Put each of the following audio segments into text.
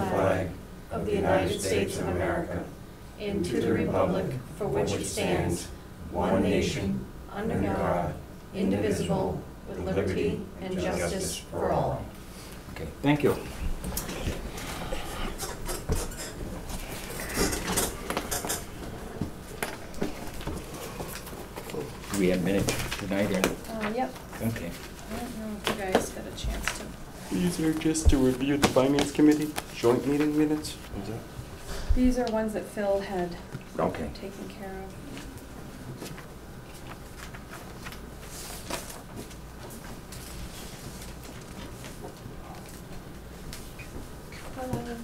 flag of the United States of America and to the republic for which it stands, one nation, under God, indivisible, with liberty and justice for all. Okay, thank you. Do we have minutes tonight or, Uh, yep, okay. I don't know if you guys got a chance to, These are just to review the finance committee joint meeting minutes? Is that? these are ones that Phil had Okay. taken care of. Hello.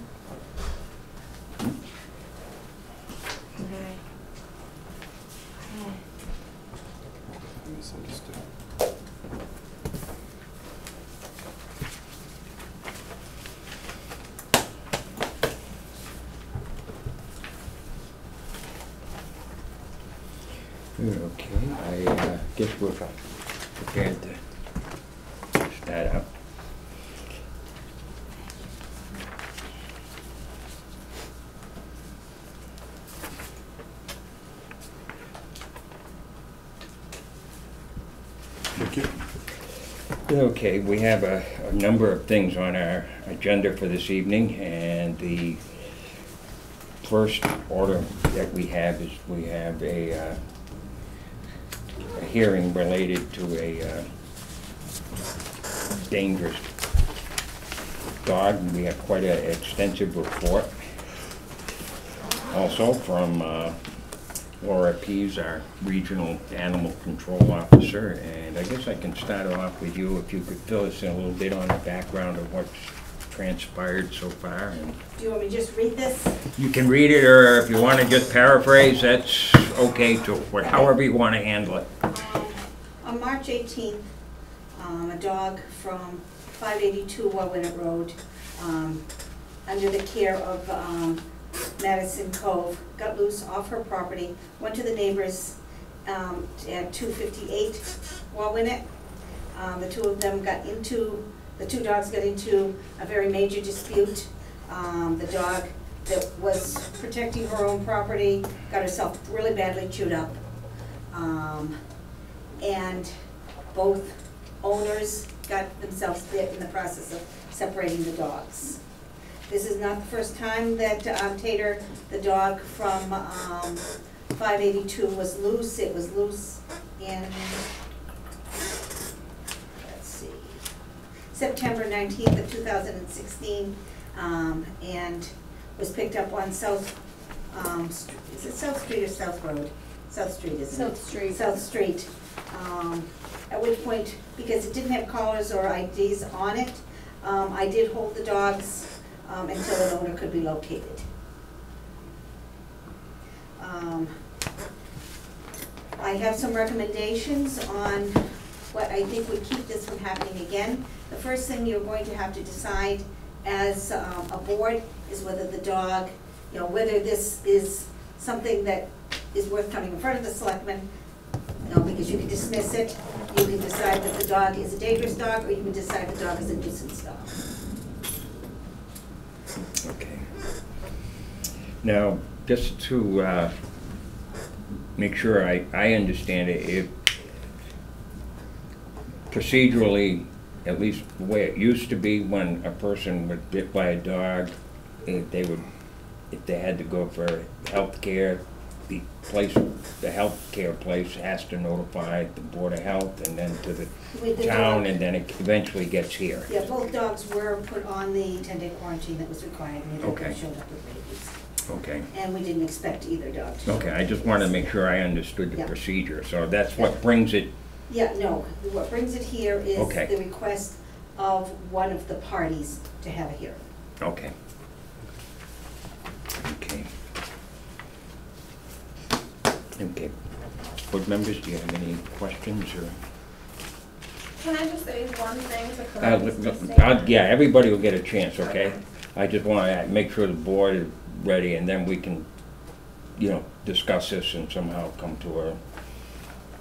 Misunderstood. Okay, I uh, guess we're prepared to start out. Thank you. Okay, we have a, a number of things on our agenda for this evening, and the first order that we have is we have a, uh, a hearing related to a uh, dangerous dog. We have quite an extensive report. Also from uh, Laura Pease, our Regional Animal Control Officer, I guess I can start off with you, if you could fill us in a little bit on the background of what's transpired so far. and Do you want me to just read this? You can read it, or if you want to just paraphrase, that's okay too, however you want to handle it. Um, On March 18th, um, a dog from 582 Wawinnet Road, um, under the care of um, Madison Cove, got loose off her property, went to the neighbors um, at 258 Wawinnet. Um, The two of them got into, the two dogs got into a very major dispute. Um, The dog that was protecting her own property got herself really badly chewed up. Um, and both owners got themselves bit in the process of separating the dogs. This is not the first time that um, Tater, the dog from um, 582 was loose. It was loose in, let's see, September 19th of 2016, um, and was picked up on South, um, is it South Street or South Road? South Street, isn't it? South Street. South Street. Um, At which point, because it didn't have collars or IDs on it, um, I did hold the dogs um, until an owner could be located. Um, I have some recommendations on what I think would keep this from happening again. The first thing you're going to have to decide as um, a board is whether the dog, you know, whether this is something that is worth coming in front of the selectmen, you know, because you can dismiss it, you can decide that the dog is a dangerous dog, or you can decide the dog is a nuisance dog. Okay. Now, just to uh, make sure I, I understand it, if procedurally, at least the way it used to be, when a person was bit by a dog, if they would, if they had to go for health care, the place, the healthcare place has to notify the Board of Health and then to the With the town, dog- and then it eventually gets here. Yeah, both dogs were put on the ten-day quarantine that was required, and of them showed up with rabies. Okay. And we didn't expect either dog to show up. Okay, I just wanted to make sure I understood the Yeah. procedure, so that's what brings it, Yeah, no, what brings it here is Okay. the request of one of the parties to have a hearing. okay. Okay. Okay. Board members, do you have any questions or? Can I just say one thing to Uh, correct look, this look, uh, statement? Yeah, everybody will get a chance, okay? I just want to make sure the board is ready, and then we can, you know, discuss this and somehow come to a,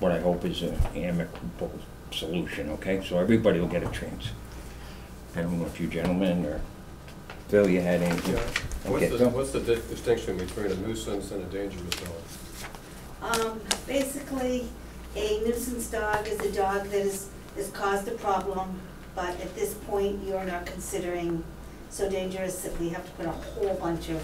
what I hope is an amicable solution, okay? So everybody will get a chance. I don't know if you gentlemen or, Phil, you had anything? Yeah. Okay, What's the, Phil? what's the di- distinction between a nuisance and a dangerous dog? Um, basically, a nuisance dog is a dog that has, has caused a problem, but at this point, you're not considering so dangerous that we have to put a whole bunch of,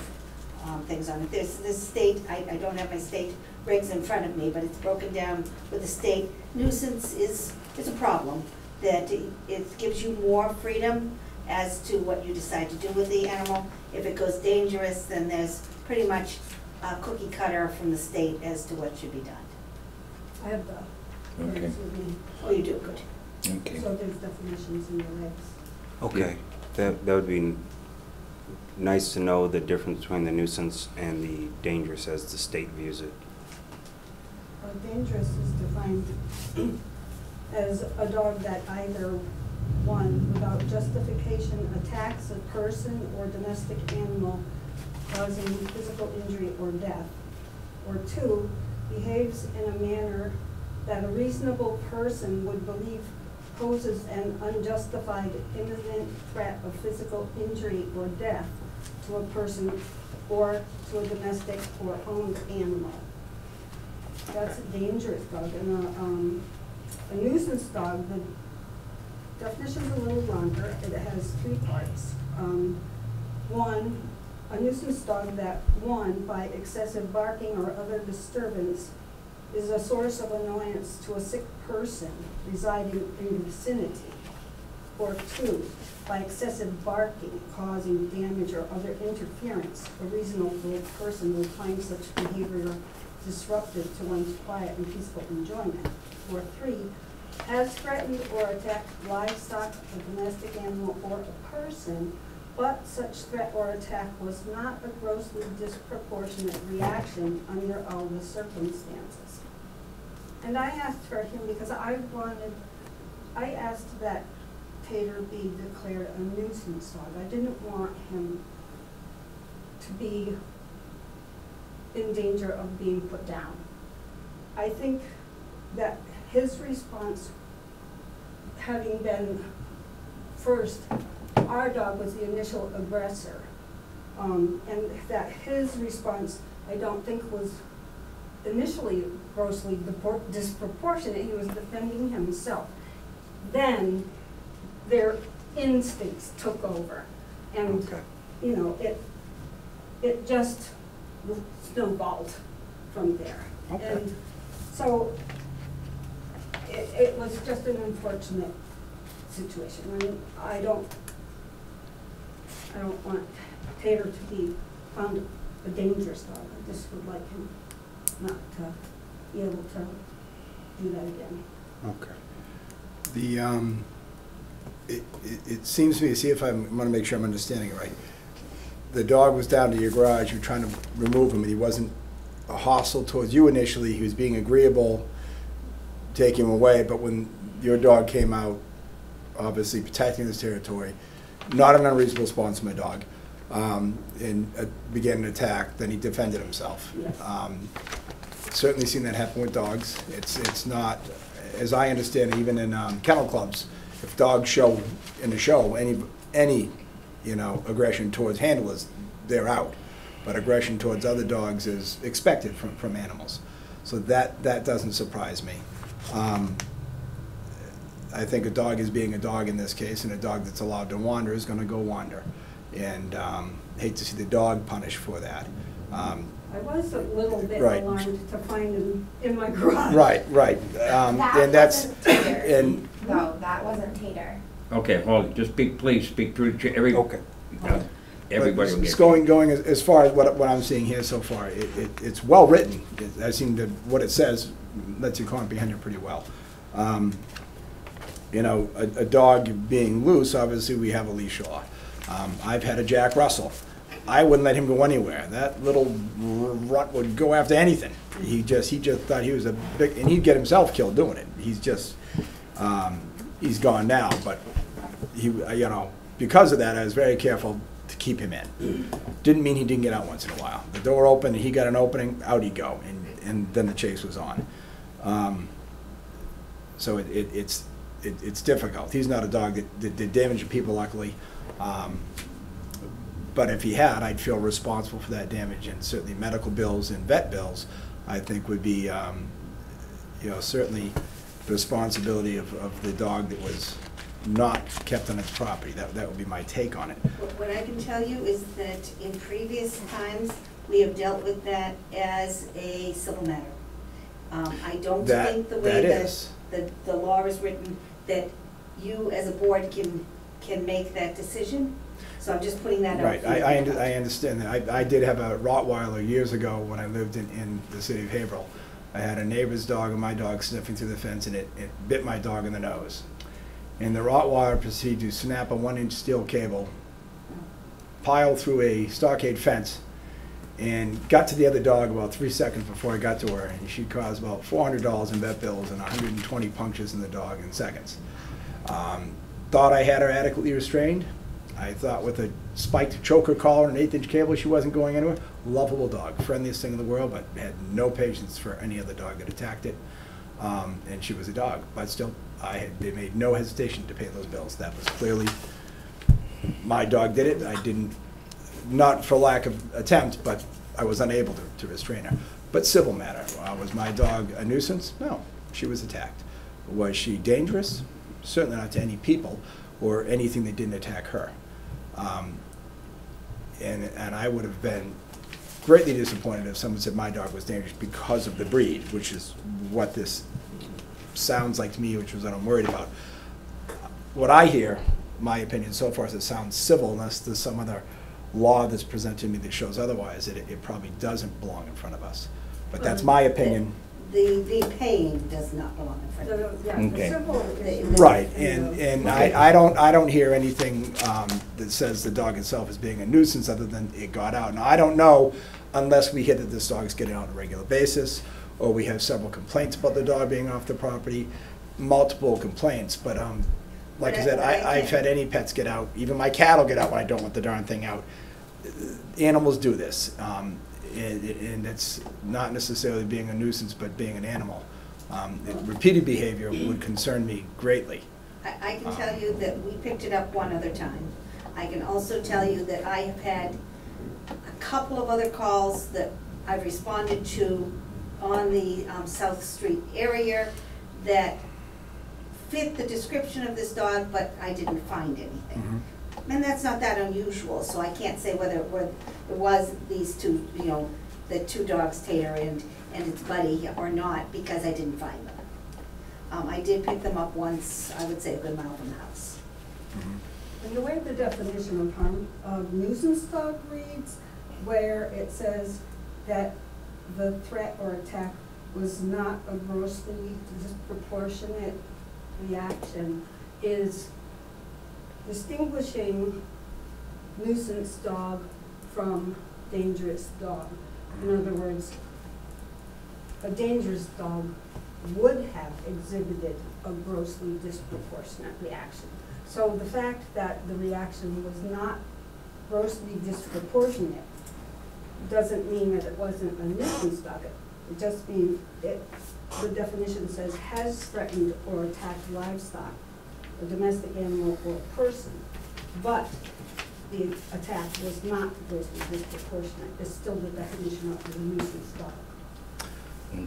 um, things on it. There's, this state, I, I don't have my state regs in front of me, but it's broken down with the state. Nuisance is, is a problem, that it- it gives you more freedom as to what you decide to do with the animal. If it goes dangerous, then there's pretty much a cookie cutter from the state as to what should be done. I have the, Okay, words with me. Oh, you do, good. okay. so there's definitions in the regs. Okay, that, that would be n- nice to know the difference between the nuisance and the dangerous as the state views it. Dangerous is defined as a dog that either, one, without justification attacks a person or domestic animal causing physical injury or death, or two, behaves in a manner that a reasonable person would believe poses an unjustified imminent threat of physical injury or death to a person or to a domestic or owned animal. That's a dangerous dog, and a, um, a nuisance dog, the definition's a little longer, it has three parts. Um, one, a nuisance dog that, one, by excessive barking or other disturbance, is a source of annoyance to a sick person residing in the vicinity. Or two, by excessive barking causing damage or other interference, a reasonable person would find such behavior disruptive to one's quiet and peaceful enjoyment. Or three, has threatened or attacked livestock, a domestic animal, or a person, but such threat or attack was not a grossly disproportionate reaction under all the circumstances. And I asked for him because I wanted, I asked that Tater be declared a nuisance dog. I didn't want him to be in danger of being put down. I think that his response, having been first, our dog was the initial aggressor. Um, and that his response, I don't think was initially grossly disproportionate, he was defending himself. Then, their instincts took over, and, Okay. you know, it, it just snowballed from there. Okay. And so, it, it was just an unfortunate situation, and I don't, I don't want Tater to be found a dangerous dog, I just would like him not to be able to do that again. Okay. The, um, it, it, it seems to me, see if I'm, I wanna make sure I'm understanding it right. The dog was down to your garage, you're trying to remove him, and he wasn't hostile towards you initially, he was being agreeable, taking him away, but when your dog came out, obviously protecting this territory, not an unreasonable response from a dog, um, and uh, began an attack, then he defended himself. Yes. Um, certainly seen that happen with dogs. It's, it's not, as I understand, even in um, kennel clubs, if dogs show in a show any, any, you know, aggression towards handlers, they're out. But aggression towards other dogs is expected from, from animals. So that, that doesn't surprise me. Um, I think a dog is being a dog in this case, and a dog that's allowed to wander is gonna go wander. And um, hate to see the dog punished for that. Um, I was a little bit Right. alarmed to find him in my garage. Right, right. Um, That And that's, wasn't Tater. and, No, that wasn't Tater. Okay, hold, it. just speak, please, speak through the chair, every, Okay. uh, everybody will But get. It's going, going as, as far as what, what I'm seeing here so far, it, it, it's well-written. It- I seem to, what it says lets you comprehend it pretty well. Um, You know, a, a dog being loose, obviously, we have a leash law. Um, I've had a Jack Russell. I wouldn't let him go anywhere. That little rut would go after anything. He just, he just thought he was a big, and he'd get himself killed doing it. He's just, um, he's gone now, but he, you know, because of that, I was very careful to keep him in. Didn't mean he didn't get out once in a while. The door opened, he got an opening, out he'd go, and, and then the chase was on. Um, So it, it, it's, it, it's difficult. He's not a dog that, did damage to people luckily. Um, But if he had, I'd feel responsible for that damage, and certainly medical bills and vet bills, I think would be, um, you know, certainly the responsibility of, of the dog that was not kept on its property. That, that would be my take on it. What I can tell you is that in previous times, we have dealt with that as a civil matter. Um, I don't That- think the that way that is. the, the law is written, that you as a board can, can make that decision. So I'm just putting that out. Right, for I. I, under- I understand that. I, I did have a Rottweiler years ago when I lived in, in the city of Haverhill. I had a neighbor's dog and my dog sniffing through the fence and it, it bit my dog in the nose. And the Rottweiler proceeded to snap a one-inch steel cable, pile through a stockade fence, and got to the other dog about three seconds before I got to her. And she caused about four hundred dollars in vet bills and hundred and twenty punctures in the dog in seconds. Um, Thought I had her adequately restrained. I thought with a spiked choker collar and an eighth-inch cable, she wasn't going anywhere. Lovable dog, friendliest thing in the world, but had no patience for any other dog that attacked it. Um, and she was a dog, but still, I had, they made no hesitation to pay those bills. That was clearly, my dog did it. I didn't, not for lack of attempt, but I was unable to, to restrain her. But civil matter. Uh, was my dog a nuisance? No, she was attacked. Was she dangerous? Certainly not to any people or anything that didn't attack her. Um, and, and I would have been greatly disappointed if someone said my dog was dangerous because of the breed, which is what this sounds like to me, which is what I'm worried about. What I hear, my opinion so far is it sounds civil unless there's some other law that's presented to me that shows otherwise, that it, it probably doesn't belong in front of us. But that's my opinion. The, the paying does not belong in front of us. yeah, the Okay. civil is. Right, and, and I, I don't, I don't hear anything, um, that says the dog itself is being a nuisance, other than it got out. Now, I don't know, unless we hear that this dog is getting out on a regular basis, or we have several complaints about the dog being off the property, multiple complaints, but, um, like I said, I, I've had any pets get out, even my cattle get out when I don't want the darn thing out. Animals do this, um, and, and it's not necessarily being a nuisance, but being an animal. Um, repeated behavior would concern me greatly. I, I can tell you that we picked it up one other time. I can also tell you that I have had a couple of other calls that I've responded to on the um, South Street area that fit the description of this dog, but I didn't find anything. And that's not that unusual, so I can't say whether it were, it was these two, you know, the two dogs, Tater and, and its buddy, or not, because I didn't find them. Um, I did pick them up once, I would say a good mile from the house. And the way the definition of harm, of nuisance dog reads, where it says that the threat or attack was not a grossly disproportionate reaction, is distinguishing nuisance dog from dangerous dog. In other words, a dangerous dog would have exhibited a grossly disproportionate reaction. So the fact that the reaction was not grossly disproportionate doesn't mean that it wasn't a nuisance dog. It just means it, the definition says has threatened or attacked livestock, a domestic animal or a person. But the attack was not grossly disproportionate. It's still the definition of a nuisance dog.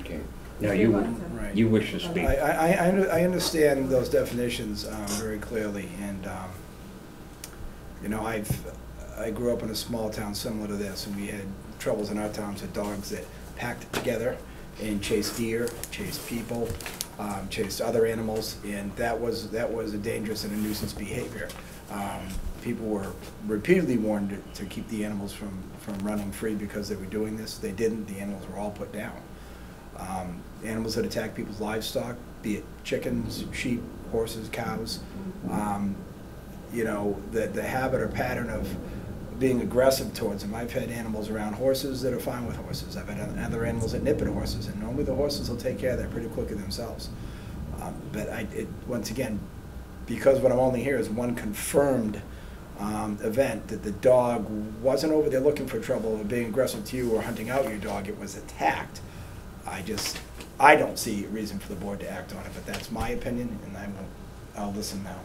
Okay. Now, you, Right. you wish to speak. I, I, I I understand those definitions um, very clearly, and, um, you know, I've, I grew up in a small town similar to this, and we had troubles in our towns with dogs that packed together and chased deer, chased people, um, chased other animals, and that was, that was a dangerous and a nuisance behavior. Um, People were repeatedly warned to- to keep the animals from, from running free because they were doing this. They didn't, the animals were all put down um, animals that attack people's livestock, be it chickens, sheep, horses, cows. Um, You know, the, the habit or pattern of being aggressive towards them. I've had animals around horses that are fine with horses. I've had other animals that nip at horses, and normally the horses will take care of that pretty quickly themselves. Um, But I, it, once again, because what I'm only here is one confirmed um, event, that the dog wasn't over there looking for trouble or being aggressive to you or hunting out your dog, it was attacked. I just, I don't see a reason for the board to act on it, but that's my opinion, and I will, I'll listen now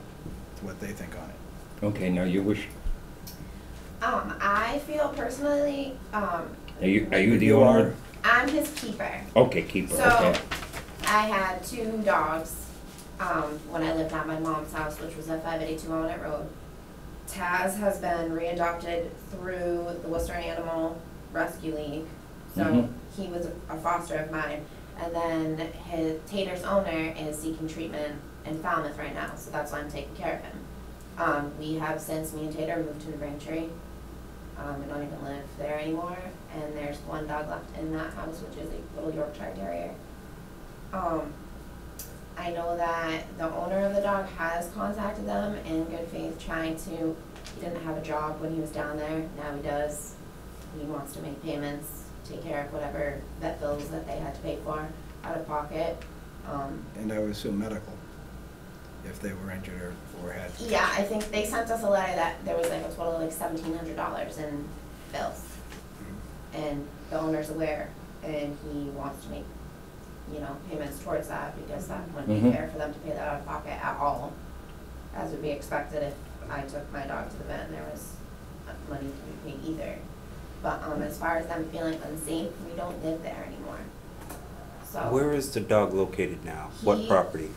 to what they think on it. Okay, now you wish, Um, I I feel personally, um, Are you, are you the You are. owner? I'm his keeper. Okay, keeper, So, okay. I had two dogs, um, when I lived at my mom's house, which was at five eighty-two Walnut Road. Taz has been readopted through the Worcester Animal Rescue League, so Mhm. he was a foster of mine. And then his, Tater's owner is seeking treatment in Falmouth right now, so that's why I'm taking care of him. Um, we have since, me and Tater moved to New Braintree. Um, we don't even live there anymore, and there's one dog left in that house, which is a little Yorkshire Terrier. Um, I know that the owner of the dog has contacted them in good faith, trying to, he didn't have a job when he was down there, now he does. He wants to make payments, take care of whatever vet bills that they had to pay for out of pocket. Um, And I would assume medical, if they were injured or, or had. yeah, I think they sent us a letter that there was like a total of like seventeen hundred dollars in bills. And the owner's aware, and he wants to make, you know, payments towards that, because that wouldn't be Mhm. fair for them to pay that out of pocket at all. As would be expected if I took my dog to the vet and there was money to be paid either. But, um, as far as them feeling unsafe, we don't live there anymore. So. Where is the dog located now? What He- property?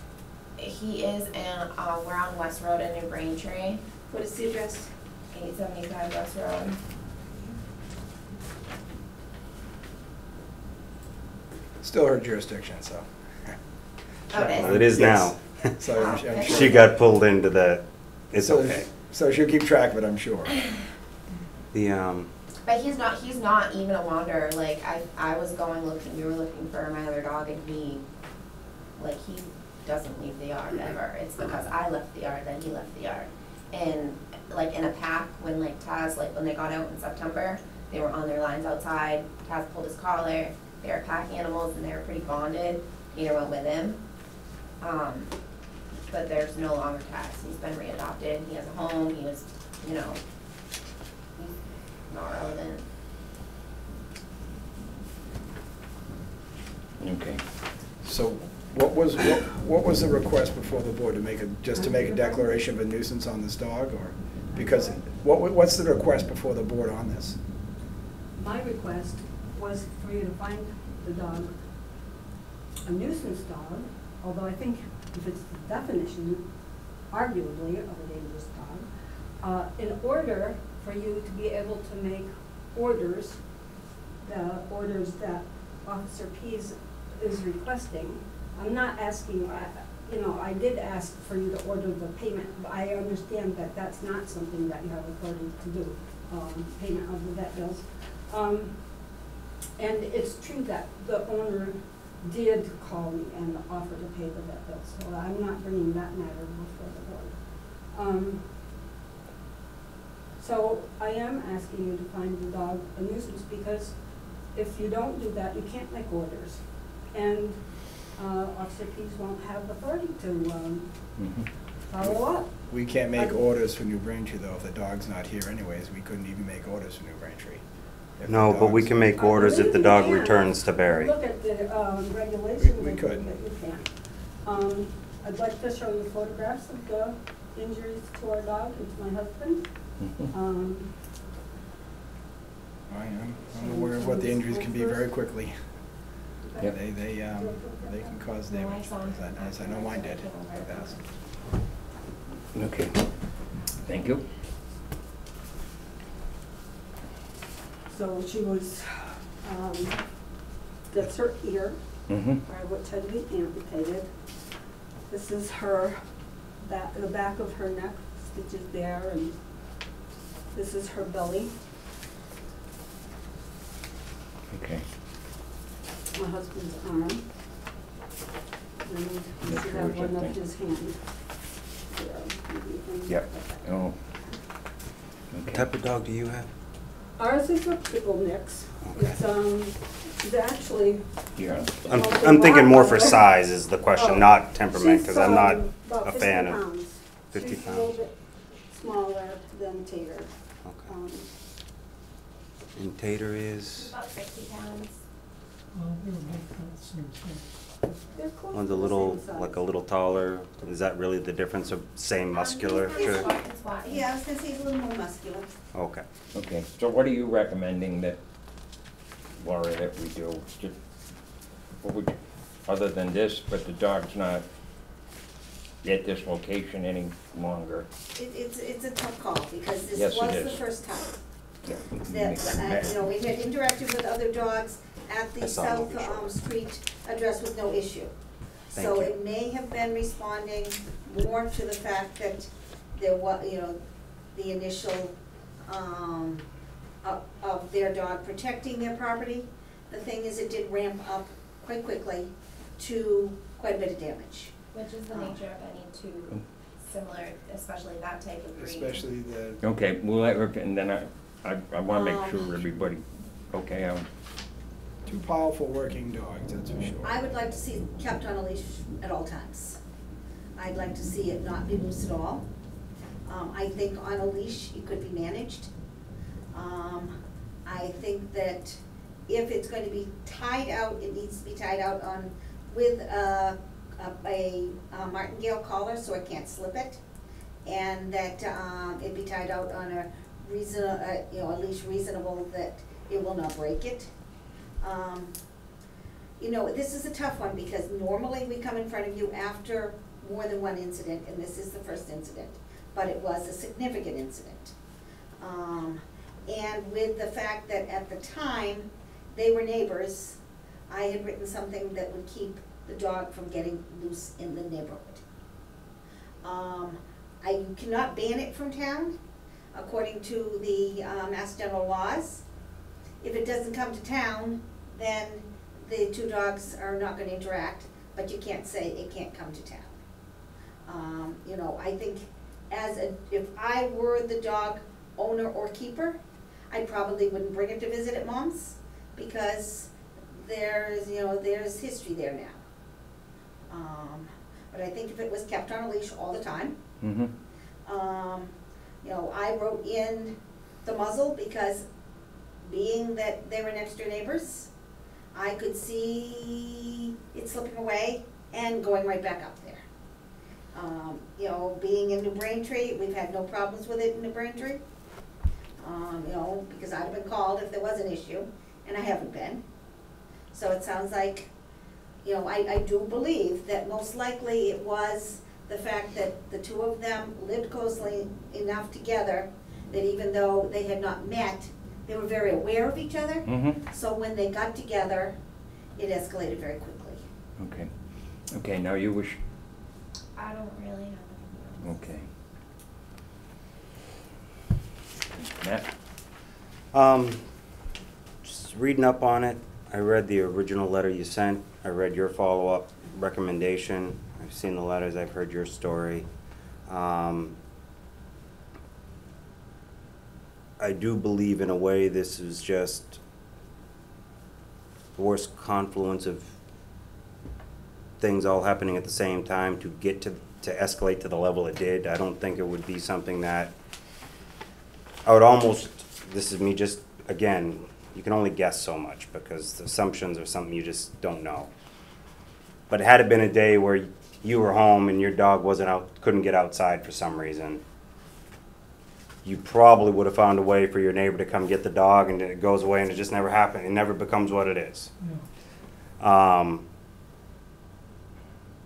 He is in, uh, we're on West Road in New Braintree, What is the address? eight seventy-five West Road. Still her jurisdiction, so. Oh, it is? Well, it is now. So I'm, I'm sure. She got pulled into the, it's So- okay. So she'll keep track of it, I'm sure. The, um, But he's not, he's not even a wanderer, like, I, I was going looking, we were looking for my other dog and he, like, he doesn't leave the yard ever, it's because I left the yard, then he left the yard. And, like, in a pack, when like Taz, like, when they got out in September, they were on their lines outside, Taz pulled his collar, they were pack animals and they were pretty bonded, Peter went with him. Um, but there's no longer Taz, he's been readopted, he has a home, he was, you know, not relevant. Okay. So what was, what, what was the request before the board to make a, just to make a declaration of a nuisance on this dog or? Because what, what's the request before the board on this? My request was for you to find the dog a nuisance dog, although I think if it's the definition, arguably, of a dangerous dog, uh, in order for you to be able to make orders, the orders that Officer Pease is requesting, I'm not asking, I- you know, I did ask for you to order the payment, but I understand that that's not something that you have authority to do, um, payment of the vet bills. Um, and it's true that the owner did call me and offer to pay the vet bills, so I'm not bringing that matter before the board. Um, so I am asking you to find the dog a nuisance, because if you don't do that, you can't make orders. And, uh, Officer Pease won't have the authority to, um, Mhm. follow up. We can't make orders for New Braintree though, if the dog's not here anyways, we couldn't even make orders for New Braintree. If the no, but we dog's- can make orders if the dog can. returns to Barre. Look at the, um, regulations. We- we could. that You can. Um, I'd like to show you photographs of the injuries to our dog and to my husband. Mhm. Um, I am, I'm aware of what the injuries can be very quickly. Yep. They, they, um, they can cause damage, as I- as I know mine did in the past. Okay. Thank you. So she was, um, that's her ear, Mm-hmm. or which had been amputated. This is her, back, the back of her neck, stitches there, and this is her belly. Okay. My husband's arm. And you That's should yours, have I one of think. his hand. There, maybe Yep. Oh. What Okay. type of dog do you have? Ours is a pickle mix. Okay. It's, um, it's actually. Yeah. I'm, I'm thinking more for size is the Oh. question, not temperament, because I'm not um, a 50 fan of. pounds. 50 She's a little pounds. bit smaller than Tater. Okay. Um, And Tater is, About sixty pounds. One's a the little, same like a little taller. Is that really the difference of same muscular? Um, he's pretty short. Yeah, I was gonna say he's a little more muscular. Okay. Okay, so what are you recommending that, Laura, that we do? Just- What would, other than this, but the dog's not at this location any longer? It, it's, it's a tough call, because this Yes, it was the is. first time Yeah. that, uh, you know, we had interacted with other dogs at I the saw him South before. um, Street address with no issue. Thank So you. it may have been responding more to the fact that there wa, you know, the initial, um, of, of their dog protecting their property. The thing is, it did ramp up quite quickly to quite a bit of damage. Which is the nature of any two similar, especially that type of breed. Especially the, Okay, well, that, and then I, I, I wanna make Um, sure everybody, okay, um, two powerful working dogs, that's for sure. I would like to see it kept on a leash at all times. I'd like to see it not be loose at all. Um, I think on a leash, it could be managed. Um, I think that if it's going to be tied out, it needs to be tied out on, with a, a, a martingale collar so it can't slip it. And that, um, it be tied out on a reason, uh, you know, a leash reasonable that it will not break it. Um, you know, this is a tough one because normally we come in front of you after more than one incident, and this is the first incident, but it was a significant incident. Um, and with the fact that at the time, they were neighbors, I had written something that would keep the dog from getting loose in the neighborhood. Um, I cannot ban it from town, according to the, uh, Mass General laws. If it doesn't come to town, then the two dogs are not gonna interact, but you can't say it can't come to town. Um, you know, I think as a, if I were the dog owner or keeper, I probably wouldn't bring it to visit at mom's, because there's, you know, there's history there now. Um, but I think if it was kept on a leash all the time, mm-hmm, um, you know, I wrote in the muzzle because being that they were next door neighbors, I could see it slipping away and going right back up there. Um, you know, being in New Braintree, we've had no problems with it in New Braintree. Um, you know, because I'd have been called if there was an issue, and I haven't been. So it sounds like, you know, I, I do believe that most likely it was the fact that the two of them lived closely enough together that even though they had not met, they were very aware of each other. mm-hmm, So when they got together, it escalated very quickly. okay. Okay, now you wish, I don't really have anything else. okay. Matt? Um, just reading up on it, I read the original letter you sent. I read your follow-up recommendation. I've seen the letters, I've heard your story. Um, I do believe in a way this is just the worst confluence of things all happening at the same time to get to, to escalate to the level it did. I don't think it would be something that I would almost, this is me just, again, you can only guess so much because assumptions are something you just don't know. But had it been a day where you were home and your dog wasn't out, couldn't get outside for some reason, you probably would have found a way for your neighbor to come get the dog and it goes away and it just never happened. It never becomes what it is. Um,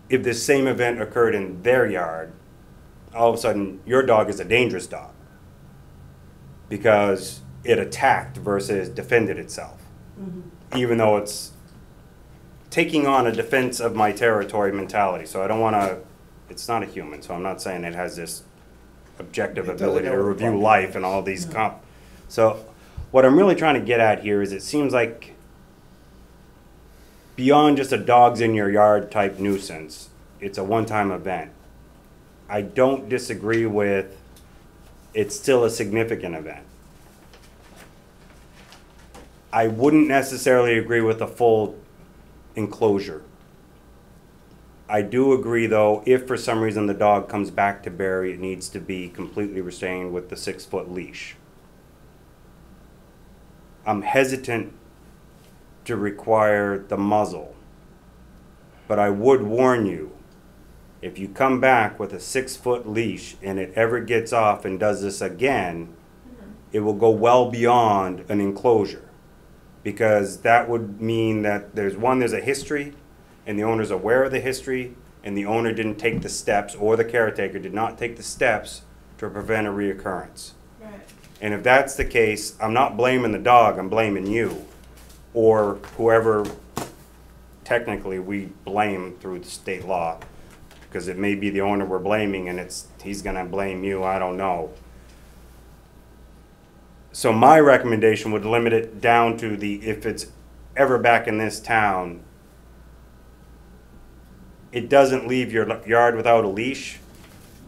if this same event occurred in their yard, all of a sudden your dog is a dangerous dog because it attacked versus defended itself. Even though it's taking on a defense of my territory mentality. So I don't want to, it's not a human, so I'm not saying it has this objective It ability to review life and all these comp. So what I'm really trying to get at here is it seems like beyond just a dogs in your yard type nuisance, it's a one-time event. I don't disagree with it's still a significant event. I wouldn't necessarily agree with a full enclosure. I do agree though, if for some reason the dog comes back to Barre, it needs to be completely restrained with the six-foot leash. I'm hesitant to require the muzzle. But I would warn you, if you come back with a six-foot leash and it ever gets off and does this again, mm-hmm. it will go well beyond an enclosure. Because that would mean that there's, one, there's a history, and the owner's aware of the history, and the owner didn't take the steps, or the caretaker did not take the steps to prevent a reoccurrence. Right. And if that's the case, I'm not blaming the dog, I'm blaming you, or whoever technically we blame through the state law. Because it may be the owner we're blaming and it's, he's gonna blame you, I don't know. So my recommendation would limit it down to the, if it's ever back in this town, it doesn't leave your yard without a leash,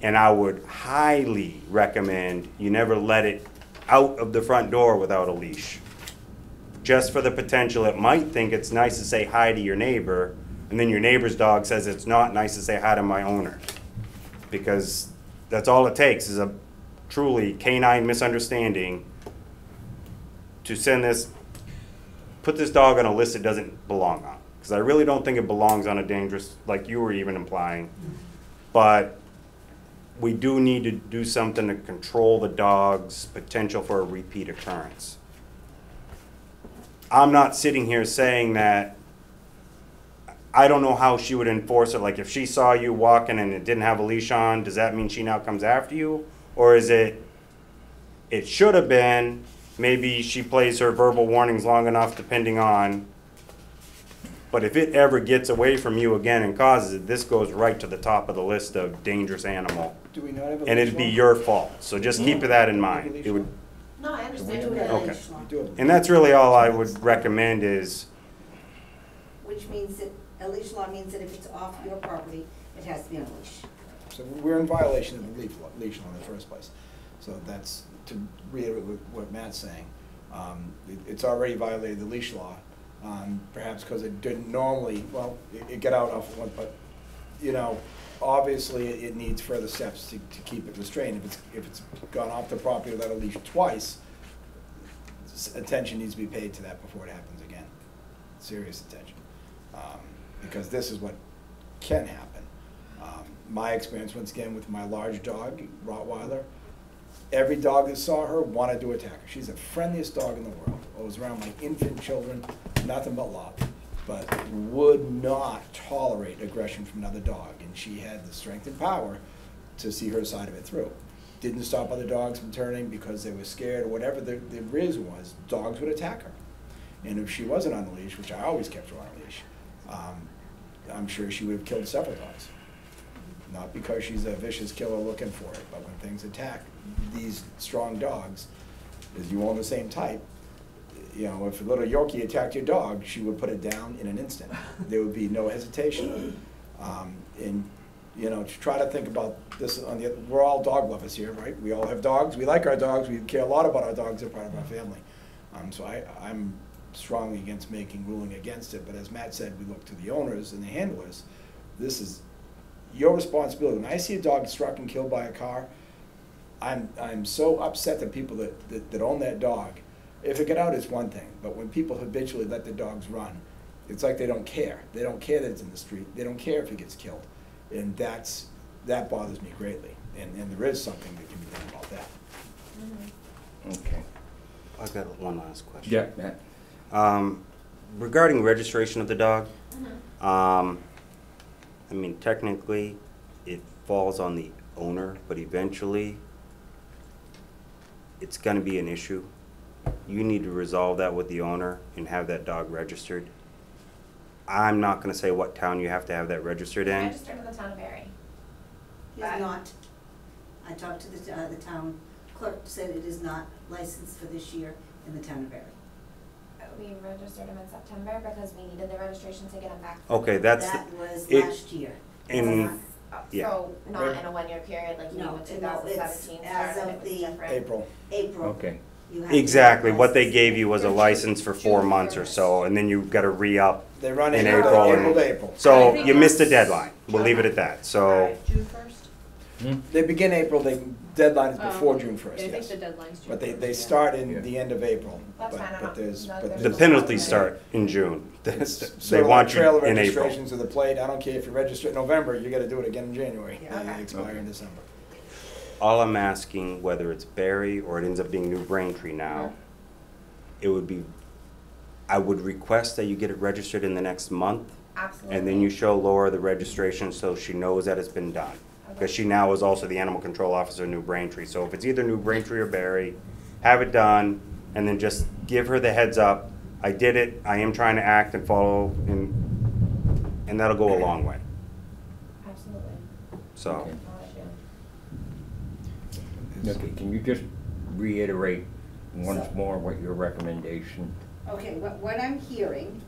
and I would highly recommend you never let it out of the front door without a leash. Just for the potential, it might think it's nice to say hi to your neighbor, and then your neighbor's dog says it's not nice to say hi to my owner. Because that's all it takes is a truly canine misunderstanding to send this, put this dog on a list it doesn't belong on. Because I really don't think it belongs on a dangerous, like you were even implying. But we do need to do something to control the dog's potential for a repeat occurrence. I'm not sitting here saying that, I don't know how she would enforce it, like if she saw you walking and it didn't have a leash on, does that mean she now comes after you? Or is it, it should have been, maybe she plays her verbal warnings long enough depending on, but if it ever gets away from you again and causes it, this goes right to the top of the list of dangerous animal. Do we not have a And it'd be your fault, so just keep that in mind. It would, No, I We understand. do have a Okay. leash law, We do have- and that's really all I would recommend is, which means that, a leash law means that if it's off your property, it has to be on a leash. So we're in violation of the leash law, leash law in the first place. So that's, to reiterate what- what Matt's saying, um, it, it's already violated the leash law. Um, perhaps because it didn't normally, well, it, it got out of one, but, you know, obviously it, it needs further steps to, to keep it restrained. If it's, if it's gone off the property without a leash twice, attention needs to be paid to that before it happens again. Serious attention. Um, because this is what can happen. Um, My experience, once again, with my large dog, Rottweiler, every dog that saw her wanted to attack her. She's the friendliest dog in the world. I was around my infant children, nothing but love, but would not tolerate aggression from another dog. And she had the strength and power to see her side of it through. Didn't stop other dogs from turning because they were scared or whatever the, the reason was, dogs would attack her. And if she wasn't on the leash, which I always kept her on a leash, um, I'm sure she would have killed several dogs. Not because she's a vicious killer looking for it, but when things attack these strong dogs, as you own the same type, you know, if a little Yorkie attacked your dog, she would put it down in an instant. There would be no hesitation. Um, and, you know, to try to think about this on the, other, we're all dog lovers here, right? We all have dogs, we like our dogs, we care a lot about our dogs, they're part of our family. Um, so I, I'm strongly against making ruling against it, but as Matt said, we look to the owners and the handlers. This is your responsibility. When I see a dog struck and killed by a car, I'm, I'm so upset that people that, that, that own that dog, if it got out, it's one thing, but when people habitually let their dogs run, it's like they don't care. They don't care that it's in the street. They don't care if it gets killed. And that's, that bothers me greatly. And, and there is something that can be done about that. Okay. I've got one last question. Yeah, Matt? Um, regarding registration of the dog, Mm-hmm. um, I mean, technically, it falls on the owner, but eventually, it's gonna be an issue. You need to resolve that with the owner and have that dog registered. I'm not gonna say what town you have to have that registered in. Registered in the town of Barre. He's Right. not. I talked to the, uh, the town clerk, said it is not licensed for this year in the town of Barre. Uh, We registered him in September because we needed the registration to get him back. Okay, that's, That was it- last year. in, Yeah. So not in a one-year period like you No, do with two no, thousand it's seventeen as started, of was the- different. April. April. Okay. you have to exactly, what they gave you was a license for four months or so, and then you gotta re-up. They run In April, April and- April to April. So you missed the deadline, we'll leave it at that, so. June first? Hmm? They begin April, they, deadline is before Um, June first, I think yes. the deadline's June But they, 1st, they yeah. start Yeah. in the end of April. That's But- fine, I But don't- there's, no, but there's The there's. penalties start in June. It's They sort of like want you trailer in April. registrations of the plate, I don't care if you register in November, you gotta do it again in January. Yeah. They Okay. expire in December. All I'm asking, whether it's Barre or it ends up being New Braintree now, it would be, I would request that you get it registered in the next month, Absolutely. and then you show Laura the registration so she knows that it's been done. Because she now is also the animal control officer in New Braintree, so if it's either New Braintree or Barre, have it done, and then just give her the heads up, I did it, I am trying to act and follow, and, and that'll go a long way, Absolutely. so. Okay. I'll let you know. Okay, can you just reiterate once So- more what your recommendation? Okay, what, what I'm hearing,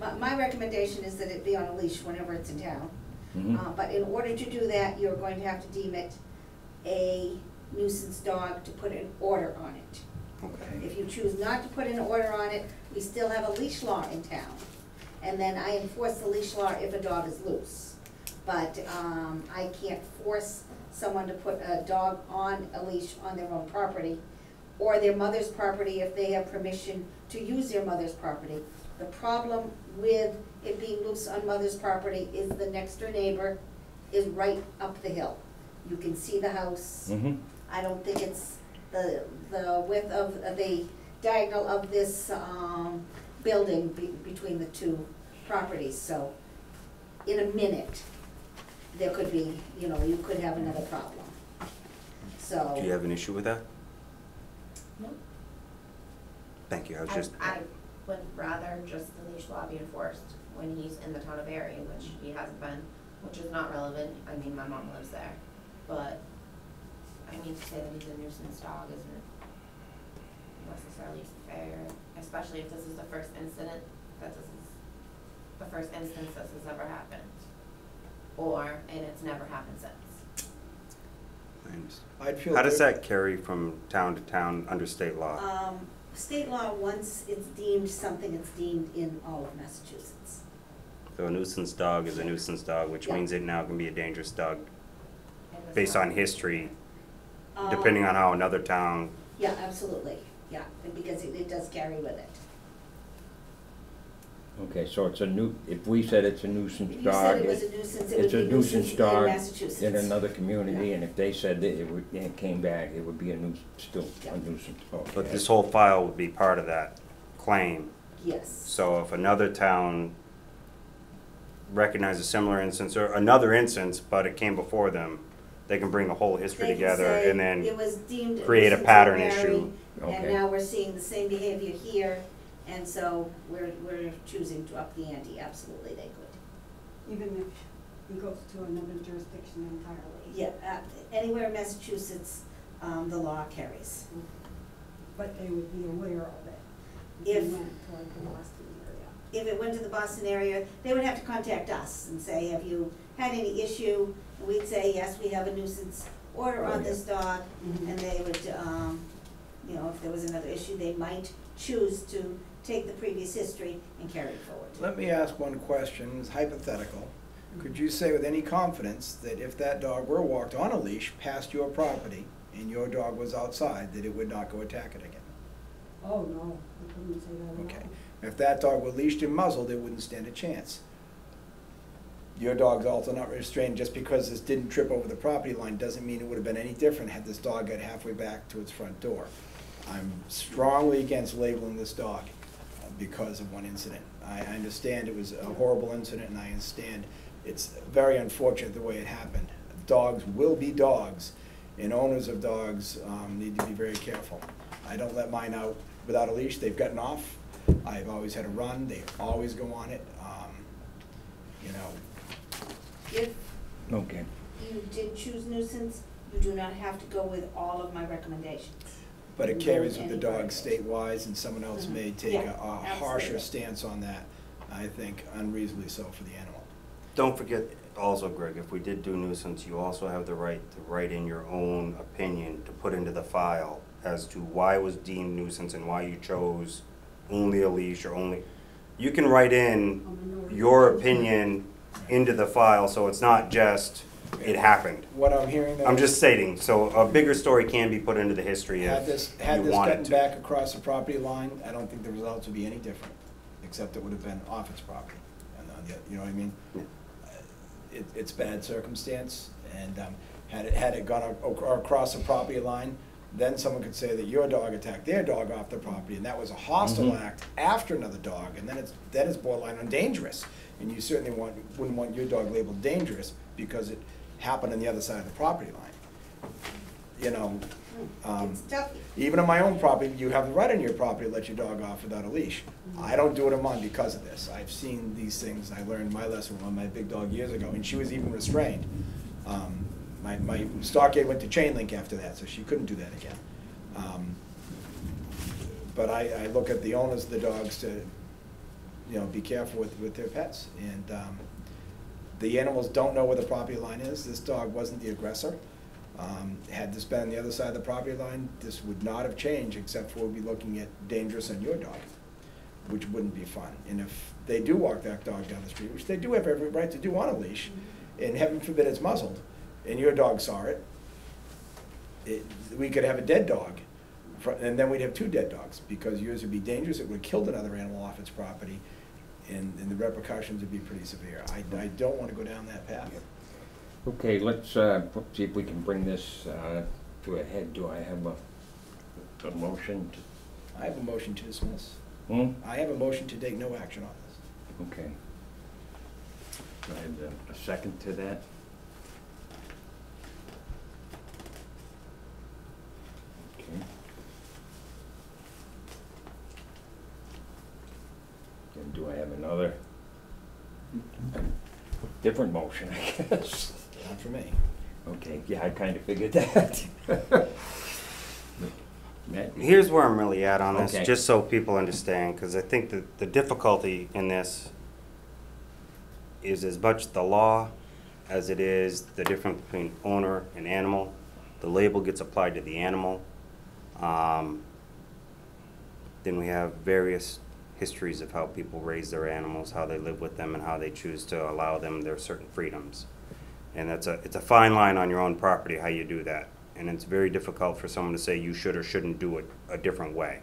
my, my recommendation is that it be on a leash whenever it's in town. Mhm. Uh, but in order to do that, you're going to have to deem it a nuisance dog to put an order on it. Okay. If you choose not to put an order on it, we still have a leash law in town. And then I enforce the leash law if a dog is loose. But, um, I can't force someone to put a dog on a leash on their own property or their mother's property if they have permission to use their mother's property. The problem with it being loose on mother's property is the next door neighbor is right up the hill. You can see the house. Mm-hmm. I don't think it's the, the width of, of the diagonal of this, um, building be, between the two properties, so in a minute, there could be, you know, you could have another problem. So. Do you have an issue with that? No. Thank you, I was I, just, I would rather just the leash law be enforced when he's in the town of Erie, which he hasn't been, which is not relevant, I mean, my mom lives there, but, I mean, to say that he's a nuisance dog isn't necessarily fair, especially if this is the first incident, that this is the first instance this has ever happened. Or, and it's never happened since. I understand. I'd feel. how does that carry from town to town under state law? Um, state law, once it's deemed something, it's deemed in all of Massachusetts. So a nuisance dog is a nuisance dog, which Yeah. means it now can be a dangerous dog in this based on history, Um, depending on how another town, Yeah, absolutely, yeah, and because it, it does carry with it. Okay, so it's a new, if we said it's a If nuisance you dog, it was a it- nuisance, it would it's be a nuisance nuisance in dog Massachusetts. in another community, Yeah. and if they said that it would, and it came back, it would be a nuisance, still Yeah. a nuisance, okay. but this whole file would be part of that claim. Yes, So if another town recognizes a similar instance, or another instance, but it came before them, they can bring the whole history They can together say and It then was deemed create a nuisance in pattern Barre, issue. And Okay. now we're seeing the same behavior here, and so we're, we're choosing to up the ante, absolutely they could. Even if he goes to another jurisdiction entirely. Yeah, uh, anywhere in Massachusetts, um, the law carries. But they would be aware of it. If- he went to like the Boston area. If it went to the Boston area, they would have to contact us and say, have you had any issue? And we'd say, yes, we have a nuisance order on this dog, Mhm. and they would, um, you know, if there was another issue, they might choose to take the previous history and carry it forward. Let me ask one question, it's hypothetical. Could you say with any confidence that if that dog were walked on a leash past your property and your dog was outside, that it would not go attack it again? Oh, no, I couldn't say that at all. If that dog were leashed and muzzled, it wouldn't stand a chance. Your dog's also not restrained, just because this didn't trip over the property line doesn't mean it would have been any different had this dog got halfway back to its front door. I'm strongly against labeling this dog because of one incident. I I understand it was a horrible incident, and I understand it's very unfortunate the way it happened. Dogs will be dogs, and owners of dogs um, need to be very careful. I don't let mine out without a leash, they've gotten off. I've always had a run, they always go on it. Um, You know, If Okay, you did choose nuisance, you do not have to go with all of my recommendations. but it carries with the dog barriers. statewide, and someone else may take a Yeah, a harsher stance on that, I think unreasonably so for the animal. Don't forget also, Greg, if we did do nuisance, you also have the right to write in your own opinion to put into the file as to why it was deemed nuisance and why you chose only a leash or only, you can write in your opinion. into the file, so it's not just it happened. What I'm hearing though. I'm just stating, so a bigger story can be put into the history Had if this, had this gotten to. back across the property line, I don't think the results would be any different, except it would have been off its property. And, uh, yeah, You know what I mean? Uh, It, it's bad circumstance, and, um, had it, had it gone ac- across the property line, then someone could say that your dog attacked their dog off the property, and that was a hostile Mhm. act after another dog, and then it's, then it's borderline on dangerous. And you certainly want, wouldn't want your dog labeled dangerous, because it happened on the other side of the property line. You know, um, even on my own property, you have the right on your property to let your dog off without a leash. I don't do it on mine because of this. I've seen these things, I learned my lesson on my big dog years ago, and she was even restrained. Um, My, my stockade went to chain link after that, so she couldn't do that again. Um, But I, I look at the owners of the dogs to, you know, be careful with, with their pets. And um, the animals don't know where the property line is. This dog wasn't the aggressor. Um, Had this been on the other side of the property line, this would not have changed, except for we'll be looking at dangerous on your dog, which wouldn't be fun. And if they do walk that dog down the street, which they do have every right to do on a leash, and heaven forbid it's muzzled, and your dog saw it, it, we could have a dead dog, and then we'd have two dead dogs, because yours would be dangerous, it would have killed another animal off its property, and, and the repercussions would be pretty severe. I, I don't wanna go down that path. Okay, let's, uh, see if we can bring this, uh, to a head. Do I have a, a motion? to- I have a motion to dismiss. Hmm? I have a motion to take no action on this. Okay. Do I have a second to that? Okay. Then do I have another, different motion, I guess? Not for me. Okay, yeah, I kinda figured that. Matt? Here's where I'm really at on this, Okay. just so people understand, because I think that the difficulty in this is as much the law as it is the difference between owner and animal. The label gets applied to the animal. Um, Then we have various histories of how people raise their animals, how they live with them, and how they choose to allow them their certain freedoms. And that's a, it's a fine line on your own property, how you do that. And it's very difficult for someone to say you should or shouldn't do it a different way.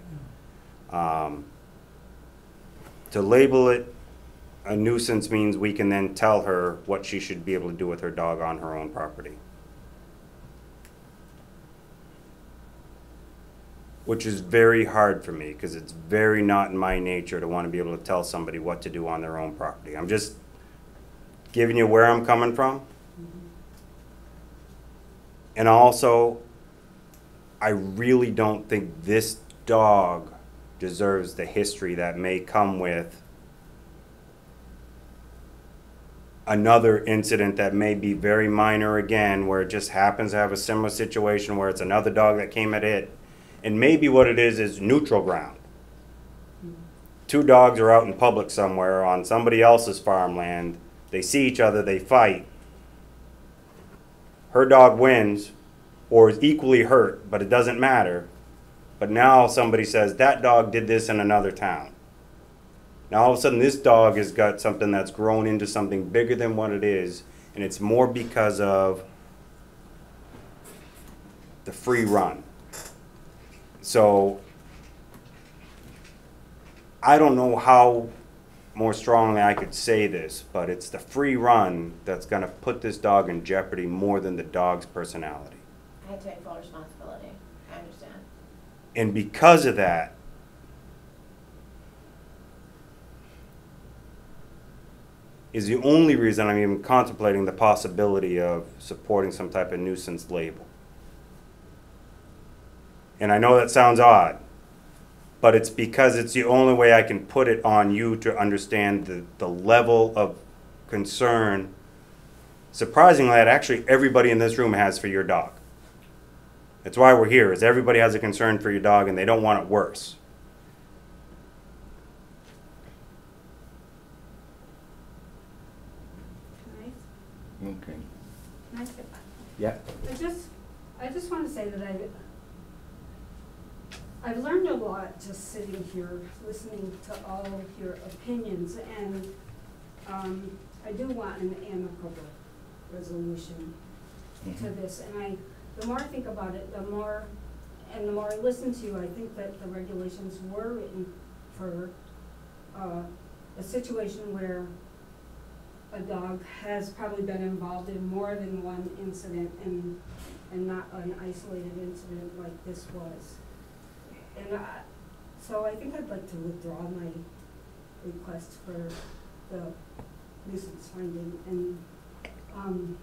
Um, To label it a nuisance means we can then tell her what she should be able to do with her dog on her own property. Which is very hard for me, because it's very not in my nature to want to be able to tell somebody what to do on their own property. I'm just giving you where I'm coming from. And also, I really don't think this dog deserves the history that may come with another incident that may be very minor again, where it just happens to have a similar situation where it's another dog that came at it. And maybe what it is is neutral ground. Two dogs are out in public somewhere on somebody else's farmland. They see each other, they fight. Her dog wins or is equally hurt, but it doesn't matter. But now somebody says that dog did this in another town. Now all of a sudden, this dog has got something that's grown into something bigger than what it is, and it's more because of the free run. So I don't know how more strongly I could say this, but it's the free run that's going to put this dog in jeopardy more than the dog's personality. I take full responsibility. I understand. And because of that, is the only reason I'm even contemplating the possibility of supporting some type of nuisance label. And I know that sounds odd, but it's because it's the only way I can put it on you to understand the, the level of concern, surprisingly, that actually everybody in this room has for your dog. That's why we're here, is everybody has a concern for your dog and they don't want it worse. Okay. I, can I skip Yeah. I just, I just want to say that I've, I've learned a lot just sitting here, listening to all of your opinions, and, um, I do want an amicable resolution to Mhm. this. And I, the more I think about it, the more, and the more I listen to you, I think that the regulations were written for, uh, a situation where a dog has probably been involved in more than one incident and, and not an isolated incident like this was. And I, so I think I'd like to withdraw my request for the nuisance finding and, um,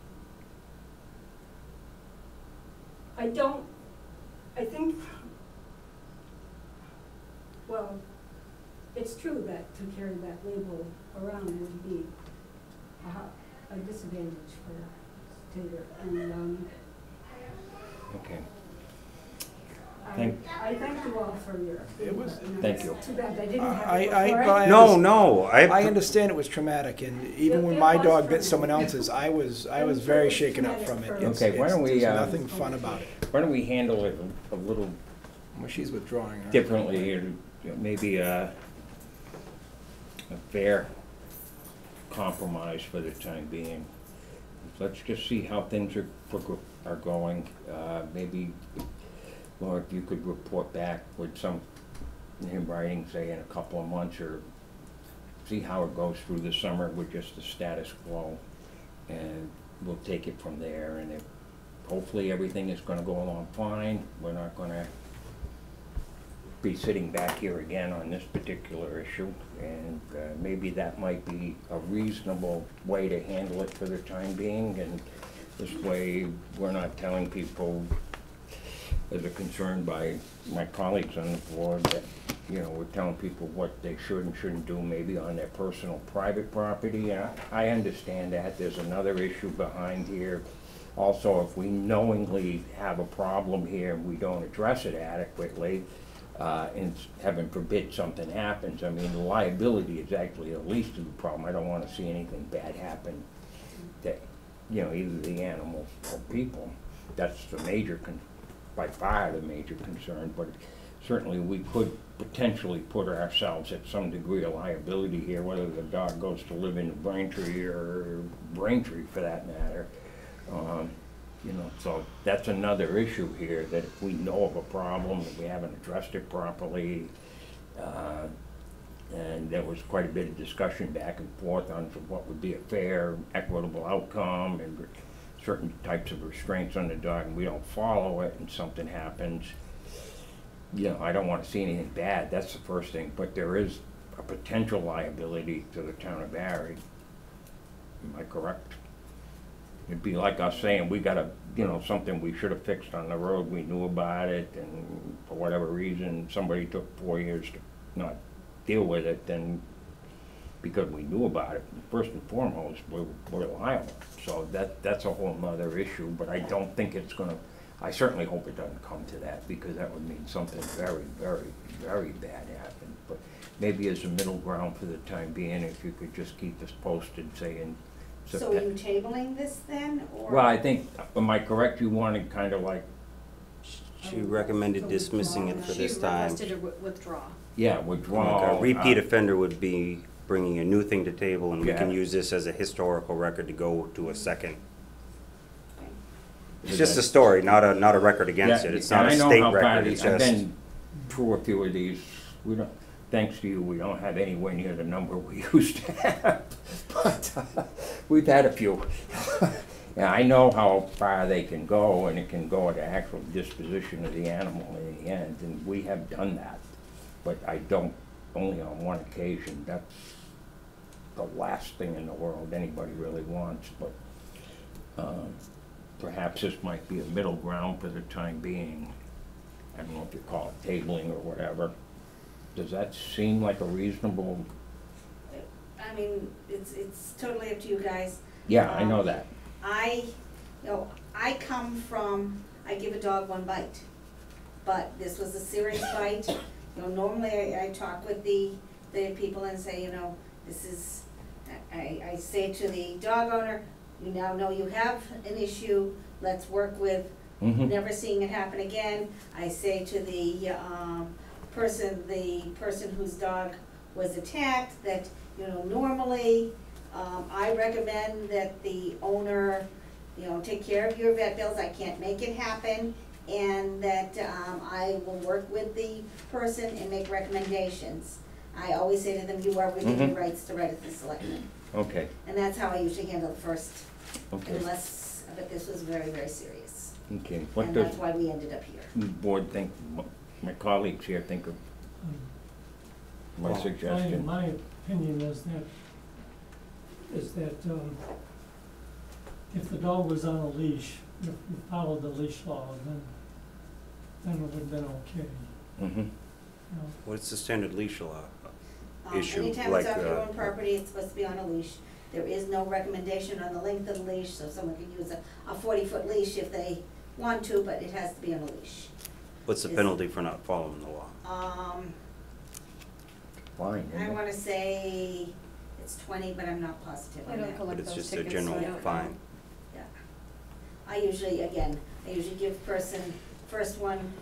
I don't, I think, well, it's true that to carry that label around would be a, a disadvantage for Tater, and, um, Okay, Thank- I thank you all for your. It was- input, Thank you. Too bad I didn't have I- it I- before. but I No, understand- no, I I, understand it was traumatic, and even when It- it my dog bit someone else's, I was, I was very shaken up from it. It's- Okay, why don't we, There's uh, nothing fun about it. why don't we handle it a a little Well, she's withdrawing. huh? differently here, maybe a, a fair compromise for the time being. Let's just see how things are, progr- are going, uh, maybe, Laura, if you could report back with some, in writing, say in a couple of months, or see how it goes through the summer with just the status quo, and we'll take it from there, and if, hopefully everything is gonna go along fine, we're not gonna be sitting back here again on this particular issue, and uh, maybe that might be a reasonable way to handle it for the time being, and this way, we're not telling people, as a concern by my colleagues on the board, that, you know, we're telling people what they should and shouldn't do, maybe on their personal private property, and I I understand that, there's another issue behind here. Also, if we knowingly have a problem here and we don't address it adequately, uh, and heaven forbid something happens, I mean, the liability is actually the least of the problem. I don't wanna see anything bad happen that, you know, either the animals or people. That's the major, con- by far the major concern, but certainly we could potentially put ourselves at some degree of liability here, whether the dog goes to live in Braintree or Braintree for that matter. Um, You know, so that's another issue here, that if we know of a problem, and we haven't addressed it properly, uh, and there was quite a bit of discussion back and forth on what would be a fair, equitable outcome, and certain types of restraints on the dog, and we don't follow it, and something happens, you know, I don't wanna see anything bad, that's the first thing, but there is a potential liability to the town of Barre. Am I correct? It'd be like us saying, we got a, you know, something we should have fixed on the road, we knew about it, and for whatever reason, somebody took four years to not deal with it, then because we knew about it, first and foremost, we're, we're liable. So that, that's a whole nother issue, but I don't think it's gonna, I certainly hope it doesn't come to that, because that would mean something very, very, very bad happened. But maybe as a middle ground for the time being, if you could just keep us posted, say in So are September. you tabling this then, or? Well, I think, am I correct, you wanted kind of like, she recommended dismissing it for this time. She requested a wi- withdrawal. yeah, Like withdrawal. A repeat uh, offender would be bringing a new thing to table, and we can Yeah. use this as a historical record to go to a second. It's just a story, not a, not a record against Yeah, it. It's not a and I know state how bad record, it it's is. I've just. been through a few of these, we don't, thanks to you, we don't have anywhere near the number we used to have. But, uh, we've had a few. Yeah, I know how far they can go, and it can go to actual disposition of the animal in the end, and we have done that. But I don't, only on one occasion, that's the last thing in the world anybody really wants, but, um, perhaps this might be a middle ground for the time being. I don't know if you call it tabling or whatever. Does that seem like a reasonable, I mean, it's, it's totally up to you guys. yeah, I know Um, that. I, you know, I come from, I give a dog one bite, but this was a serious bite. You know, normally I, I talk with the, the people and say, you know, this is, I, I say to the dog owner, you now know you have an issue, let's work with Mhm. never seeing it happen again. I say to the, um, person, the person whose dog was attacked, that, you know, normally, um, I recommend that the owner, you know, take care of your vet bills, I can't make it happen, and that, um, I will work with the person and make recommendations. I always say to them, you are within your Mhm. rights to write it to selectmen, Okay, and that's how I usually handle the first, okay, unless, but this was very, very serious. okay. What And does that's why we ended up here. the board think, my colleagues here think of my Well, My, suggestion? my opinion is that, is that, um, if the dog was on a leash, if you followed the leash law, then, then it would've been okay, Mm-hmm, you know. What's the standard leash law? Um, Issue, Anytime it's like, off your uh, own property, it's supposed to be on a leash. There is no recommendation on the length of the leash, so someone can use a, a forty-foot leash if they want to, but it has to be on a leash. What's the Is- penalty for not following the law? Um, fine, I isn't it? wanna say it's twenty, but I'm not positive I on don't that. collect But it's those just a tickets, general so I don't know. fine. Yeah. I usually, again, I usually give person, first one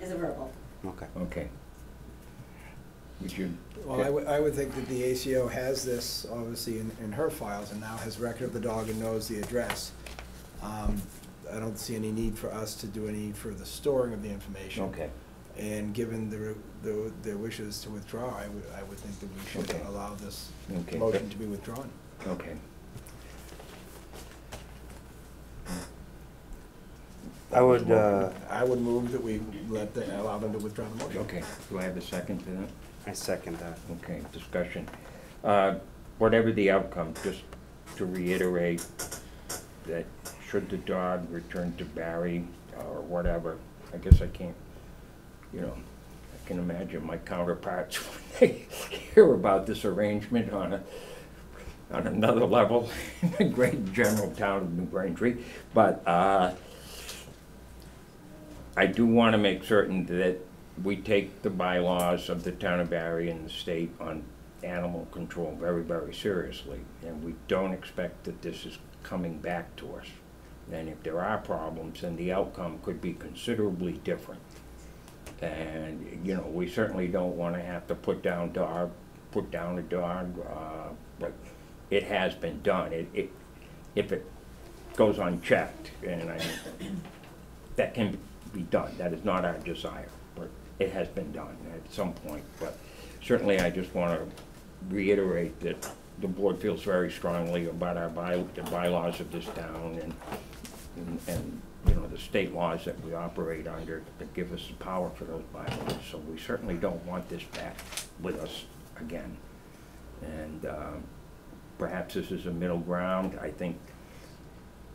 is a verbal. Okay. Okay. Would you? Well, I would, I would think that the ACO has this, obviously, in, in her files, and now has record of the dog and knows the address. Um, I don't see any need for us to do any further storing of the information. Okay, And given the, the, their wishes to withdraw, I would, I would think that we should Okay. allow this okay. motion to be withdrawn. Okay. I would, uh, I would move that we let the, allow them to withdraw the motion. Okay, do I have a second to that? I second that. Okay, discussion. Uh, Whatever the outcome, just to reiterate that should the dog return to Barre or whatever, I guess I can't, you know, I can imagine my counterparts when they hear about this arrangement on a, on another level in the great general town of New Braintree. But uh, I do want to make certain that we take the bylaws of the town of Barre and the state on animal control very, very seriously. And we don't expect that this is coming back to us. And if there are problems, then the outcome could be considerably different. And, you know, we certainly don't want to have to put down dog, put down a dog, uh, but it has been done. It, it, if it goes unchecked, and I, that can be done. That is not our desire, it has been done at some point. But certainly, I just want to reiterate that the board feels very strongly about our by, the bylaws of this town and, and- and, you know, the state laws that we operate under that give us the power for those bylaws. So we certainly don't want this back with us again. And um, perhaps this is a middle ground. I think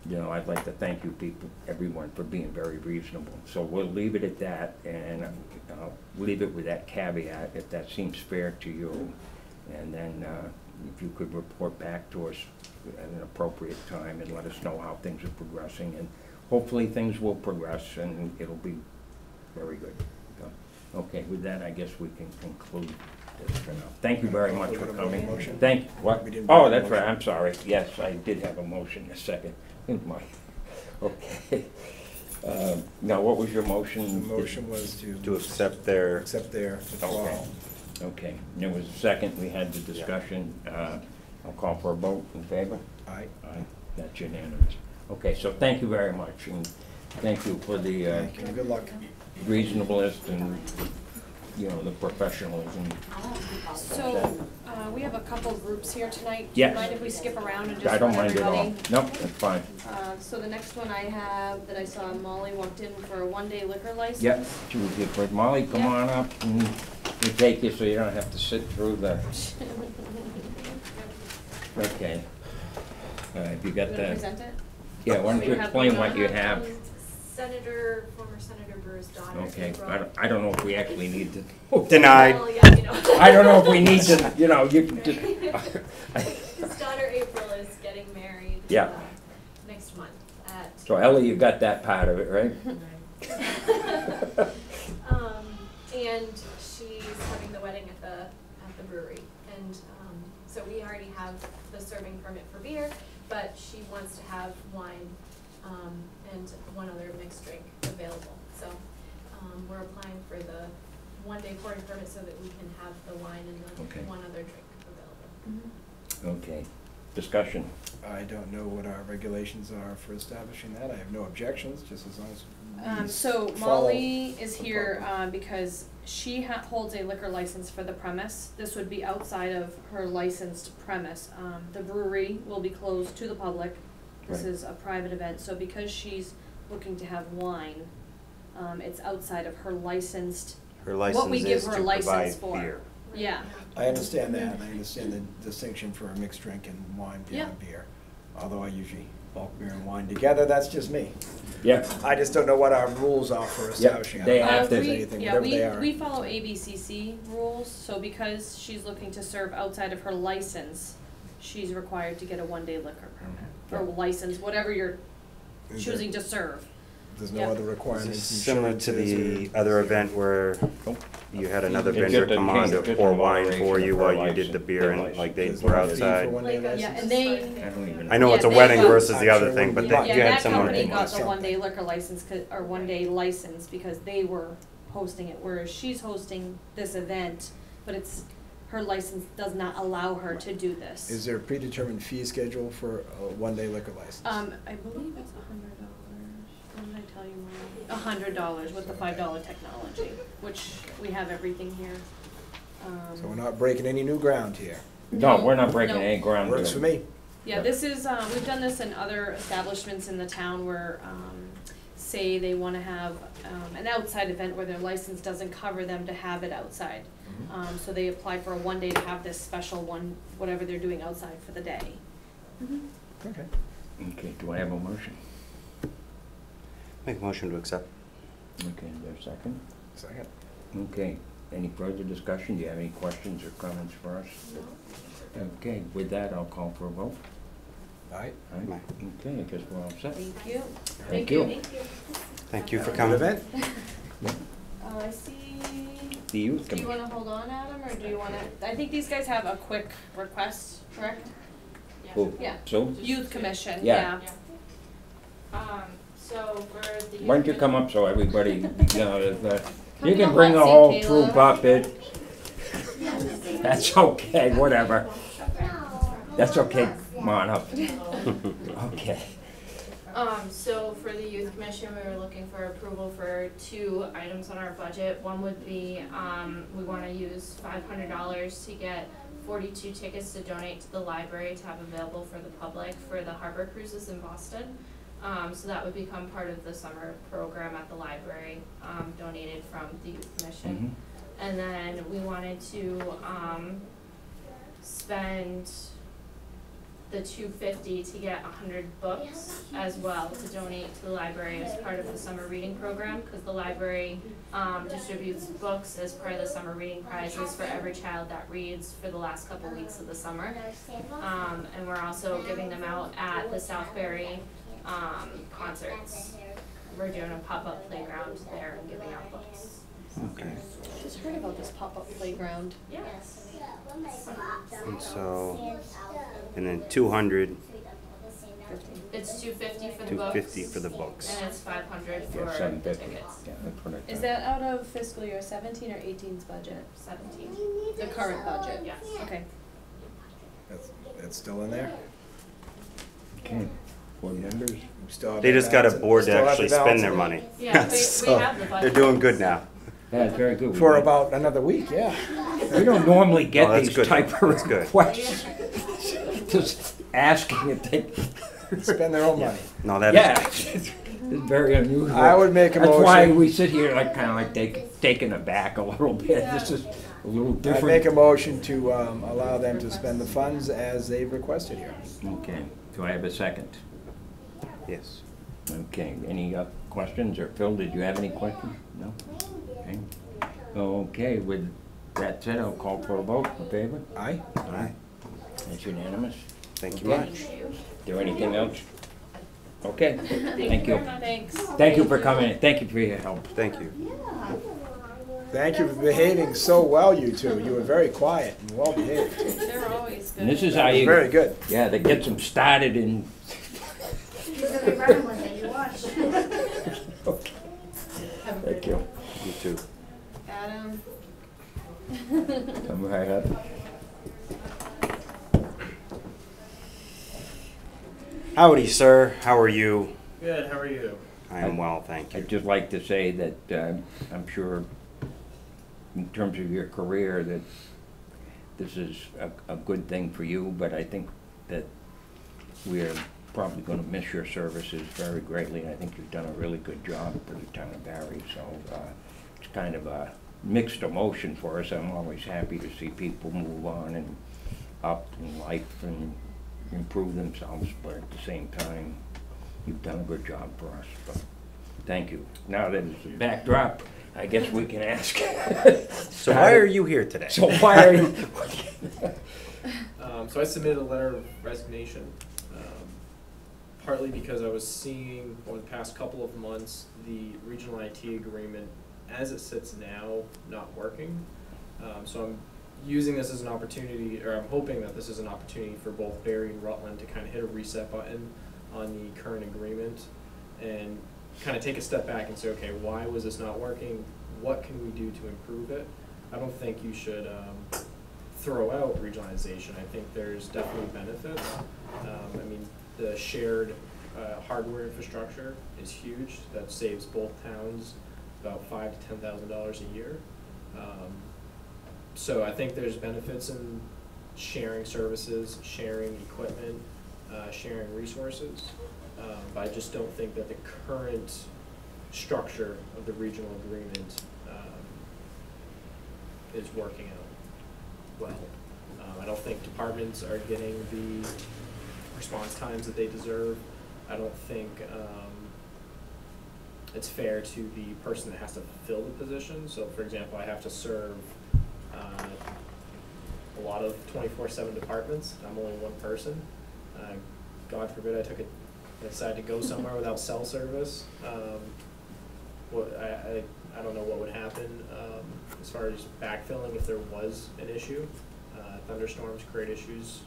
you know, I'd like to thank you people, everyone, for being very reasonable. So we'll leave it at that, and I'll leave it with that caveat, if that seems fair to you. And then, uh, if you could report back to us at an appropriate time and let us know how things are progressing. And hopefully, things will progress, and it'll be very good. So, Okay, with that, I guess we can conclude this for now. Thank you very much for coming. Motion. Thank, what? Oh, vote on the that's right. I'm sorry. Yes, I did have a motion, a second. in my- Okay. Um, Now, what was your motion? The motion? motion was to. To accept their, Accept their Okay, withdrawal. okay. There was a second, we had the discussion. Uh, I'll call for a vote in favor. Aye. Aye, that's unanimous. Okay, so thank you very much, and thank you for the uh, Thank you, good luck. reasonableness and, you know, the professionalism. So, uh, we have a couple groups here tonight. Do Yes. you mind if we skip around and I just don't run mind at all. everybody? No, that's fine. Uh, so the next one I have, that I saw Molly walked in for a one-day liquor license. Yep, she was good, but Molly, come Yeah. on up, and we'll take you so you don't have to sit through the, okay. Uh, Have you You got wanna the, present it? yeah, why don't you explain what you have? Senator, former Senator Brewer's daughter. Okay, April. I don't, I don't know if we actually need to. denied. Well, yeah, you know. I don't know if we need to, you know, you can just. His daughter April is getting married. Yeah. uh, Next month at. So Ellie, you got that part of it, right? Um, and she's having the wedding at the, at the brewery. And, um, so we already have the serving permit for beer, but she wants to have wine, um, and one other mixed drink available. So, um, we're applying for the one-day pouring permit so that we can have the wine and Okay. one other drink available. Okay. discussion? I don't know what our regulations are for establishing that. I have no objections, just as long as. we Um, so follow Molly is the here, protocol. um, because she ha- holds a liquor license for the premise. This would be outside of her licensed premise. Um, the brewery will be closed to the public. This Right. is a private event, so because she's looking to have wine, um, it's outside of her licensed, Her What we license give is her to license provide for. beer. yeah. I understand that, and I understand the distinction for a mixed drink and wine beyond beer. Although I usually bulk beer and wine together, that's just me. Yeah, I just don't know what our rules are for establishing. I they have if to- we- anything, yeah, whatever we- they are. We follow ABCC rules, so because she's looking to serve outside of her license, she's required to get a one-day liquor permit, or license, whatever you're choosing to serve. There's no yeah. other requirements. Similar to the insurances or- other event where Nope. you had another It's vendor just come on change, to just pour wine for you while you did the beer and like they There's were no fee for outside. one-day Yeah, license? and they, I don't even. I know it's a Yeah, they wedding got- versus the other thing, but we- that, yeah, you had that someone. company got the one-day liquor license, 'cause- or one-day license, because they were hosting it, whereas she's hosting this event, but it's, her license does not allow her to do this. Is there a predetermined fee schedule for a one-day liquor license? Um, I believe it's a hundred dollars. What did I tell you, Molly? A hundred dollars with the five dollar technology, which we have everything here. So we're Um, not breaking any new ground here. No, we're not breaking No. any ground. Works here. for me. yeah, this is, uh, we've done this in other establishments in the town where, um, say they wanna have, um, an outside event where their license doesn't cover them to have it outside. Mm-hmm. Um, so they apply for a one day to have this special one, whatever they're doing outside for the day. Okay. Okay, do I have a motion? Make a motion to accept. Okay, is there a second? Second. Okay, any further discussion? Do you have any questions or comments for us? Okay, with that, I'll call for a vote. All right. Aye. Okay, I guess we're all set. Thank you. Thank you. Thank you for Good coming. event. Uh, I see. The youth Do you commission. wanna hold on, Adam, or do you wanna, I think these guys have a quick request, correct? Who? Yeah. Sue? Youth commission, Yeah. yeah. Um, so for the. Why don't you come up so everybody, you know, that- Come you can bring the whole troop up, it. That's okay, whatever. That's okay, come on up. Okay. Um, so for the youth commission, we were looking for approval for two items on our budget. One would be, um, we wanna use five hundred dollars to get forty-two tickets to donate to the library to have available for the public for the harbor cruises in Boston. Um, so that would become part of the summer program at the library, um, donated from the youth commission. Mhm. And then we wanted to, um, spend the two fifty to get a hundred books as well to donate to the library as part of the summer reading program, cause the library, um, distributes books as part of the summer reading prizes for every child that reads for the last couple weeks of the summer. Um, and we're also giving them out at the South Barre, um, concerts. We're doing a pop-up playground there and giving out books. Okay. Just heard about this pop-up playground. Yes. And so, and then two hundred, It's two fifty for the books. two fifty for the books. And it's five hundred for Yeah, seven the fifty. tickets, Yeah, that's what I Is thought. that out of fiscal year seventeen or 18's budget? seventeen, The current budget? yes. Okay. That's, that's still in there? Okay, board members? We still have They just got a board to still the actually spend their money. Yeah, we, we have the budget. They're doing good now. Yeah, very good. We For don't- about another week, yeah. We don't normally Oh, get that's these good. type of That's good. requests. Just asking if they, Spend their own money. No, that yeah, is, it's it's very unusual. I would make a That's why motion, we sit here like, kinda like take, taken aback a little bit. This is a little I'd make different. a motion to, um, allow them to spend the funds as they've requested here. Okay, do I have a second? Yes. Okay, any uh, questions, or Phil, did you have any questions? No? Okay. Okay, with that said, I'll call for a vote, in favor? Aye? All right. That's unanimous. Thank you Okay. much. Is there anything else? Okay, thank you. Thanks. Thank you for coming, in. thank you for your help. Thank you. Thank you for behaving so well, you two. You were very quiet and well behaved. They're always good. And this is That how you, Very good. yeah, that gets them started in, thank you. You too. Adam. Come right up. Howdy, sir. How are you? Good, how are you? I am well, thank you. I'd just like to say that uh, I'm sure, in terms of your career, that this is a, a good thing for you, but I think that we're probably gonna miss your services very greatly. I think you've done a really good job for the town of Barre, so uh, it's kind of a mixed emotion for us. I'm always happy to see people move on and up in life and improve themselves, but at the same time, you've done a good job for us, but thank you. Now that it's a backdrop, I guess we can ask. So why are you here today? So why are you? Um, so I submitted a letter of resignation, partly because I was seeing over the past couple of months, the regional IT agreement, as it sits now, not working. Um, so I'm using this as an opportunity, or I'm hoping that this is an opportunity for both Barre and Rutland to kind of hit a reset button on the current agreement and kind of take a step back and say, okay, why was this not working? What can we do to improve it? I don't think you should um, throw out regionalization. I think there's definitely benefits. Um, I mean, the shared uh, hardware infrastructure is huge. That saves both towns about five to ten thousand dollars a year. Um, so I think there's benefits in sharing services, sharing equipment, uh, sharing resources. Um, but I just don't think that the current structure of the regional agreement um, is working out well. Um, I don't think departments are getting the response times that they deserve. I don't think um, it's fair to the person that has to fill the position. So, for example, I have to serve uh, a lot of twenty-four seven departments. I'm only one person. Uh, God forbid I took it, decided to go somewhere without cell service. Um, what, I, I, I don't know what would happen, um, as far as backfilling if there was an issue. Uh, thunderstorms create issues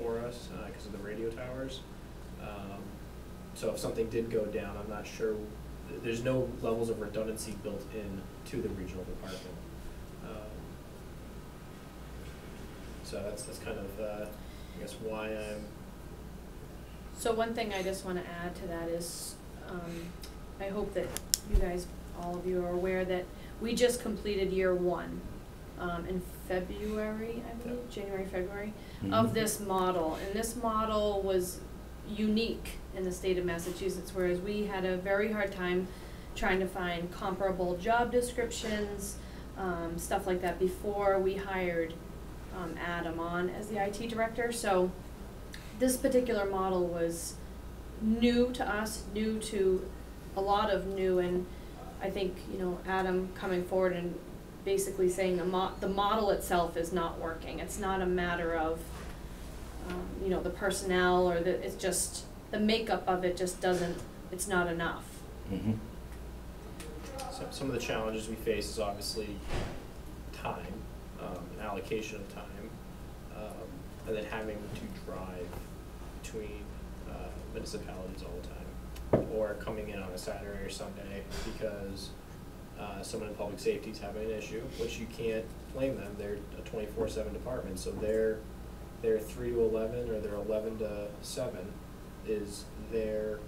for us, uh, because of the radio towers. Um, so if something did go down, I'm not sure, there's no levels of redundancy built in to the regional department. Um, So that's, that's kind of, uh, I guess why I'm So one thing I just wanna add to that is, um, I hope that you guys, all of you are aware that we just completed year one, um, February, I believe, January, February, of Mhm. this model, and this model was unique in the state of Massachusetts, whereas we had a very hard time trying to find comparable job descriptions, um, stuff like that, before we hired, um, Adam on as the IT director, so this particular model was new to us, new to a lot of new, and I think, you know, Adam coming forward and basically saying the mo- the model itself is not working. It's not a matter of, um, you know, the personnel or the, it's just, the makeup of it just doesn't, it's not enough. Mhm. So some of the challenges we face is obviously time, um, and allocation of time, um, and then having to drive between uh, municipalities all the time, or coming in on a Saturday or Sunday because uh, someone in public safety is having an issue, which you can't blame them. They're a twenty-four seven department, so their their three to eleven or their eleven to seven is their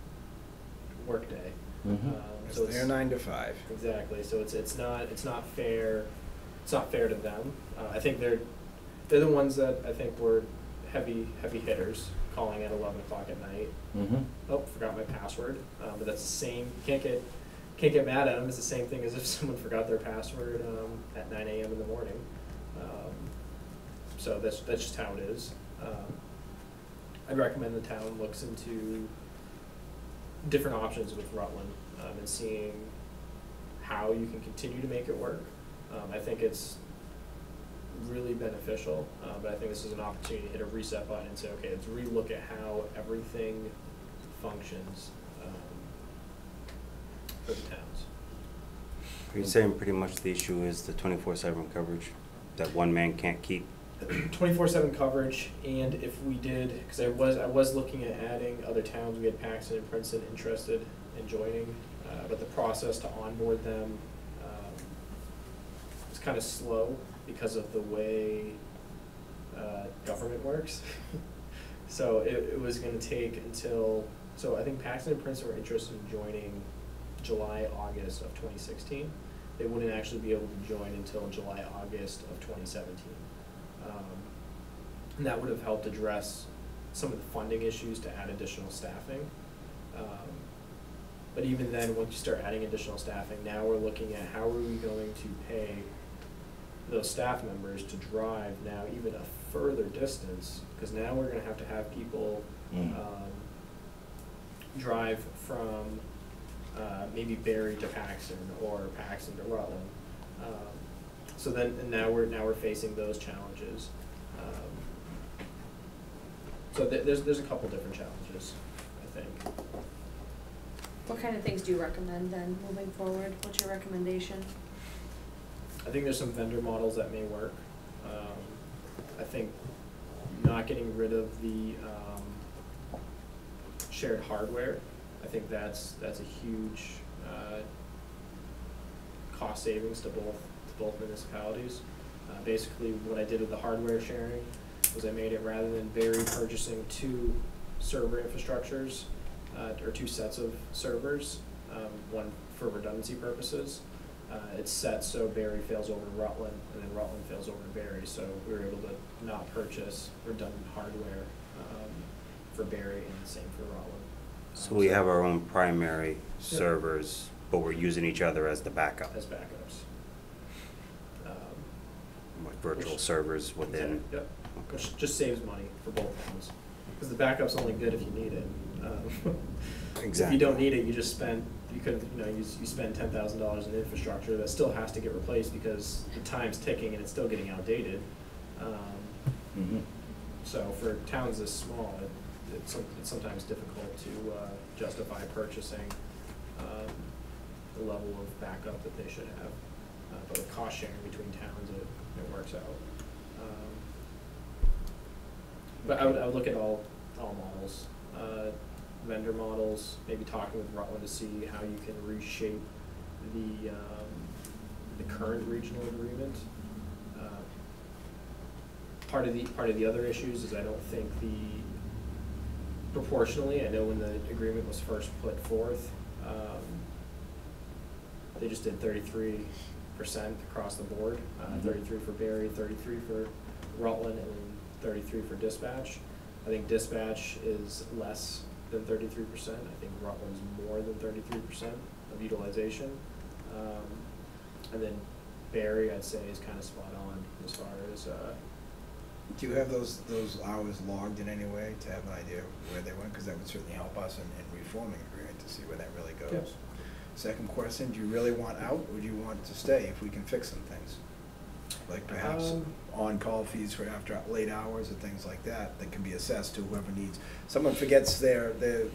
workday. Mhm. Um, It's so their nine to five. Exactly, so it's, it's not, it's not fair, it's not fair to them. Uh, I think they're, they're the ones that I think were heavy, heavy hitters, calling at eleven o'clock at night. Mhm. Oh, forgot my password, uh, but that's the same, can't get, can't get mad at them, it's the same thing as if someone forgot their password, um, at nine AM in the morning. Um, So that's, that's just how it is. Um, I'd recommend the town looks into different options with Rutland, um, and seeing how you can continue to make it work. Um, I think it's really beneficial, uh, but I think this is an opportunity to hit a reset button and say, okay, let's relook at how everything functions, for the towns. Are you saying pretty much the issue is the twenty-four seven coverage that one man can't keep? Twenty-four seven coverage, and if we did, cause I was, I was looking at adding other towns, we had Paxton and Princeton interested in joining, uh, but the process to onboard them, um, was kinda slow because of the way, uh, government works. So it, it was gonna take until, so I think Paxton and Princeton were interested in joining July, August of twenty sixteen. They wouldn't actually be able to join until July, August of twenty seventeen. Um, And that would have helped address some of the funding issues to add additional staffing. Um, But even then, once you start adding additional staffing, now we're looking at how are we going to pay those staff members to drive now even a further distance? Because now we're gonna have to have people, Mm. um, drive from, uh, maybe Barre to Paxton or Paxton to Rutland. Um, So then, and now we're, now we're facing those challenges. Um, So there, there's, there's a couple different challenges, I think. What kind of things do you recommend then, moving forward? What's your recommendation? I think there's some vendor models that may work. Um, I think not getting rid of the, um, shared hardware, I think that's, that's a huge, uh, cost savings to both, to both municipalities. Uh, basically, what I did with the hardware sharing was I made it rather than Barre purchasing two server infrastructures, uh, or two sets of servers, um, one for redundancy purposes. Uh, it's set so Barre fails over to Rutland, and then Rutland fails over to Barre, so we were able to not purchase redundant hardware, um, for Barre and the same for Rutland. So we have our own primary servers, but we're using each other as the backup, As backups. Um, like virtual servers within. Exact- Yep, which just saves money for both ones, because the backup's only good if you need it. Um, If Exactly. you don't need it, you just spend, you could, you know, you, s- you spend ten thousand dollars in infrastructure that still has to get replaced because the time's ticking and it's still getting outdated. Um, Mhm. So for towns this small, it, it's, it's sometimes difficult to, uh, justify purchasing, um, the level of backup that they should have. Uh, but with cost sharing between towns, it, it works out. Um, But I would, I would look at all, all models, uh, vendor models, maybe talking with Rutland to see how you can reshape the, um, the current regional agreement. Uh, Part of the, part of the other issues is I don't think the, proportionally, I know when the agreement was first put forth, um, they just did thirty-three percent across the board, uh, Mhm. thirty-three for Barre, thirty-three for Rutland, and then thirty-three for dispatch. I think dispatch is less than thirty-three percent, I think Rutland's more than thirty-three percent of utilization. Um, and then Barre, I'd say, is kind of spot on as far as, uh, Do you have those, those hours logged in any way to have an idea where they went? Because that would certainly help us in, in reforming agreement to see where that really goes. Yes. Second question, do you really want out, or do you want to stay if we can fix some things? Like perhaps Um, on-call fees for after, late hours or things like that, that can be assessed to whoever needs. Someone forgets their, their,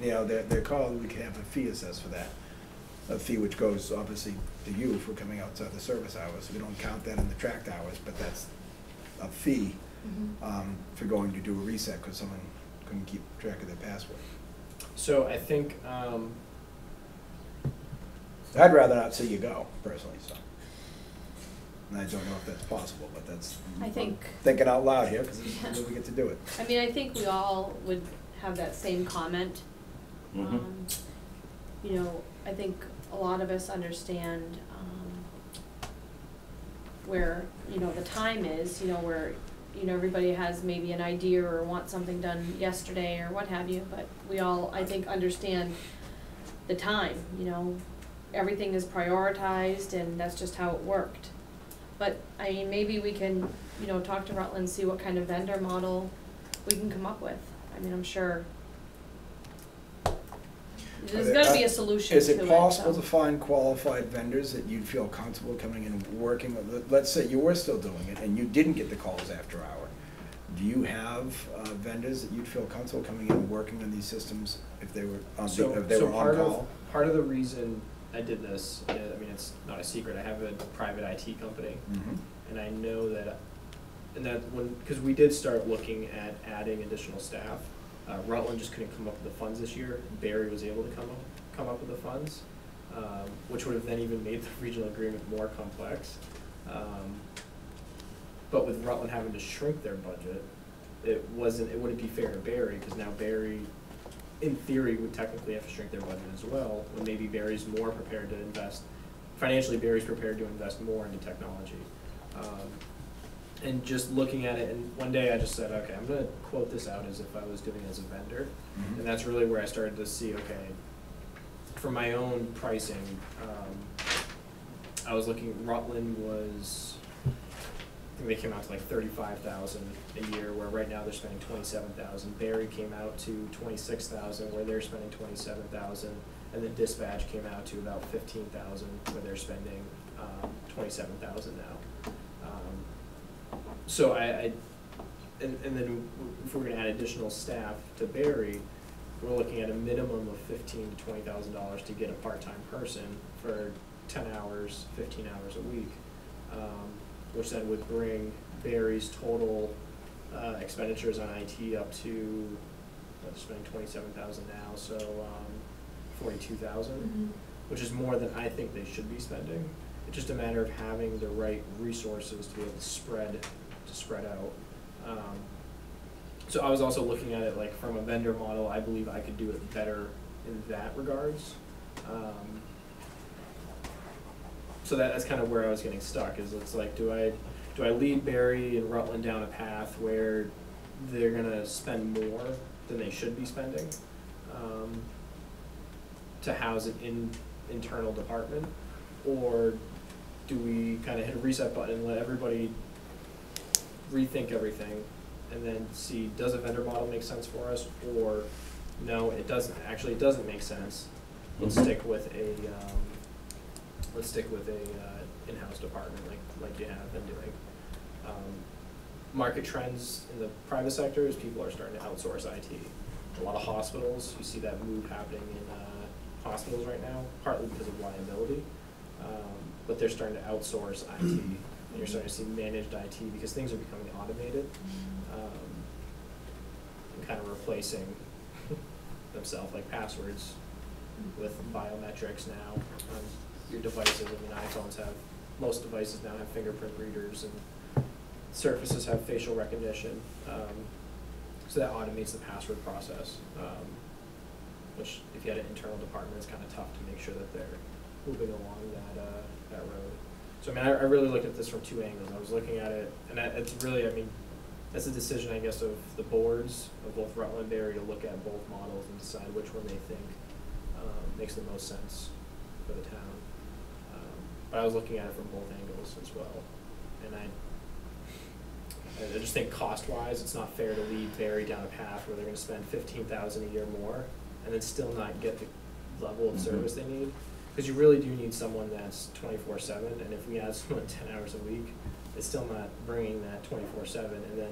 you know, their, their call, we can have a fee assessed for that. A fee which goes obviously to you for coming outside the service hours. We don't count that in the tracked hours, but that's a fee um, for going to do a reset because someone couldn't keep track of their password. so I think, um, I'd rather not see you go personally, so. And I don't know if that's possible, but that's. I think- Thinking out loud here because Yeah. we get to do it. I mean, I think we all would have that same comment. Mhm. Um, You know, I think a lot of us understand, where, you know, the time is, you know, where, you know, everybody has maybe an idea or wants something done yesterday or what have you, but we all, I think, understand the time, you know, everything is prioritized and that's just how it worked. But, I mean, maybe we can, you know, talk to Rutland, see what kind of vendor model we can come up with. I mean, I'm sure there's Are there- gotta be a uh, solution Is to it it, possible so. to find qualified vendors that you'd feel comfortable coming in and working with? Let- Let's say you were still doing it and you didn't get the calls after hour. Do you have uh, vendors that you'd feel comfortable coming in and working on these systems if they were, on- So, if they so were on part of, call? part of the reason I did this, uh, I mean, it's not a secret, I have a private IT company. Mhm. And I know that, and that when, because we did start looking at adding additional staff. Uh, Rutland just couldn't come up with the funds this year, Barre was able to come up, come up with the funds, um, which would have then even made the regional agreement more complex. Um, But with Rutland having to shrink their budget, it wasn't, it wouldn't be fair to Barre, because now Barre, in theory, would technically have to shrink their budget as well, when maybe Barre's more prepared to invest, financially, Barre's prepared to invest more into technology. Um, and just looking at it, and one day I just said, okay, I'm gonna quote this out as if I was doing it as a vendor. And that's really where I started to see, okay, for my own pricing, um, I was looking, Rutland was, I think they came out to like thirty-five thousand a year, where right now they're spending twenty-seven thousand. Barre came out to twenty-six thousand, where they're spending twenty-seven thousand. And then dispatch came out to about fifteen thousand, where they're spending, um, twenty-seven thousand now. So I, I, and, and then if we're gonna add additional staff to Barre, we're looking at a minimum of fifteen to twenty thousand dollars to get a part-time person for ten hours, fifteen hours a week. Um, which then would bring Barre's total, uh, expenditures on IT up to, spending twenty-seven thousand now, so, um, forty-two thousand, which is more than I think they should be spending. It's just a matter of having the right resources to be able to spread, to spread out. Um, so I was also looking at it like from a vendor model, I believe I could do it better in that regards. Um, so that, that's kind of where I was getting stuck, is it's like, do I, do I lead Barre and Rutland down a path where they're gonna spend more than they should be spending? Um, to house an in, internal department? Or do we kind of hit a reset button and let everybody rethink everything and then see, does a vendor model make sense for us? Or, no, it doesn't, actually, it doesn't make sense. Let's Mhm. stick with a, um, let's stick with a, uh, in-house department like, like you have been doing. Um, Market trends in the private sector is people are starting to outsource IT. A lot of hospitals, you see that move happening in, uh, hospitals right now, partly because of liability. Um, but they're starting to outsource IT, and you're starting to see managed IT because things are becoming automated. Um, and kind of replacing themselves, like passwords with biometrics now on your devices. I mean, iPhones have, most devices now have fingerprint readers and Surfaces have facial recognition. Um, so that automates the password process. Um, which if you had an internal department, it's kind of tough to make sure that they're moving along that, uh, that road. So I mean, I, I really looked at this from two angles. I was looking at it, and I- it's really, I mean, that's a decision, I guess, of the boards of both Rutland and Barre to look at both models and decide which one they think, um, makes the most sense for the town. Um, But I was looking at it from both angles as well, and I, I just think cost-wise, it's not fair to lead Barre down a path where they're gonna spend fifteen thousand a year more and then still not get the level of Mhm. service they need. Cause you really do need someone that's twenty-four seven, and if we add someone ten hours a week, it's still not bringing that twenty-four seven, and then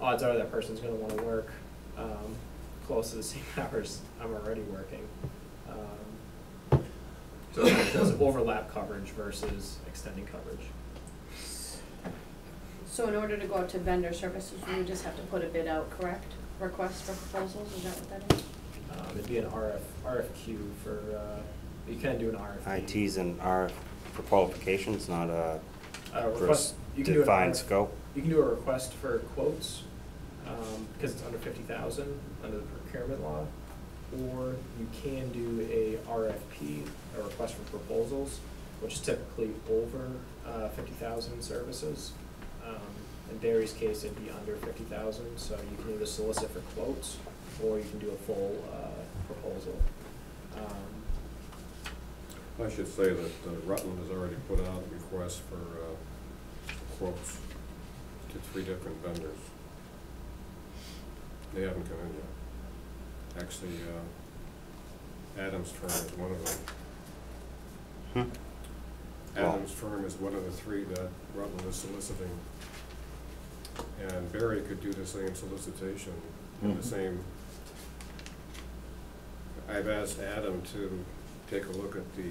odds are that person's gonna wanna work, um, close to the same hours I'm already working. Um, So it does overlap coverage versus extending coverage. So in order to go out to vendor services, we just have to put a bid out, correct? Request for proposals, is that what that is? Um, it'd be an RF, RFQ for, uh, you can do an RFP. IT's and R for qualifications, not a, Uh, for a request, you can do an defined RF scope. You can do a request for quotes, um, because it's under fifty thousand under the procurement law. Or you can do a RFP, a request for proposals, which is typically over, uh, fifty thousand services. Um, in Barre's case, it'd be under fifty thousand, so you can either solicit for quotes, or you can do a full, uh, proposal. Um, I should say that uh, Rutland has already put out a request for uh, quotes to three different vendors. They haven't come in yet. Actually, uh, Adams Firm is one of them. Hmm. Well- Adams Firm is one of the three that Rutland is soliciting. And Barre could do the same solicitation in the Mhm. same. I've asked Adam to take a look at the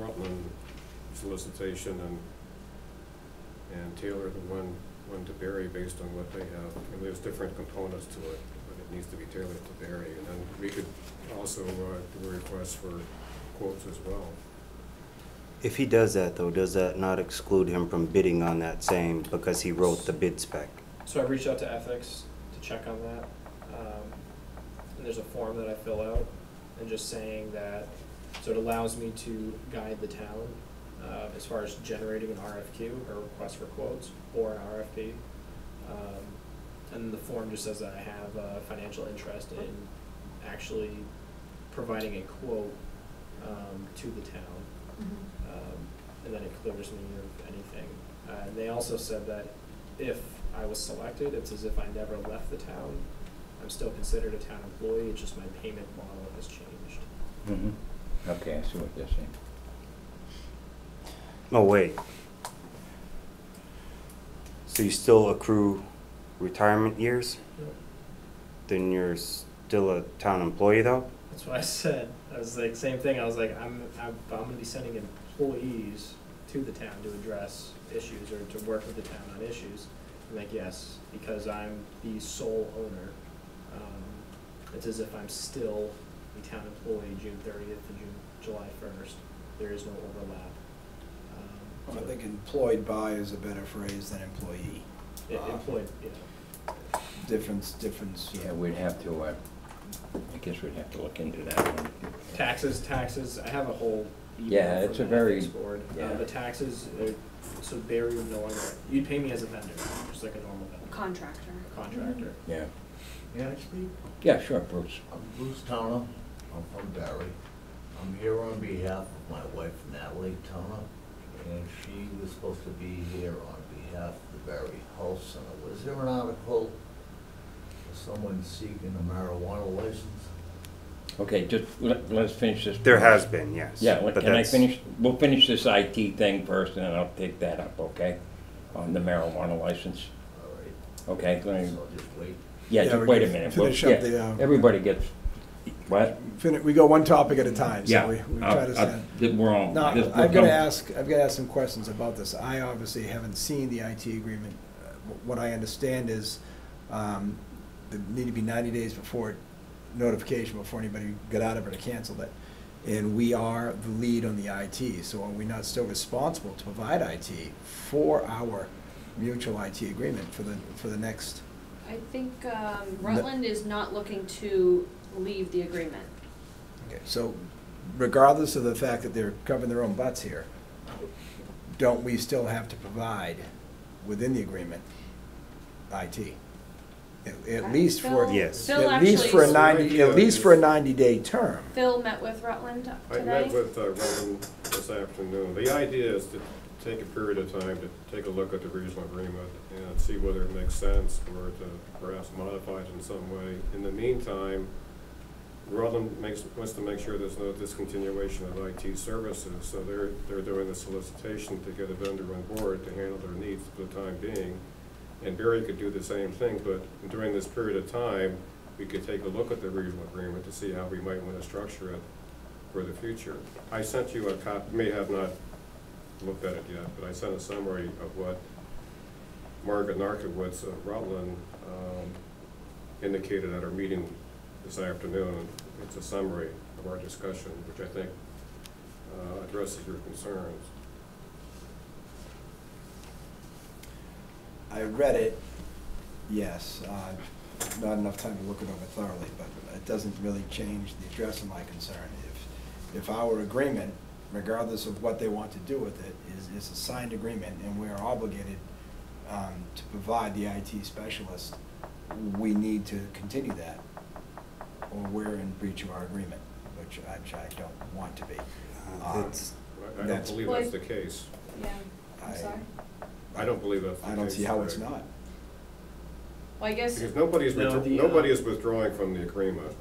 Rutland solicitation and, and tailor the one, one to Barre based on what they have. And there's different components to it, but it needs to be tailored to Barre. And then we could also, uh, do a request for quotes as well. If he does that, though, does that not exclude him from bidding on that same, because he wrote the bid spec? So I reached out to ethics, to check on that. Um, and there's a form that I fill out, and just saying that, so it allows me to guide the town, uh, as far as generating an RFQ, or request for quotes, or an RFP. Um, and the form just says that I have a financial interest in actually providing a quote, um, to the town. Um, and then it clears me of anything. Uh, and they also said that if I was selected, it's as if I never left the town. I'm still considered a town employee, it's just my payment model has changed. Mhm. Okay, I see what they're saying. No, wait. So you still accrue retirement years? Then you're still a town employee though? That's what I said. I was like, same thing, I was like, I'm, I'm, I'm gonna be sending employees to the town to address issues or to work with the town on issues. I'm like, yes, because I'm the sole owner. Um, it's as if I'm still a town employee June thirtieth to June, July first. There is no overlap. Um, I think employed by is a better phrase than employee. e- Uh, Employed, yeah. Difference, difference. Yeah, we'd have to, uh, I guess we'd have to look into that one. Taxes, taxes, I have a whole Yeah, it's a very- ethics board. Uh, yeah. the taxes, uh, so Barre would no longer, you'd pay me as a vendor, just like a normal vendor, Contractor. a contractor. Yeah. May I speak? Yeah, sure, Bruce. I'm Bruce Towner. I'm from Barre. I'm here on behalf of my wife Natalie Towner, and she was supposed to be here on behalf of the Barre Health Center. Was there an article for someone seeking a marijuana license? Okay, just let, let's finish this. There has been, yes. Yeah, but can I that's- finish, we'll finish this IT thing first, and then I'll take that up, okay? On the marijuana license, All right, okay? let me- so just wait. Yeah, Yeah, just we're wait a gonna minute. We'll- finish up yeah, the, um, Everybody gets, what? Fin- We go one topic at a time, Yeah. so we, we I'll- try to I'll- stand. th- We're all. Now, this- I've got to come- ask, I've got to ask some questions about this. I obviously haven't seen the IT agreement. Uh, What I understand is, um, there need to be ninety days before notification, before anybody got out of it or canceled it. And we are the lead on the IT, so are we not still responsible to provide IT for our mutual IT agreement for the, for the next? I think um, Rutland is not looking to leave the agreement. Okay, so regardless of the fact that they're covering their own butts here, don't we still have to provide within the agreement IT? At- At least for, Yes. Phil at least for a actually, ninety, at least for a ninety-day term. Phil met with Rutland I met today. with uh, Roland this afternoon. The idea is to take a period of time to take a look at the regional agreement and see whether it makes sense or to perhaps modify it in some way. In the meantime, Rutland makes, wants to make sure there's no discontinuation of IT services, so they're, they're doing the solicitation to get a vendor on board to handle their needs for the time being. And Barre could do the same thing, but during this period of time, we could take a look at the regional agreement to see how we might want to structure it for the future. I sent you a copy, may have not looked at it yet, but I sent a summary of what Margaret Nartowicz of Rutland um, indicated at our meeting this afternoon. It's a summary of our discussion, which I think uh, addresses your concerns. I read it, yes, uh, not enough time to look it over thoroughly, but it doesn't really change the address of my concern. If, if our agreement, regardless of what they want to do with it, is, is a signed agreement and we are obligated um, to provide the IT specialist, we need to continue that, or we're in breach of our agreement, which I, which I don't want to be. Uh, Um, it's- I- I don't That's- believe that's the case. Yeah, I- I'm sorry. I don't believe that's the case. I don't see how it's Greg. not. Well, I guess, Because nobody's, No, withdraw- the, uh, nobody is withdrawing from the agreement.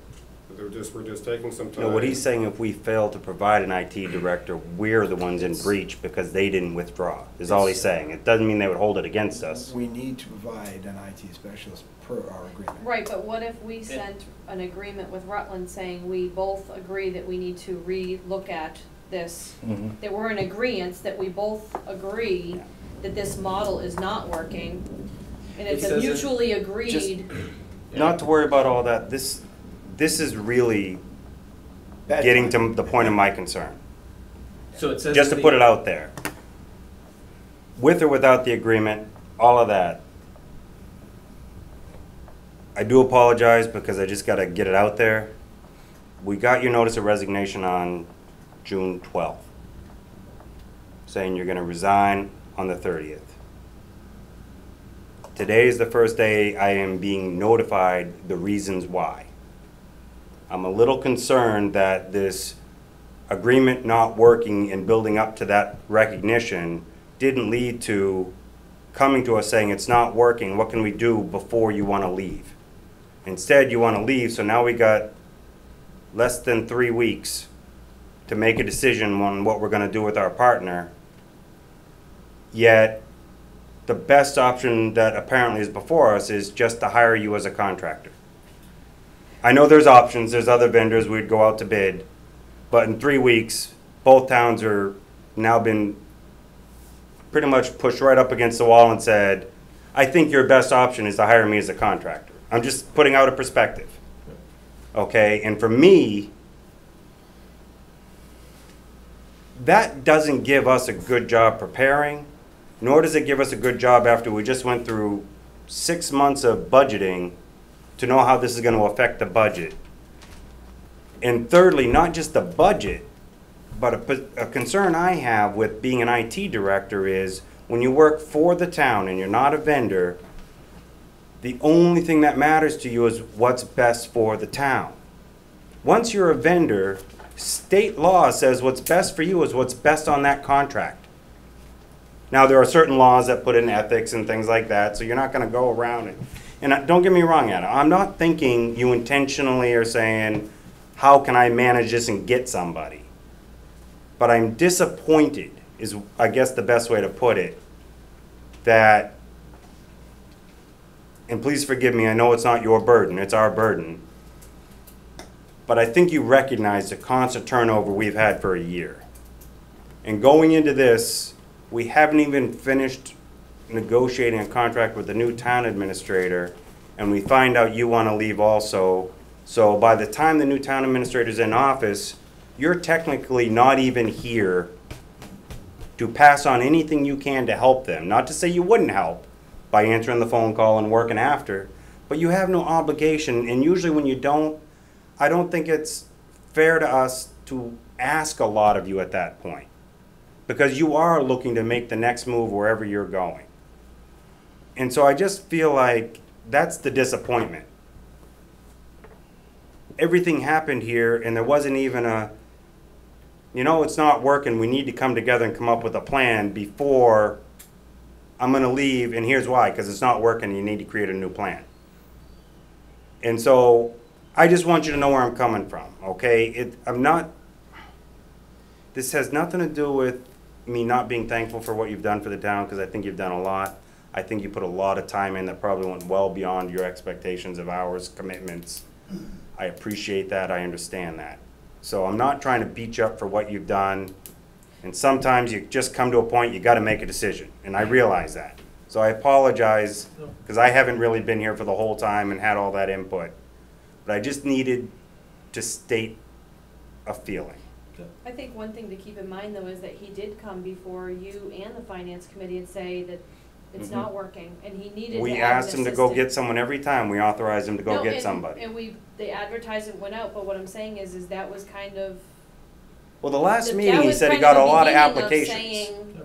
They're just, we're just taking some time. No, what he's saying, if we fail to provide an IT director, we're the ones in breach because they didn't withdraw, is all he's saying. It doesn't mean they would hold it against us. We need to provide an IT specialist per our agreement. right, but what if we sent an agreement with Rutland saying we both agree that we need to re-look at this? Mhm. That we're in agreement, that we both agree that this model is not working, and It it's a says it- mutually agreed. Not to worry about all that, this, this is really Bad getting timing. to the point of my concern. So it says. Just to put it out there. With or without the agreement, all of that. I do apologize because I just gotta get it out there. We got your notice of resignation on June twelfth, saying you're gonna resign on the thirtieth. Today is the first day I am being notified the reasons why. I'm a little concerned that this agreement not working and building up to that recognition didn't lead to coming to us saying it's not working, what can we do before you wanna leave? Instead, you wanna leave, so now we got less than three weeks to make a decision on what we're gonna do with our partner. Yet, the best option that apparently is before us is just to hire you as a contractor. I know there's options, there's other vendors, we'd go out to bid, but in three weeks, both towns are now been pretty much pushed right up against the wall and said, I think your best option is to hire me as a contractor. I'm just putting out a perspective. Okay, and for me, that doesn't give us a good job preparing, nor does it give us a good job after we just went through six months of budgeting to know how this is gonna affect the budget. And thirdly, not just the budget, but a, a concern I have with being an IT director is when you work for the town and you're not a vendor, the only thing that matters to you is what's best for the town. Once you're a vendor, state law says what's best for you is what's best on that contract. Now, there are certain laws that put in ethics and things like that, so you're not gonna go around it. And don't get me wrong, Anna, I'm not thinking you intentionally are saying, how can I manage this and get somebody? But I'm disappointed, is I guess the best way to put it, that, and please forgive me, I know it's not your burden, it's our burden. But I think you recognize the constant turnover we've had for a year. And going into this, we haven't even finished negotiating a contract with the new town administrator, and we find out you want to leave also. So by the time the new town administrator's in office, you're technically not even here to pass on anything you can to help them. Not to say you wouldn't help by answering the phone call and working after, but you have no obligation, and usually when you don't, I don't think it's fair to us to ask a lot of you at that point. Because you are looking to make the next move wherever you're going. And so I just feel like that's the disappointment. Everything happened here and there wasn't even a, you know, it's not working, we need to come together and come up with a plan before I'm gonna leave and here's why, because it's not working, you need to create a new plan. And so I just want you to know where I'm coming from, okay? It, I'm not, this has nothing to do with me not being thankful for what you've done for the town, because I think you've done a lot. I think you put a lot of time in that probably went well beyond your expectations of hours, commitments. I appreciate that, I understand that. So I'm not trying to beat you up for what you've done. And sometimes you just come to a point, you gotta make a decision, and I realize that. So I apologize, because I haven't really been here for the whole time and had all that input. But I just needed to state a feeling. I think one thing to keep in mind though is that he did come before you and the finance committee and say that it's Mhm. not working and he needed to We add an asked him to go get someone every time, we authorized him to go get and- somebody. And we, the advertisement went out, but what I'm saying is, is that was kind of. Well, the last that meeting, he was said he kind got a the lot of beginning applications. saying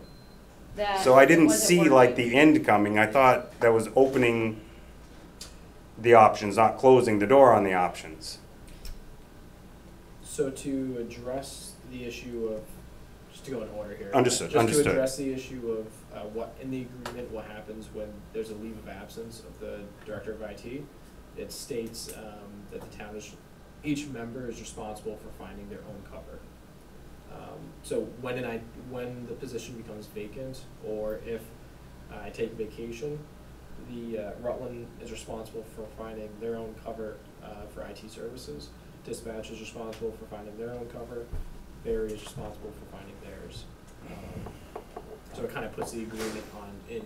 that So I it didn't wasn't see like working. the end coming, I thought that was opening the options, not closing the door on the options. So to address the issue of, just to go in order here. Understood, Just understood. to address the issue of uh, what, in the agreement, what happens when there's a leave of absence of the director of IT. It states um, that the town is, each member is responsible for finding their own cover. Um, So when an I, when the position becomes vacant, or if I take vacation, the uh, Rutland is responsible for finding their own cover uh, for IT services. Dispatch is responsible for finding their own cover. Barre is responsible for finding theirs. Um, So it kind of puts the agreement on, in,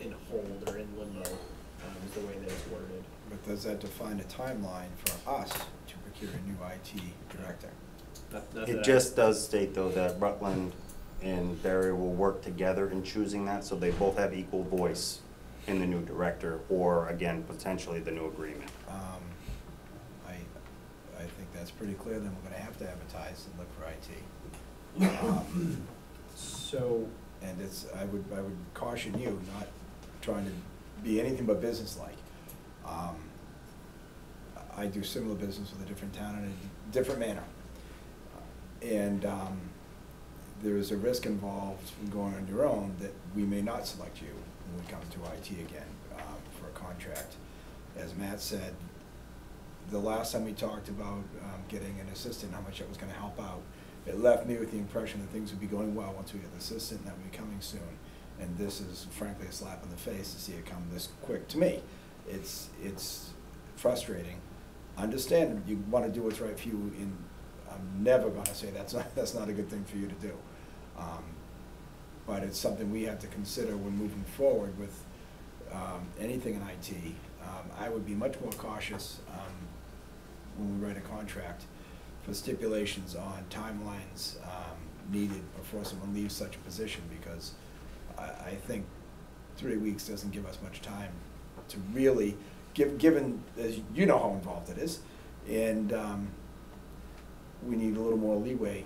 in hold or in limbo, um, is the way that it's worded. But does that define a timeline for us to procure a new IT director? Not- not It that I- just does state though that Rutland and Barre will work together in choosing that, so they both have equal voice in the new director, or again, potentially the new agreement. Um, I, I think that's pretty clear, then we're gonna have to advertise and look for IT. Um, So, And it's, I would, I would caution you, not trying to be anything but businesslike. Um, I do similar business with a different town in a different manner. And, um, there is a risk involved in going on your own that we may not select you when we come to IT again, um, for a contract. As Matt said, the last time we talked about, um, getting an assistant, how much that was gonna help out, it left me with the impression that things would be going well once we get the assistant, and that would be coming soon. And this is frankly a slap in the face to see it come this quick to me. It's, it's frustrating. Understand, you wanna do what's right for you, and I'm never gonna say that's not, that's not a good thing for you to do. Um, But it's something we have to consider when moving forward with, um, anything in IT. Um, I would be much more cautious, um, when we write a contract for stipulations on timelines, um, needed before someone leaves such a position, because I, I think three weeks doesn't give us much time to really, give, given, as you know how involved it is, and, um, we need a little more leeway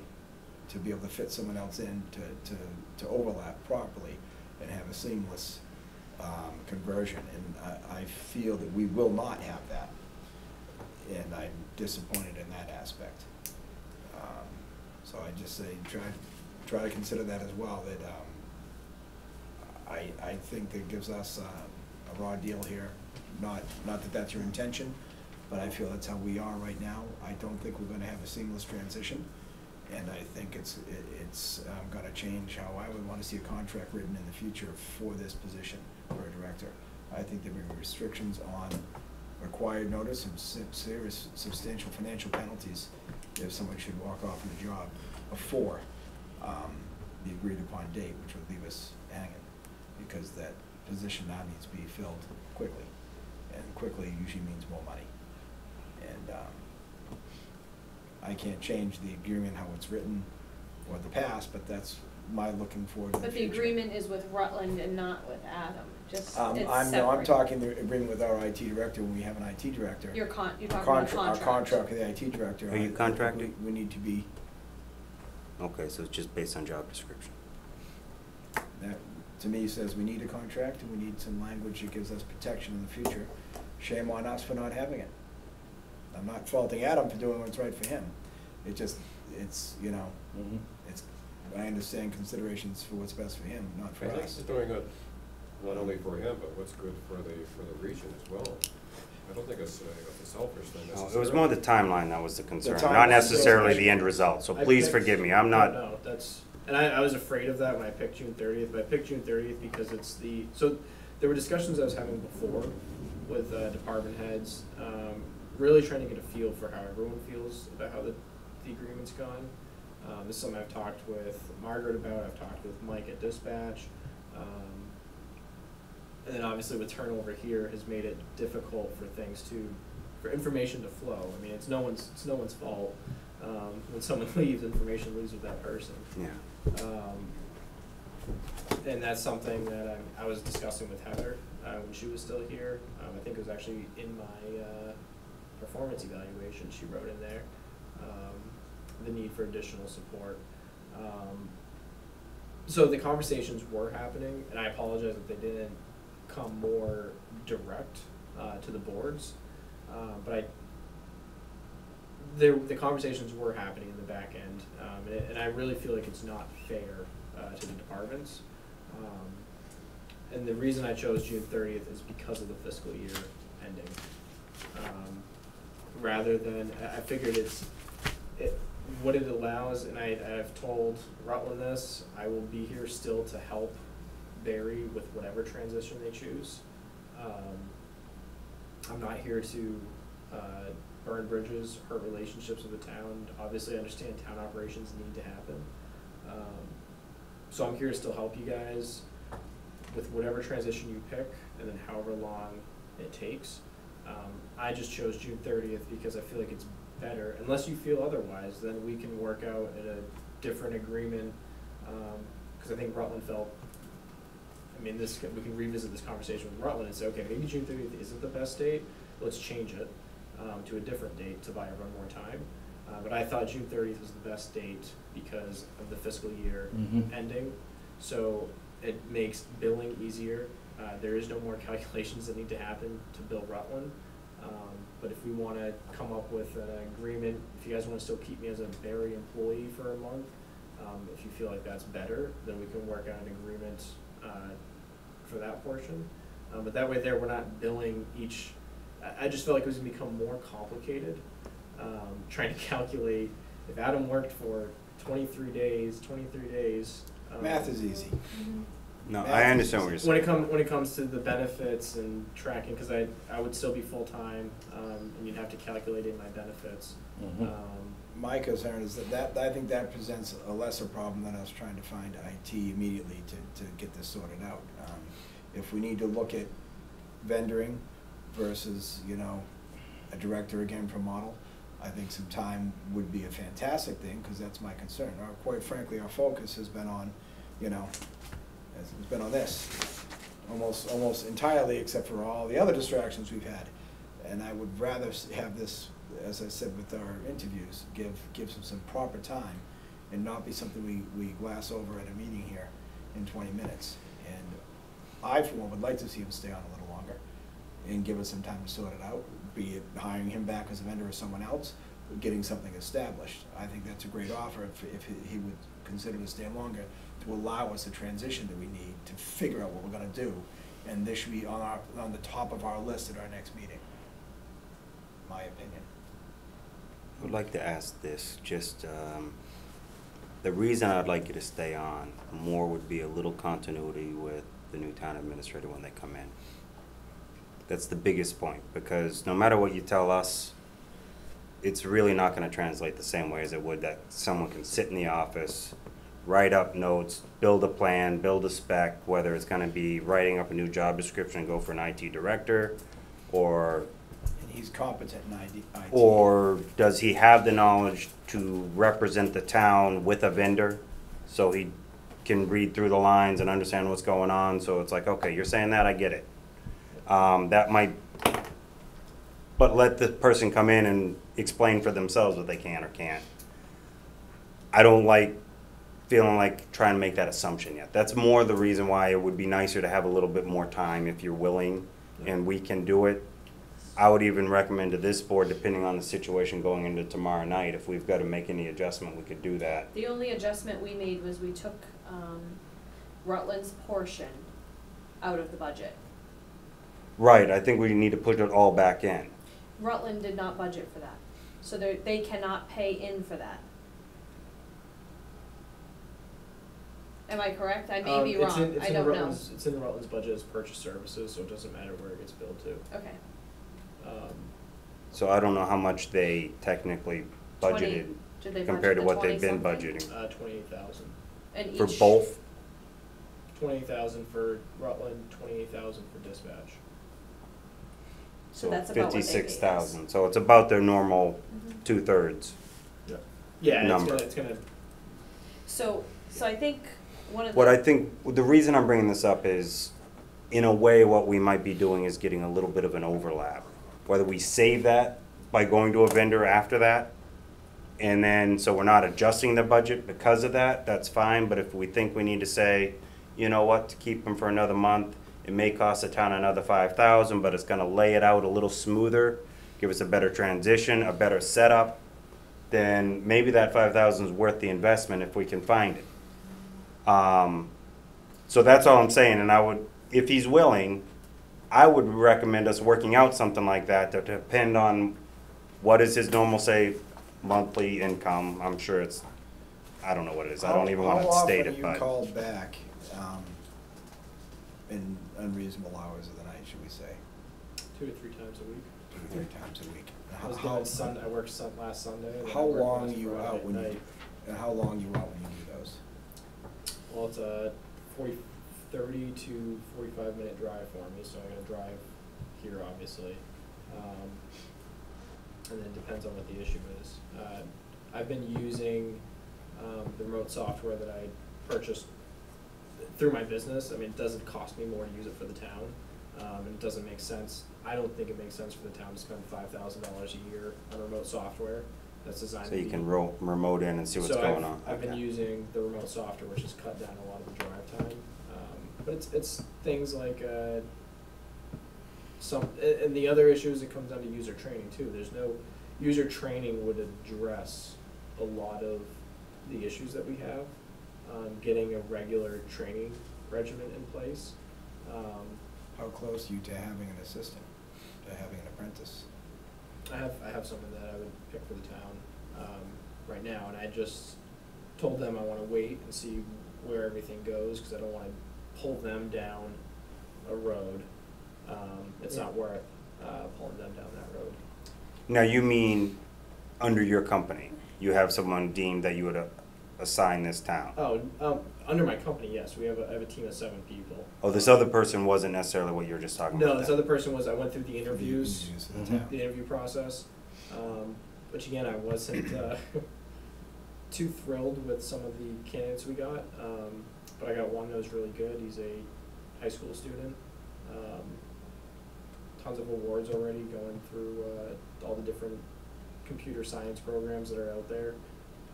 to be able to fit someone else in to, to, to overlap properly and have a seamless, um, conversion, and I, I feel that we will not have that. And I'm disappointed in that aspect. Um, So I just say, try, try to consider that as well, that, um, I, I think that gives us uh, a raw deal here, not, not that that's your intention, but I feel that's how we are right now. I don't think we're gonna have a seamless transition, and I think it's, it- it's um, gonna change how I would wanna see a contract written in the future for this position for a director. I think there will be restrictions on required notice and serious substantial financial penalties if someone should walk off from the job before um, the agreed upon date, which would leave us hanging, because that position now needs to be filled quickly, and quickly usually means more money. And um, I can't change the agreement, how it's written, or the past, but that's my looking forward to the But the future. agreement is with Rutland and not with Adam, just, Um, it's I'm, no, I'm separate. talking the agreement with our IT director, when we have an IT director. Your con, you're Our talking about contra- contract. Our contract with the IT director. Are you I contracted? We we need to be, Okay, so it's just based on job description. that, to me, says we need a contract, and we need some language that gives us protection in the future. Shame on us for not having it. I'm not faulting Adam for doing what's right for him. It just, it's, you know, Mhm. it's, I understand considerations for what's best for him, not for I think us. it's doing it not only for him, but what's good for the, for the region as well. I don't think it's a, a selfish thing No. It was more the timeline that was the concern, timeline. not necessarily the end result, so I please picked- forgive me, I'm not, No, that's, and I, I was afraid of that when I picked June thirtieth, but I picked June thirtieth because it's the, so there were discussions I was having before with, uh, department heads, um, really trying to get a feel for how everyone feels about how the, the agreement's gone. Um, this is something I've talked with Margaret about, I've talked with Mike at dispatch, um, and then obviously with turnover here has made it difficult for things to, for information to flow. I mean, it's no one's, it's no one's fault. Um, when someone leaves, information leaves with that person. yeah. Um, and that's something that I, I was discussing with Heather, uh, when she was still here. Um, I think it was actually in my, uh, performance evaluation, she wrote in there, um, the need for additional support. Um, so the conversations were happening, and I apologize if they didn't come more direct, uh, to the boards. Uh, but I, there, the conversations were happening in the back end, um, and, and I really feel like it's not fair, uh, to the departments. Um, and the reason I chose June thirtieth is because of the fiscal year ending. Um, rather than, I, I figured it's, it, what it allows, and I, I've told Rutland this, I will be here still to help Barre with whatever transition they choose. Um, I'm not here to, uh, burn bridges, hurt relationships with the town. Obviously, I understand town operations need to happen. Um, so I'm here to still help you guys with whatever transition you pick, and then however long it takes. Um, I just chose June thirtieth because I feel like it's better, unless you feel otherwise, then we can work out a different agreement. Um, cause I think Rutland felt I mean, this, we can revisit this conversation with Rutland and say, okay, maybe June thirtieth isn't the best date, let's change it, um, to a different date to buy everyone more time. Uh, but I thought June thirtieth was the best date because of the fiscal year Mhm. ending. So it makes billing easier. Uh, there is no more calculations that need to happen to bill Rutland. Um, but if we wanna come up with an agreement, if you guys wanna still keep me as a Barre employee for a month, um, if you feel like that's better, then we can work out an agreement, uh, for that portion. Um, but that way there, we're not billing each, I, I just felt like it was gonna become more complicated, um, trying to calculate, if Adam worked for twenty-three days, twenty-three days. um, Math is easy. No, Math I understand what you're saying. when it comes when it comes to the benefits and tracking, because I I would still be full time, um, and you'd have to calculate in my benefits. Mhm. Um, My concern is that that, I think that presents a lesser problem than us trying to find IT immediately to, to get this sorted out. Um, If we need to look at vendoring versus, you know, a director again for model, I think some time would be a fantastic thing, because that's my concern. Or quite frankly, our focus has been on, you know, has been on this, almost, almost entirely, except for all the other distractions we've had. And I would rather have this, as I said with our interviews, give, give some, some proper time and not be something we, we glass over at a meeting here in twenty minutes. And I, for one, would like to see him stay on a little longer and give us some time to sort it out, be it hiring him back as a vendor or someone else, getting something established. I think that's a great offer if, if he- would consider to stay longer to allow us the transition that we need to figure out what we're gonna do. And this should be on our, on the top of our list at our next meeting, my opinion. I would like to ask this, just, um, the reason I'd like you to stay on more would be a little continuity with the new town administrator when they come in. That's the biggest point, because no matter what you tell us, it's really not gonna translate the same way as it would that someone can sit in the office, write up notes, build a plan, build a spec, whether it's gonna be writing up a new job description and go for an IT director, or he's competent in IT. or does he have the knowledge to represent the town with a vendor? So he can read through the lines and understand what's going on, so it's like, okay, you're saying that, I get it. Um, that might, but let the person come in and explain for themselves what they can or can't. I don't like feeling like trying to make that assumption yet. That's more the reason why it would be nicer to have a little bit more time if you're willing and we can do it. I would even recommend to this board, depending on the situation going into tomorrow night, if we've got to make any adjustment, we could do that. The only adjustment we made was we took, um, Rutland's portion out of the budget. Right, I think we need to put it all back in. Rutland did not budget for that, so they, they cannot pay in for that. Am I correct? I may um, be it's in- wrong, it's I in the don't know. Rutland's- It's in the Rutland's budget as purchase services, so it doesn't matter where it gets billed to. Okay. Um, So I don't know how much they technically budgeted Did they compared budget to the what they've been 20 budgeting. uh, twenty-eight thousand. And For each- both, Twenty-eight thousand for Rutland, twenty-eight thousand for dispatch. So so that's about what they fifty-six thousand, so it's about their normal Mhm. two-thirds. Yeah, and it's Number. gonna, it's gonna, So, so I think one of the. What I think, the reason I'm bringing this up is, in a way, what we might be doing is getting a little bit of an overlap. Whether we save that by going to a vendor after that, and then, so we're not adjusting the budget because of that, that's fine, but if we think we need to say, you know what, to keep them for another month, it may cost the town another five thousand, but it's gonna lay it out a little smoother, give us a better transition, a better setup, then maybe that five thousand is worth the investment if we can find it. Um, so that's all I'm saying, and I would, if he's willing, I would recommend us working out something like that to depend on what is his normal, say, monthly income. I'm sure it's, I don't know what it is. I don't even want to state it, How often but. are you called back, um, in unreasonable hours of the night, should we say? two or three times a week. Two or three times a week? I how- was how- doing Sun, I worked Sun, last Sunday. and then I How long last you Friday out when you, and how long you out when you do those? Well, it's a forty, thirty to forty-five minute drive for me, so I gotta drive here, obviously. Um, and then it depends on what the issue is. Uh, I've been using, um, the remote software that I purchased through my business, I mean, it doesn't cost me more to use it for the town. Um, and it doesn't make sense, I don't think it makes sense for the town to spend five thousand dollars a year on remote software that's designed So you can remote in and see what's So going I've- on. I've been using the remote software, which has cut down a lot of the drive time. But it's, it's things like, uh, some, and the other issue is it comes down to user training too. There's no, user training would address a lot of the issues that we have. Um, getting a regular training regimen in place. Um, How close are you to having an assistant, to having an apprentice? I have I have someone that I would pick for the town um, right now, and I just told them I want to wait and see where everything goes because I don't want to pull them down a road. Um, it's not worth uh, pulling them down that road. Now, you mean under your company? You have someone deemed that you would uh, assign this town? Oh, um, under my company, yes, we have a, I have a team of seven people. Oh, this other person wasn't necessarily what you were just talking about No, this then? other person was I went through the interviews. Interviews for the Mhm. the interview process, um, which again, I wasn't uh, too thrilled with some of the candidates we got. Um, but I got one that was really good. He's a high school student. Um, tons of awards already going through uh, all the different computer science programs that are out there.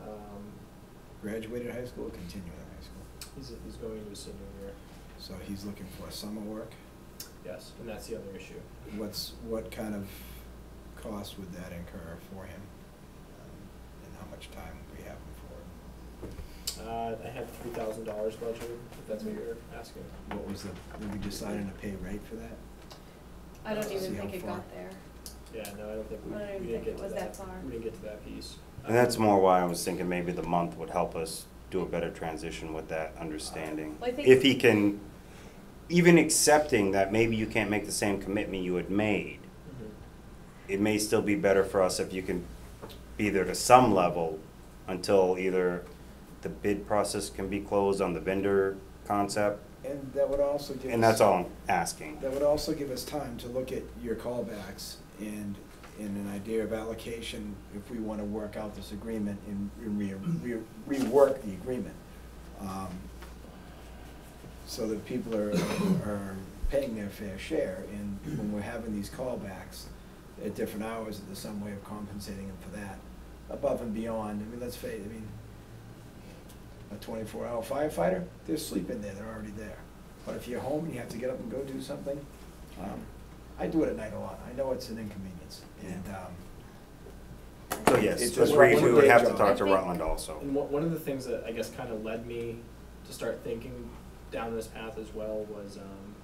Um, Graduated high school continuing high school? he's, he's going into his senior year. So he's looking for summer work. Yes, and that's the other issue. What's, what kind of cost would that incur for him? Um, And how much time would we have him for? Uh, I had three thousand dollars budgeted, if that's what you're asking. What was the, did we decide on a pay rate for that? I don't See even how think it far. got there. Yeah, no, I don't think we, I don't even we didn't think get it to was that, that far. we didn't get to that piece. And that's Um, more why I was thinking maybe the month would help us do a better transition with that understanding. Well, I think- If he can, even accepting that maybe you can't make the same commitment you had made, mhm. it may still be better for us if you can be there to some level until either the bid process can be closed on the vendor concept, And that would also give us. and that's all I'm asking. That would also give us time to look at your callbacks and, and an idea of allocation if we want to work out this agreement and re, re, rework the agreement. um, So that people are, are paying their fair share, and when we're having these callbacks at different hours, there's some way of compensating them for that, above and beyond, I mean, let's face, I mean, a twenty-four hour firefighter, they're sleeping there, they're already there. But if you're home and you have to get up and go do something, um, I do it at night a lot, I know it's an inconvenience, and, um. So yes, it's let's just one we would day have to job. talk to I think- Rutland also. And one, one of the things that I guess kind of led me to start thinking down this path as well was um,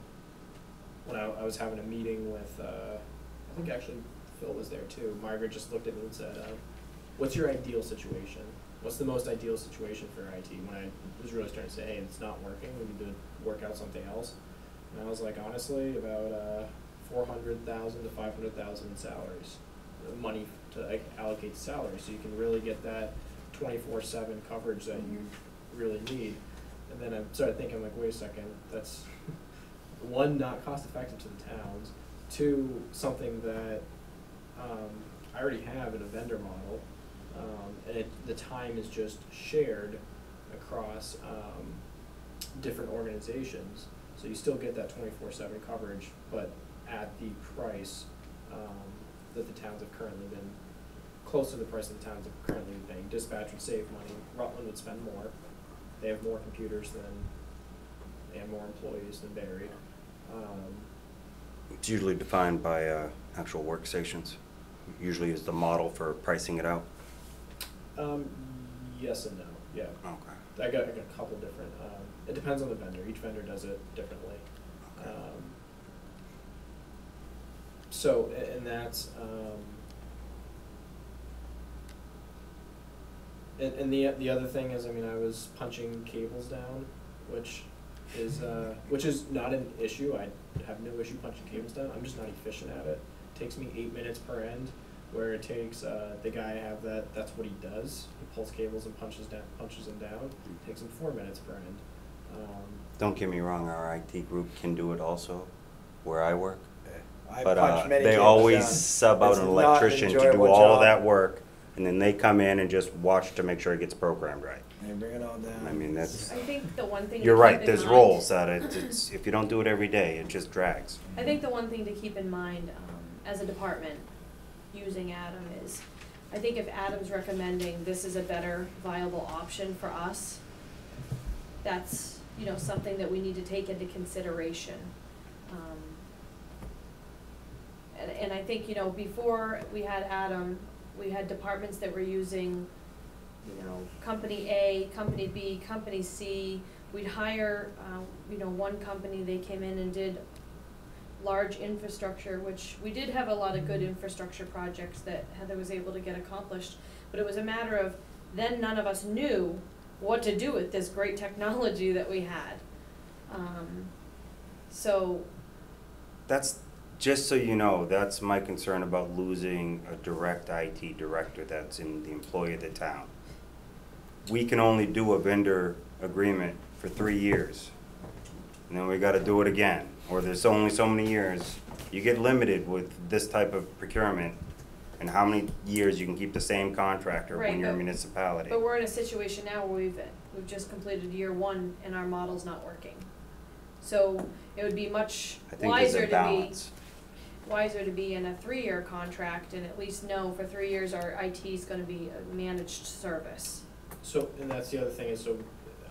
when I, I was having a meeting with, uh, I think actually Phil was there too. Margaret just looked at me and said, uh, "What's your ideal situation? What's the most ideal situation for IT?" When I was really starting to say, "Hey, it's not working. We need to work out something else." And I was like, honestly, about uh, four hundred thousand to five hundred thousand in salaries, uh, money to like, allocate to salaries, so you can really get that twenty-four seven coverage that you really need. And then I started thinking, like, wait a second, that's one, not cost effective to the towns, two, something that um, I already have in a vendor model, um, and it, the time is just shared across um, different organizations. So you still get that twenty-four seven coverage, but at the price um, that the towns have currently been, close to the price that the towns have currently been paying. Dispatch would save money, Rutland would spend more, they have more computers than, they have more employees than Barre. Um, It's usually defined by uh, actual workstations, usually is the model for pricing it out. Um, yes and no, yeah. Okay. I got, I got a couple different, um, it depends on the vendor, each vendor does it differently. Okay. Um, So, and that's, um, and, and the, the other thing is, I mean, I was punching cables down, which is, uh, which is not an issue, I have no issue punching cables down, I'm just not efficient at it. it. Takes me eight minutes per end, where it takes, uh, the guy I have that, that's what he does, he pulls cables and punches down, punches them down, takes him four minutes per end. Um, Don't get me wrong, our IT group can do it also, where I work. I But uh, they always down. sub out It's an electrician to do enjoyable all of job. that work and then they come in and just watch to make sure it gets programmed right. They bring it all down. I mean, that's, I think the one thing you're keep right, in there's mind- roles that it, it's, if you don't do it every day, it just drags. I think the one thing to keep in mind, um, as a department, using Adam is, I think if Adam's recommending this is a better viable option for us, that's, you know, something that we need to take into consideration. Um, And, and I think, you know, before we had Adam, we had departments that were using, you know, company A, company B, company C. We'd hire, uh, you know, one company, they came in and did large infrastructure, which we did have a lot of good infrastructure projects that Heather was able to get accomplished. But it was a matter of, then none of us knew what to do with this great technology that we had. Um, so, That's, just so you know, that's my concern about losing a direct IT director that's in the employee of the town. We can only do a vendor agreement for three years. And then we gotta do it again, or there's only so many years. You get limited with this type of procurement and how many years you can keep the same contractor Right, when you're a but- municipality. but we're in a situation now where we've, we've just completed year one and our model's not working. So it would be much I think there's wiser a to be, wiser to be in a three-year contract and at least know for three years our IT's gonna be a managed service. So, and that's the other thing is, so,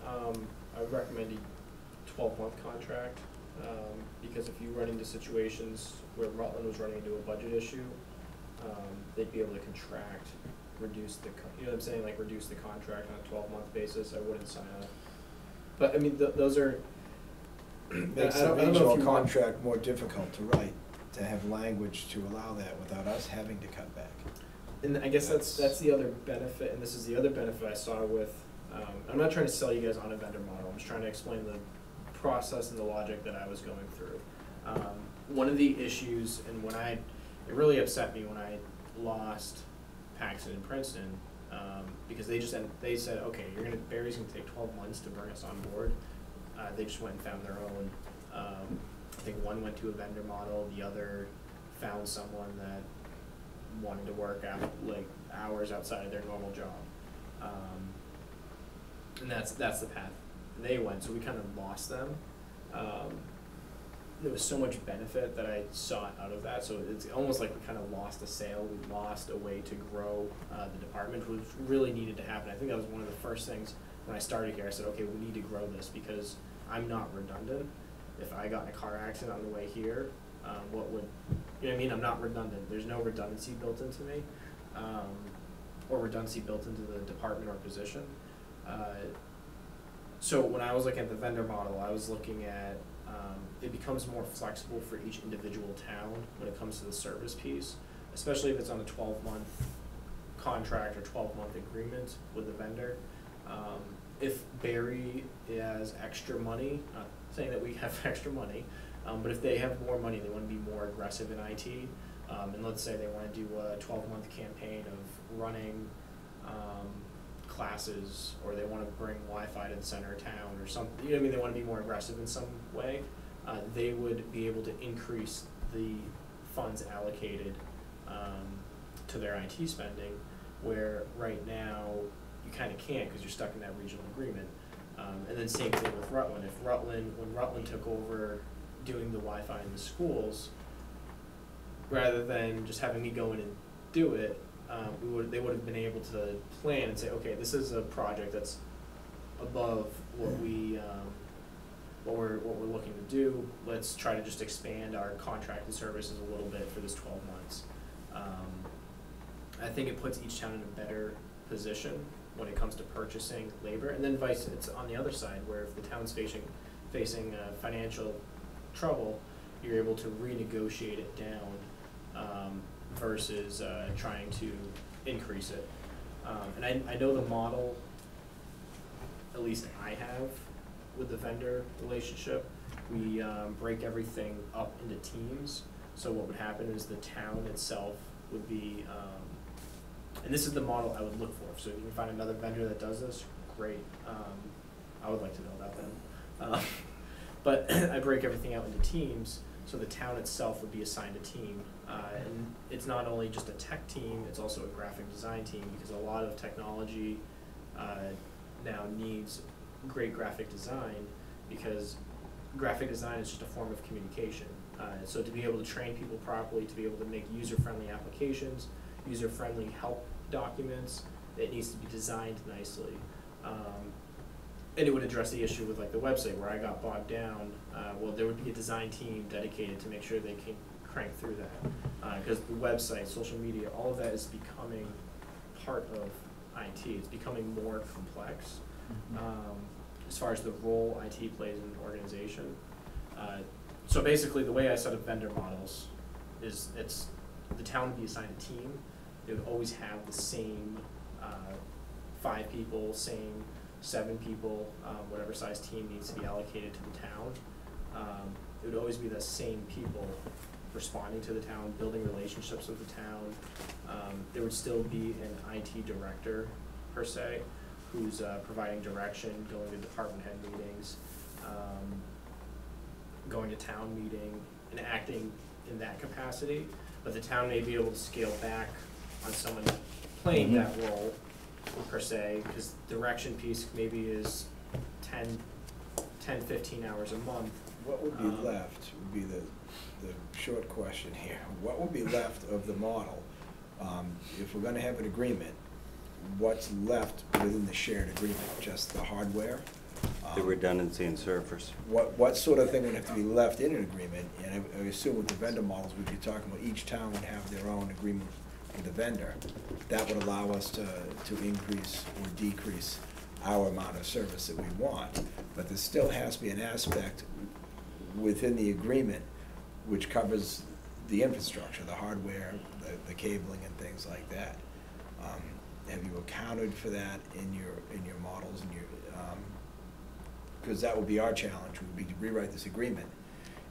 um, I recommend a twelve-month contract, um, because if you run into situations where Rutland was running into a budget issue, um, they'd be able to contract, reduce the, you know what I'm saying, like reduce the contract on a twelve-month basis, I wouldn't sign up. But, I mean, th- those are, Makes the don't- I don't know regional if you want- contract more difficult to write, to have language to allow that without us having to cut back. And I guess that's, That's- that's the other benefit, and this is the other benefit I saw with, um, I'm not trying to sell you guys on a vendor model, I'm just trying to explain the process and the logic that I was going through. Um, one of the issues, and when I, it really upset me when I lost Paxton and Princeton, um, because they just, they said, okay, you're gonna, Barre's gonna take twelve months to bring us on board. Uh, they just went and found their own, um, I think one went to a vendor model, the other found someone that wanted to work out like hours outside of their normal job. Um, and that's that's the path they went. So we kind of lost them. Um, there was so much benefit that I saw out of that. So it's almost like we kind of lost a sale. We lost a way to grow uh, the department, which really needed to happen. I think that was one of the first things when I started here. I said, okay, we need to grow this because I'm not redundant. If I got in a car accident on the way here, um, what would you know what I mean? I'm not redundant. There's no redundancy built into me, um, or redundancy built into the department or position. Uh, so when I was looking at the vendor model, I was looking at um, it becomes more flexible for each individual town when it comes to the service piece, especially if it's on a 12 month contract or 12 month agreement with the vendor. Um, if Barre has extra money, not saying that we have extra money, um, but if they have more money, they want to be more aggressive in IT. Um, and let's say they want to do a 12 month campaign of running um, classes, or they want to bring Wi Fi to the center of town, or something. You know I mean? They want to be more aggressive in some way. Uh, they would be able to increase the funds allocated um, to their IT spending, where right now you kind of can't because you're stuck in that regional agreement. Um, and then same thing with Rutland. If Rutland, when Rutland took over doing the Wi-Fi in the schools, rather than just having me go in and do it, um, we would they would have been able to plan and say, okay, this is a project that's above what we um, what we're what we're looking to do. Let's try to just expand our contracted services a little bit for this twelve months. Um, I think it puts each town in a better position when it comes to purchasing labor, and then vice it's on the other side where if the town's facing facing uh, financial trouble, you're able to renegotiate it down um, versus uh, trying to increase it. Um, and I, I know the model, at least I have, with the vendor relationship, we um, break everything up into teams. So what would happen is the town itself would be, um, and this is the model I would look for. So if you can find another vendor that does this, great. Um, I would like to know about them. Um, but I break everything out into teams. So the town itself would be assigned a team, uh, and it's not only just a tech team, it's also a graphic design team, because a lot of technology, uh, now needs great graphic design, because graphic design is just a form of communication. Uh, so to be able to train people properly, to be able to make user-friendly applications, user-friendly help documents, it needs to be designed nicely. Um, and it would address the issue with like the website where I got bogged down. Uh, well, there would be a design team dedicated to make sure they can crank through that. Because the website, social media, all of that is becoming part of IT. It's becoming more complex um, as far as the role IT plays in an organization. Uh, so basically, the way I set up vendor models is it's the town would be assigned a team. They would always have the same uh, five people, same seven people, um, whatever size team needs to be allocated to the town. Um, it would always be the same people responding to the town, building relationships with the town. Um, there would still be an IT director per se, who's uh, providing direction, going to department head meetings, um, going to town meeting, and acting in that capacity. But the town may be able to scale back on someone playing Mhm. that role per se, because direction piece maybe is 10, 10, 15 hours a month. What would be Um, left, would be the, the short question here. What will be left of the model? Um, If we're gonna have an agreement, what's left within the shared agreement? Just the hardware? The Um, redundancy in servers. What, what sort of thing would have to be left in an agreement? And I- I assume with the vendor models, we'd be talking about each town would have their own agreement with the vendor. That would allow us to, to increase or decrease our amount of service that we want. But there still has to be an aspect within the agreement which covers the infrastructure, the hardware, the, the cabling and things like that. Um, Have you accounted for that in your, in your models and your, um, because that would be our challenge, would be to rewrite this agreement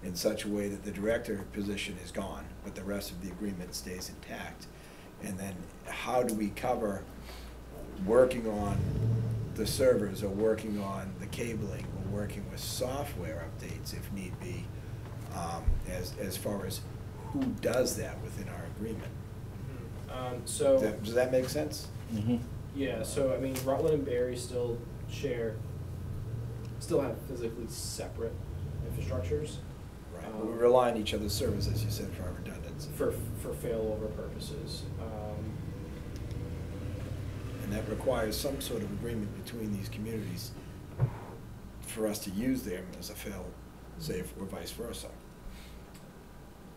in such a way that the director position is gone, but the rest of the agreement stays intact. And then how do we cover working on the servers or working on the cabling or working with software updates if need be, um, as, as far as who does that within our agreement? Um, so. Does that- Does that make sense? Mm-hmm. Yeah, so I mean, Rutland and Barre still share, still have physically separate infrastructures. Right, Um, but we rely on each other's services, as you said, for our redundancy. For, for failover purposes. Um, And that requires some sort of agreement between these communities for us to use them as a fail-safe or vice versa.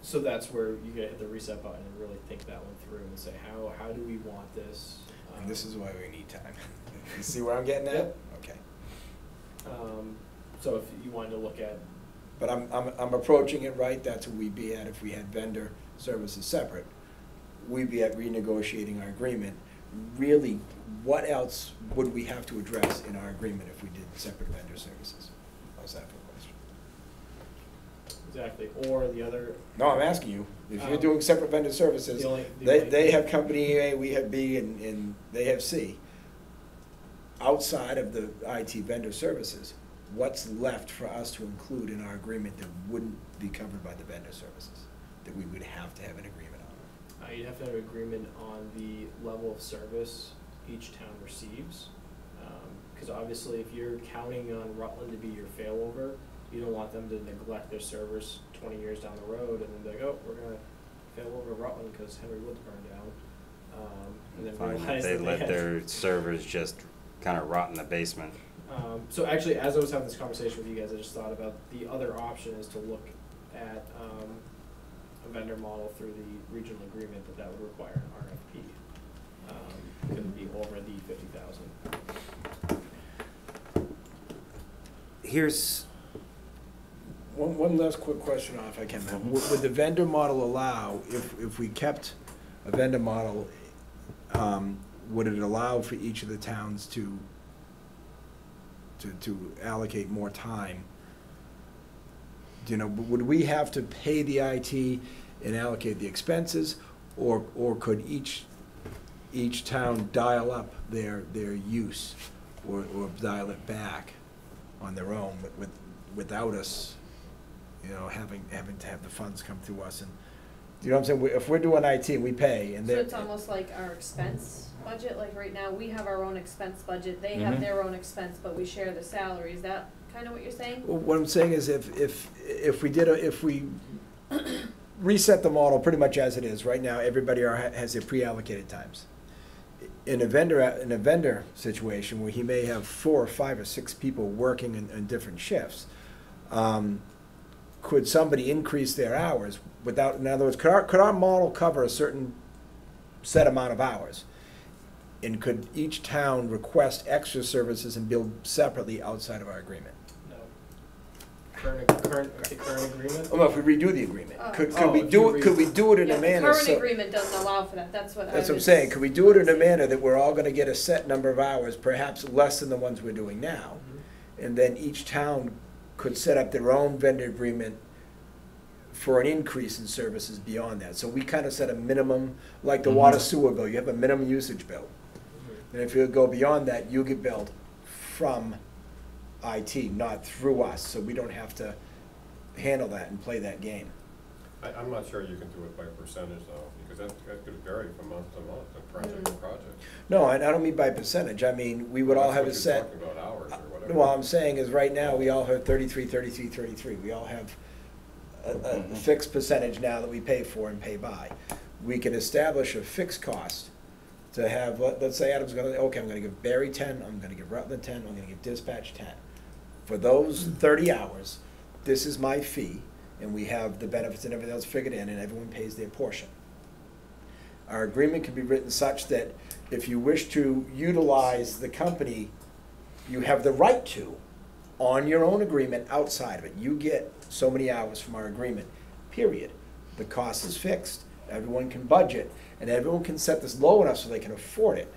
So that's where you hit the reset button and really think that one through and say, how, how do we want this? And this um, is why we need time. You see where I'm getting at? Yep. Okay. Um, so if you wanted to look at, But I'm, I'm, I'm approaching it right, that's what we'd be at if we had vendor services separate. We'd be at renegotiating our agreement. Really, what else would we have to address in our agreement if we did separate vendor services? How's that for a question? Exactly, or the other, No, I'm asking you, if you're Um, doing separate vendor services, the only- the they, only- they have company A, we have B, and, and they have C. Outside of the IT vendor services, what's left for us to include in our agreement that wouldn't be covered by the vendor services? That we would have to have an agreement on? uh, you'd have to have an agreement on the level of service each town receives. Um, cause obviously if you're counting on Rutland to be your failover, you don't want them to neglect their servers twenty years down the road and then be like, oh, we're gonna fail over Rutland because Henry Woods burned down. Um, and then that realize they that let had- their servers just kind of rot in the basement. Um, so actually, as I was having this conversation with you guys, I just thought about the other option is to look at, um, a vendor model through the regional agreement, but that would require an RFP. Um, couldn't be over the fifty thousand. Here's, One, one last quick question, if I can. Would, would the vendor model allow, if, if we kept a vendor model, um, would it allow for each of the towns to, to, to allocate more time? You know, would we have to pay the IT and allocate the expenses? Or, or could each, each town dial up their, their use or, or dial it back on their own with, without us you know, having, having to have the funds come through us and, you know what I'm saying? We- If we're doing IT, we pay and So they're. it's almost like our expense budget, like right now, we have our own expense budget, they have Mhm. their own expense, but we share the salary, is that kinda what you're saying? Well, What I'm saying is if, if, if we did, a if we reset the model pretty much as it is, right now, everybody are, has their pre-allocated times. In a vendor, in a vendor situation where he may have four or five or six people working in, in different shifts, um, could somebody increase their hours without, in other words, could our, could our model cover a certain set amount of hours? And could each town request extra services and bill separately outside of our agreement? No. Current, current, the current agreement? Oh, well, if we redo the agreement, Oh. could, Oh, we if do it, could we do it in Yeah, a the manner current so? agreement doesn't allow for that, that's what I That's what I'm was- saying, could we do it in a manner that we're all gonna get a set number of hours, perhaps less than the ones we're doing now? Mm-hmm. And then each town could set up their own vendor agreement for an increase in services beyond that. So we kinda set a minimum, like the mm-hmm. water sewer bill, you have a minimum usage bill. And if you go beyond that, you get billed from IT, not through us, so we don't have to handle that and play that game. I, I'm not sure you can do it by percentage though, because that, that could vary from month to month and project to mm-hmm. project. No, I, I don't mean by percentage, I mean, we would all That's have what a you're set. Talking about hours or whatever. Well, I'm saying is right now, we all have 33, 33, 33. We all have a, a mm-hmm. fixed percentage now that we pay for and pay by. We can establish a fixed cost to have, let, let's say Adam's gonna, okay, I'm gonna give Barre ten, I'm gonna give Rutland ten, I'm gonna give dispatch ten. For those thirty hours, this is my fee, and we have the benefits and everything else figured in, and everyone pays their portion. Our agreement can be written such that if you wish to utilize the company, you have the right to, on your own agreement outside of it. You get so many hours from our agreement, period. The cost is fixed, everyone can budget, and everyone can set this low enough so they can afford it.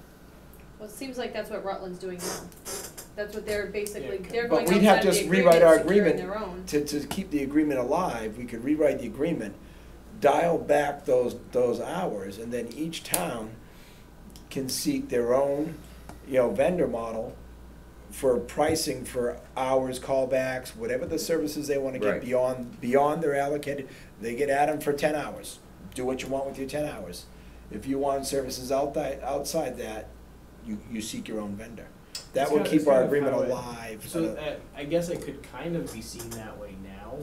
Well, it seems like that's what Rutland's doing now. That's what they're basically, Yeah, they're But going we'd have to just rewrite our agreement, agreement their own. to, to keep the agreement alive, we could rewrite the agreement, dial back those, those hours, and then each town can seek their own, you know, vendor model for pricing for hours, callbacks, whatever the services they wanna get Right. beyond, beyond their allocated. They get at them for ten hours, do what you want with your ten hours. If you want services outside, outside that, you, you seek your own vendor. That It's would keep our agreement alive. So uh, I guess it could kind of be seen that way now.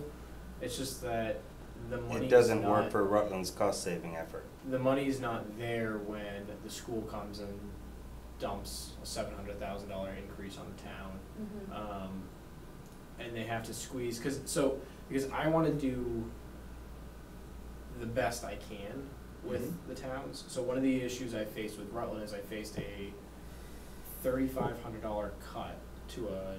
It's just that the money It doesn't work for Rutland's cost-saving effort. the money's not there when the school comes and dumps a seven hundred thousand dollar increase on the town. Mhm. Um, and they have to squeeze, cause, so, because I wanna do the best I can with Mhm. the towns. So one of the issues I faced with Rutland is I faced a thirty-five hundred dollar cut to a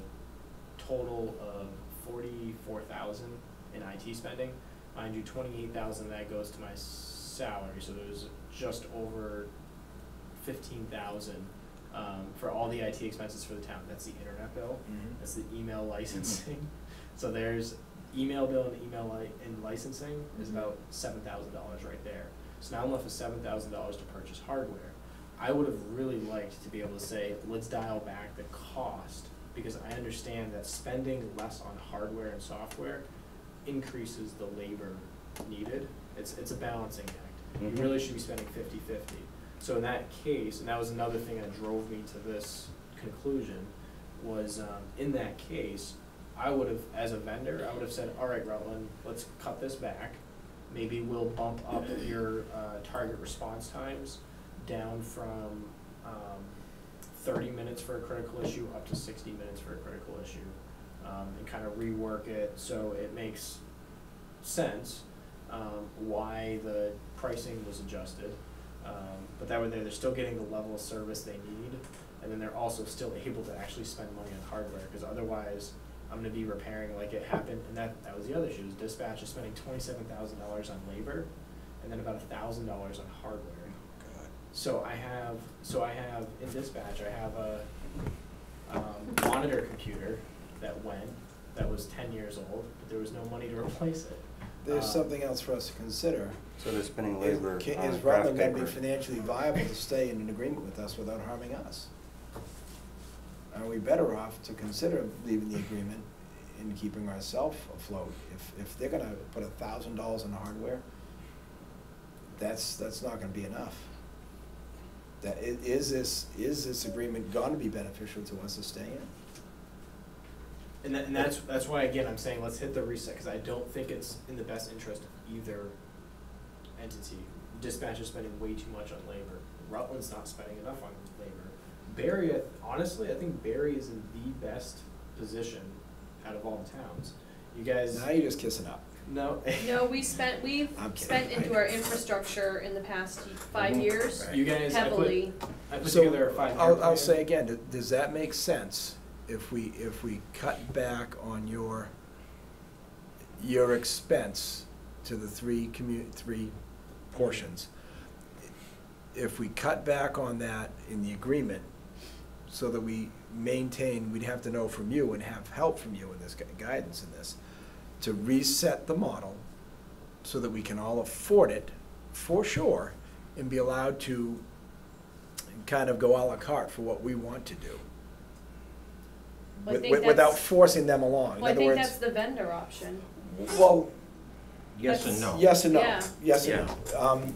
total of forty-four thousand in IT spending. Mind you, twenty-eight thousand that goes to my salary, so there's just over fifteen thousand um, for all the IT expenses for the town. That's the internet bill. Mhm. That's the email licensing. So there's email bill and email li- and licensing is Mhm. about seven thousand dollars right there. So now I'm left with seven thousand dollars to purchase hardware. I would have really liked to be able to say, let's dial back the cost, because I understand that spending less on hardware and software increases the labor needed. It's, it's a balancing act. You Mhm. really should be spending fifty-fifty. So in that case, and that was another thing that drove me to this conclusion, was, um, in that case, I would have, as a vendor, I would have said, all right, Rutland, let's cut this back. Maybe we'll bump up your, uh, target response times down from, um, thirty minutes for a critical issue up to sixty minutes for a critical issue. Um, and kind of rework it so it makes sense, um, why the pricing was adjusted. Um, but that way they're, still getting the level of service they need, and then they're also still able to actually spend money on hardware, cause otherwise, I'm gonna be repairing like it happened, and that, that was the other issue, is dispatch is spending twenty-seven thousand dollars on labor, and then about thousand dollars on hardware. So I have, so I have, in dispatch, I have a, um, monitor computer that went, that was ten years old, but there was no money to replace it. There's Um, something else for us to consider. So they're spending Is- labor ca- on Is craft Rutland gonna be financially viable to stay in an agreement with us without harming us? Are we better off to consider leaving the agreement in keeping ourselves afloat. If, if they're gonna put a thousand dollars in the hardware, that's, that's not gonna be enough. That, i- is this, is this agreement gonna be beneficial to us to stay in? And that, and that's, that's why, again, I'm saying let's hit the reset, cause I don't think it's in the best interest of either entity. Dispatch is spending way too much on labor, Rutland's not spending enough on labor. Barre, honestly, I think Barre is in the best position out of all the towns. You guys, Now you're just kissing up. no, No, we spent, we've I'm kidding. spent into our infrastructure in the past five Mhm. years you guys, I put, heavily. I put So, together a five-year I'll, I'll say again, does that make sense if we, if we cut back on your, your expense to the three commu, three portions? If we cut back on that in the agreement, so that we maintain, we'd have to know from you and have help from you in this, gu- guidance in this, to reset the model so that we can all afford it, for sure, and be allowed to kind of go à la carte for what we want to do. I wi- think wi- Without that's- forcing them along. In Well, I other think words, that's the vendor option. Well, Yes and no. yes and no, Yeah. yes and no. Um,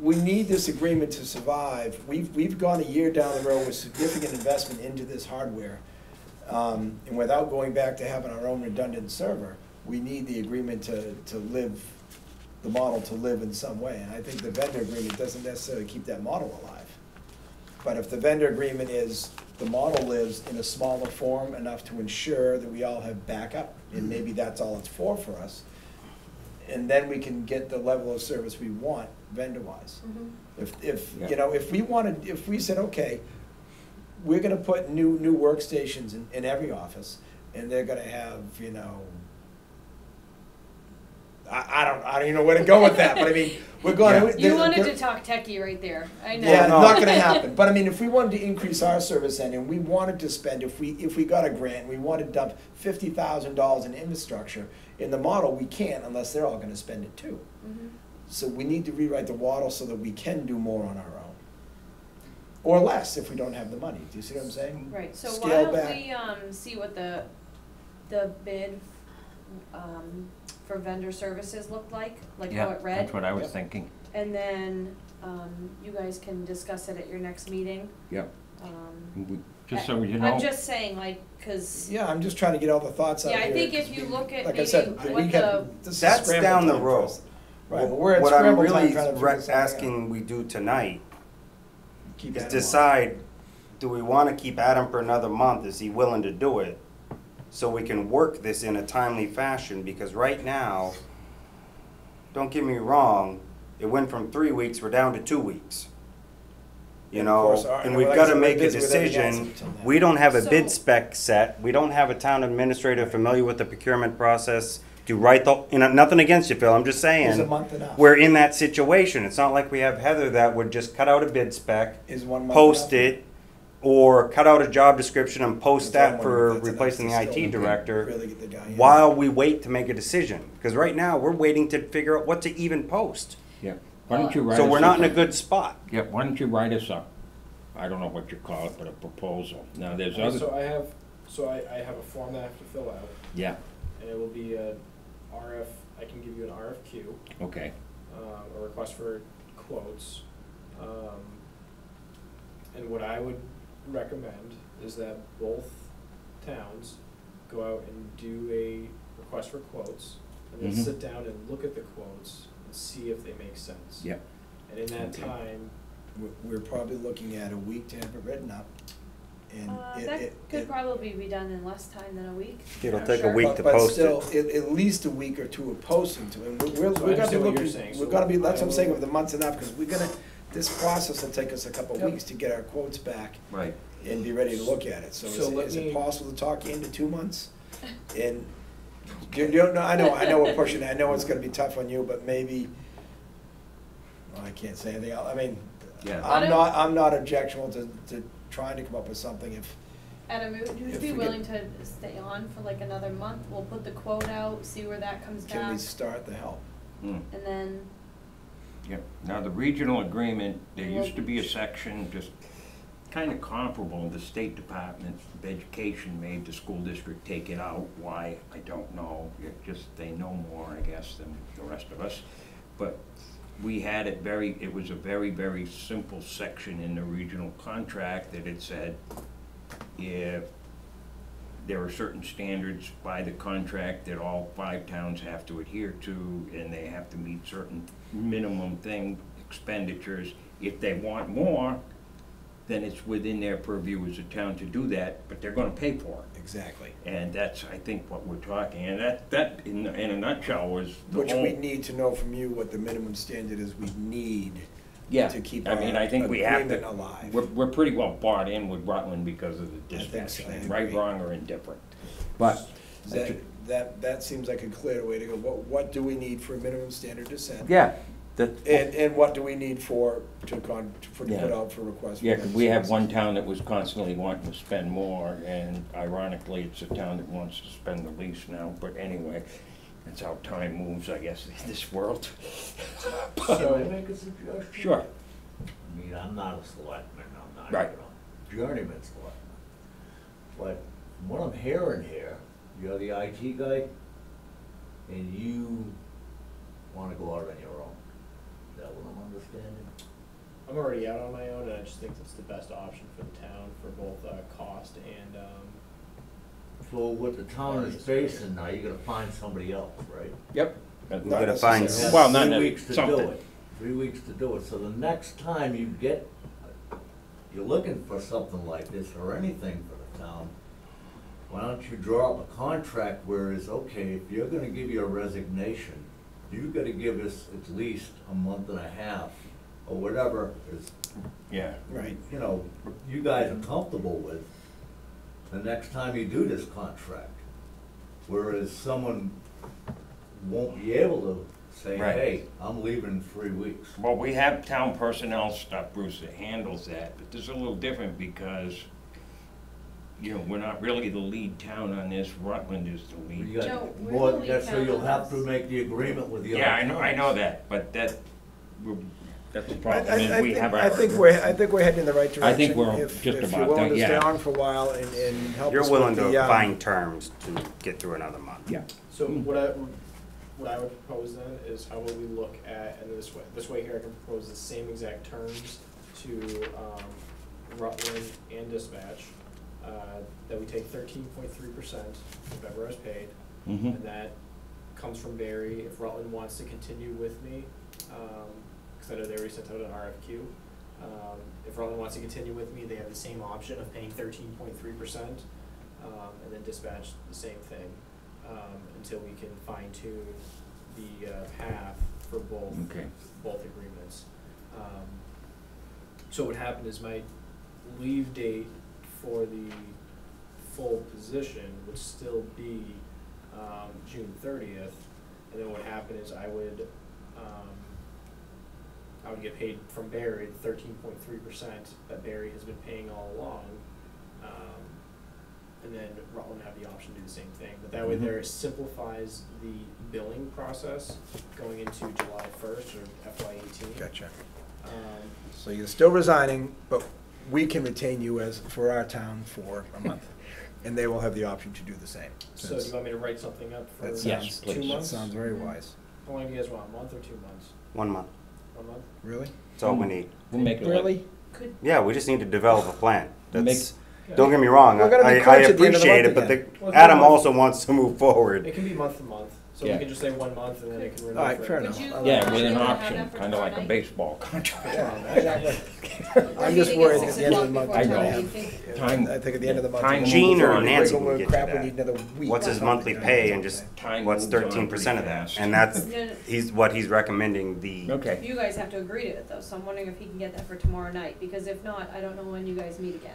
We need this agreement to survive. We've, we've gone a year down the road with significant investment into this hardware. Um, And without going back to having our own redundant server, we need the agreement to, to live, the model to live in some way. And I think the vendor agreement doesn't necessarily keep that model alive. But if the vendor agreement is, the model lives in a smaller form enough to ensure that we all have backup, and mm-hmm. maybe that's all it's for for us, and then we can get the level of service we want vendor-wise. Mm-hmm. If, if, Yeah. you know, if we wanted, if we said, okay, we're gonna put new, new workstations in, in every office, and they're gonna have, you know, I, I don't, I don't even know where to go with that, but I mean, we're going. Yeah. You wanted to talk techie right there, I know. Yeah, no. not gonna happen, but I mean, if we wanted to increase our service end, and we wanted to spend, if we, if we got a grant, we wanted to dump fifty thousand dollars in infrastructure, in the model, we can't unless they're all gonna spend it too. Mm -hmm. So we need to rewrite the model so that we can do more on our own. Or less if we don't have the money, do you see what I'm saying? Right, so why don't back. we, um, see what the, the bid, um, for vendor services looked like, like how Yeah, it read? that's what I was Yep. thinking. And then, um, you guys can discuss it at your next meeting. Yep. Um, We- Just so you know. I'm just saying, like, cause, Yeah, I'm just trying to get all the thoughts out yeah, here. I think if 'cause you we- look at like I maybe said, we what have- the, this is That's scramble down the time for road. us. Right, well, we're at What I'm scramble time really trying to re- figure something out. asking we do tonight Keep is that in mind. decide, do we wanna keep Adam for another month? Is he willing to do it? So we can work this in a timely fashion, because right now, don't get me wrong, it went from three weeks, we're down to two weeks. You know, course, our- and and we've gotta make a busy with everything else decision. We don't have a So- bid spec set, we don't have a town administrator familiar with the procurement process to write the, you know, nothing against you, Phil, I'm just saying. Is a month enough? We're in that situation. It's not like we have Heather that would just cut out a bid spec, Is one month post enough? it, or cut out a job description and post That's that for if that's enough replacing the IT director Really the while we wait to make a decision. Because right now, we're waiting to figure out what to even post. Yeah. Why don't you write us So we're not in a good spot. Yeah, why don't you write us up, I don't know what you call it, but a proposal. Now, there's Uh, other, So I have, so I, I have a form that I have to fill out, yeah, and it will be a RF, I can give you an RFQ, okay. um, a request for quotes. Um, and what I would recommend is that both towns go out and do a request for quotes, and then Mhm. sit down and look at the quotes and see if they make sense. Yeah. And in that Okay. time, We're, we're probably looking at a week to have it written up, and uh, it, that it. could it- probably be done in less time than a week. It'll Yeah, take a sure. week but- to but post still, it. At, at least a week or two of posting to, it. we're, we're, So I we're gonna be understand what you're looking, saying, we're so gonna be, that's what I'm saying, will- if the month's enough, cause we're gonna, this process will take us a couple of Yep. weeks to get our quotes back Right. and be ready to look at it, so So is, let it- is it me- possible to talk into two months? And, you, you don't know, I know, I know we're pushing, it. I know it's gonna be tough on you, but maybe, well, I can't say anything else, I mean, Yeah. Why I'm don't- not, I'm not objectionable to, to trying to come up with something if, Adam, would you If be we willing to stay on for like another month? We'll put the quote out, see where that comes can we back, start the help? Hmm. and then, Yeah, now the regional agreement, there used to be a section, just kind of comparable. The State Department of Education made the school district take it out. Why, I don't know. It just, they know more, I guess, than the rest of us. But we had it very, it was a very, very simple section in the regional contract that it said, if there are certain standards by the contract that all five towns have to adhere to, and they have to meet certain minimum thing, expenditures. If they want more, then it's within their purview as a town to do that, but they're gonna pay for it. Exactly. And that's, I think, what we're talking, and that, that, in, in a nutshell, was the Which whole. we need to know from you what the minimum standard is we need Yeah, to keep I mean, I think we have agreement to, alive. we're, we're pretty well bought in with Rutland because of the I think dispatch so, I thing, right, agree. wrong, or indifferent. But, That, that, that seems like a clear way to go. What, what do we need for a minimum standard to set? yeah, that, And, and what do we need for, to con, for, to put Yeah. out for requests? for yeah, 'cause we have one town that was constantly wanting to spend more, and ironically, it's a town that wants to spend the least now, but anyway, that's how time moves, I guess, in this world. Can I make a suggestion? Sure, I mean, I'm not a selectman, I'm not, Right. you know, journeyman selectman. But what I'm hearing here, you're the IT guy, and you wanna go out on your own. Is that what I'm understanding? I'm already out on my own, and I just think it's the best option for the town for both, uh, cost and, um, So what the town is facing now, you're gonna find somebody else, right? yep. Not We gotta find necessarily. s- Well, not Three that- weeks to do something. it, three weeks to do it, so the next time you get, you're looking for something like this or anything for the town, why don't you draw up a contract where it's, okay, if you're gonna give your resignation, you gotta give us at least a month and a half, or whatever is, Yeah, Right. you know, you guys are comfortable with, the next time you do this contract. Whereas someone won't be able to say, Right. hey, I'm leaving in three weeks. well, we have town personnel stuff, Bruce, that handles that, but this is a little different because, you know, we're not really the lead town on this, Rutland is the You lead. got No, we're more- the lead that's so you'll have to make the agreement with the other Yeah, I know, I know towns. that, but that, we're- that's the I, problem, I, is I we think, have our. I think we're, I think we're heading in the right direction. I think we're If- just If about you're willing done, to stay yeah. on for a while and, and help You're us with willing the, to um, find terms to get through another month. Yeah. So what I, what I would propose then is how will we look at, and this way, this way here I can propose the same exact terms to, um, Rutland and dispatch. Uh, that we take thirteen point three percent of whatever is paid, Mhm. and that comes from Barre, if Rutland wants to continue with me, um, cause I know they already sent out an RFQ. Um, if Rutland wants to continue with me, they have the same option of paying thirteen point three percent, um, and then dispatch the same thing, um, until we can fine tune the, uh, path for both, Okay. both agreements. Um, so what happened is my leave date for the full position would still be, um, June thirtieth. And then what happened is I would, um, I would get paid from Barre thirteen point three percent that Barre has been paying all along. Um, and then Rutland would have the option to do the same thing, but that way Mhm. there simplifies the billing process going into July first or FY eighteen. Gotcha. Um, So you're still resigning, but we can retain you as, for our town for a month. And they will have the option to do the same. so do you want me to write something up for That two Yes, sounds, please. months? that sounds very wise. How long do you guys want, a month or two months? One month, One month? Really? that's all we need. We'll make it. like- Really? Could, Yeah, we just need to develop a plan. Make- That's, don't get me wrong, I, We're gonna be I crunch at the end of the appreciate it, month but again. the, Well, Adam it's not- also wants to move forward. It can be month to month, so Yeah. we can just say one month and then it can renew All right, for- fair Would you, Yeah, with an option, kinda like a baseball contract. Yeah, exactly. I'm just worried at the end of the month. I know. town? Time- I think at the end of the month. time Gene or we'll- Nancy we'll get you crap, we that. need another week. What's his monthly pay and just, Time what's moves on thirteen percent of pretty that? fast. And that's, No, no, he's, what he's recommending the, Okay, You guys have to agree to it though, so I'm wondering if he can get that for tomorrow night, because if not, I don't know when you guys meet again.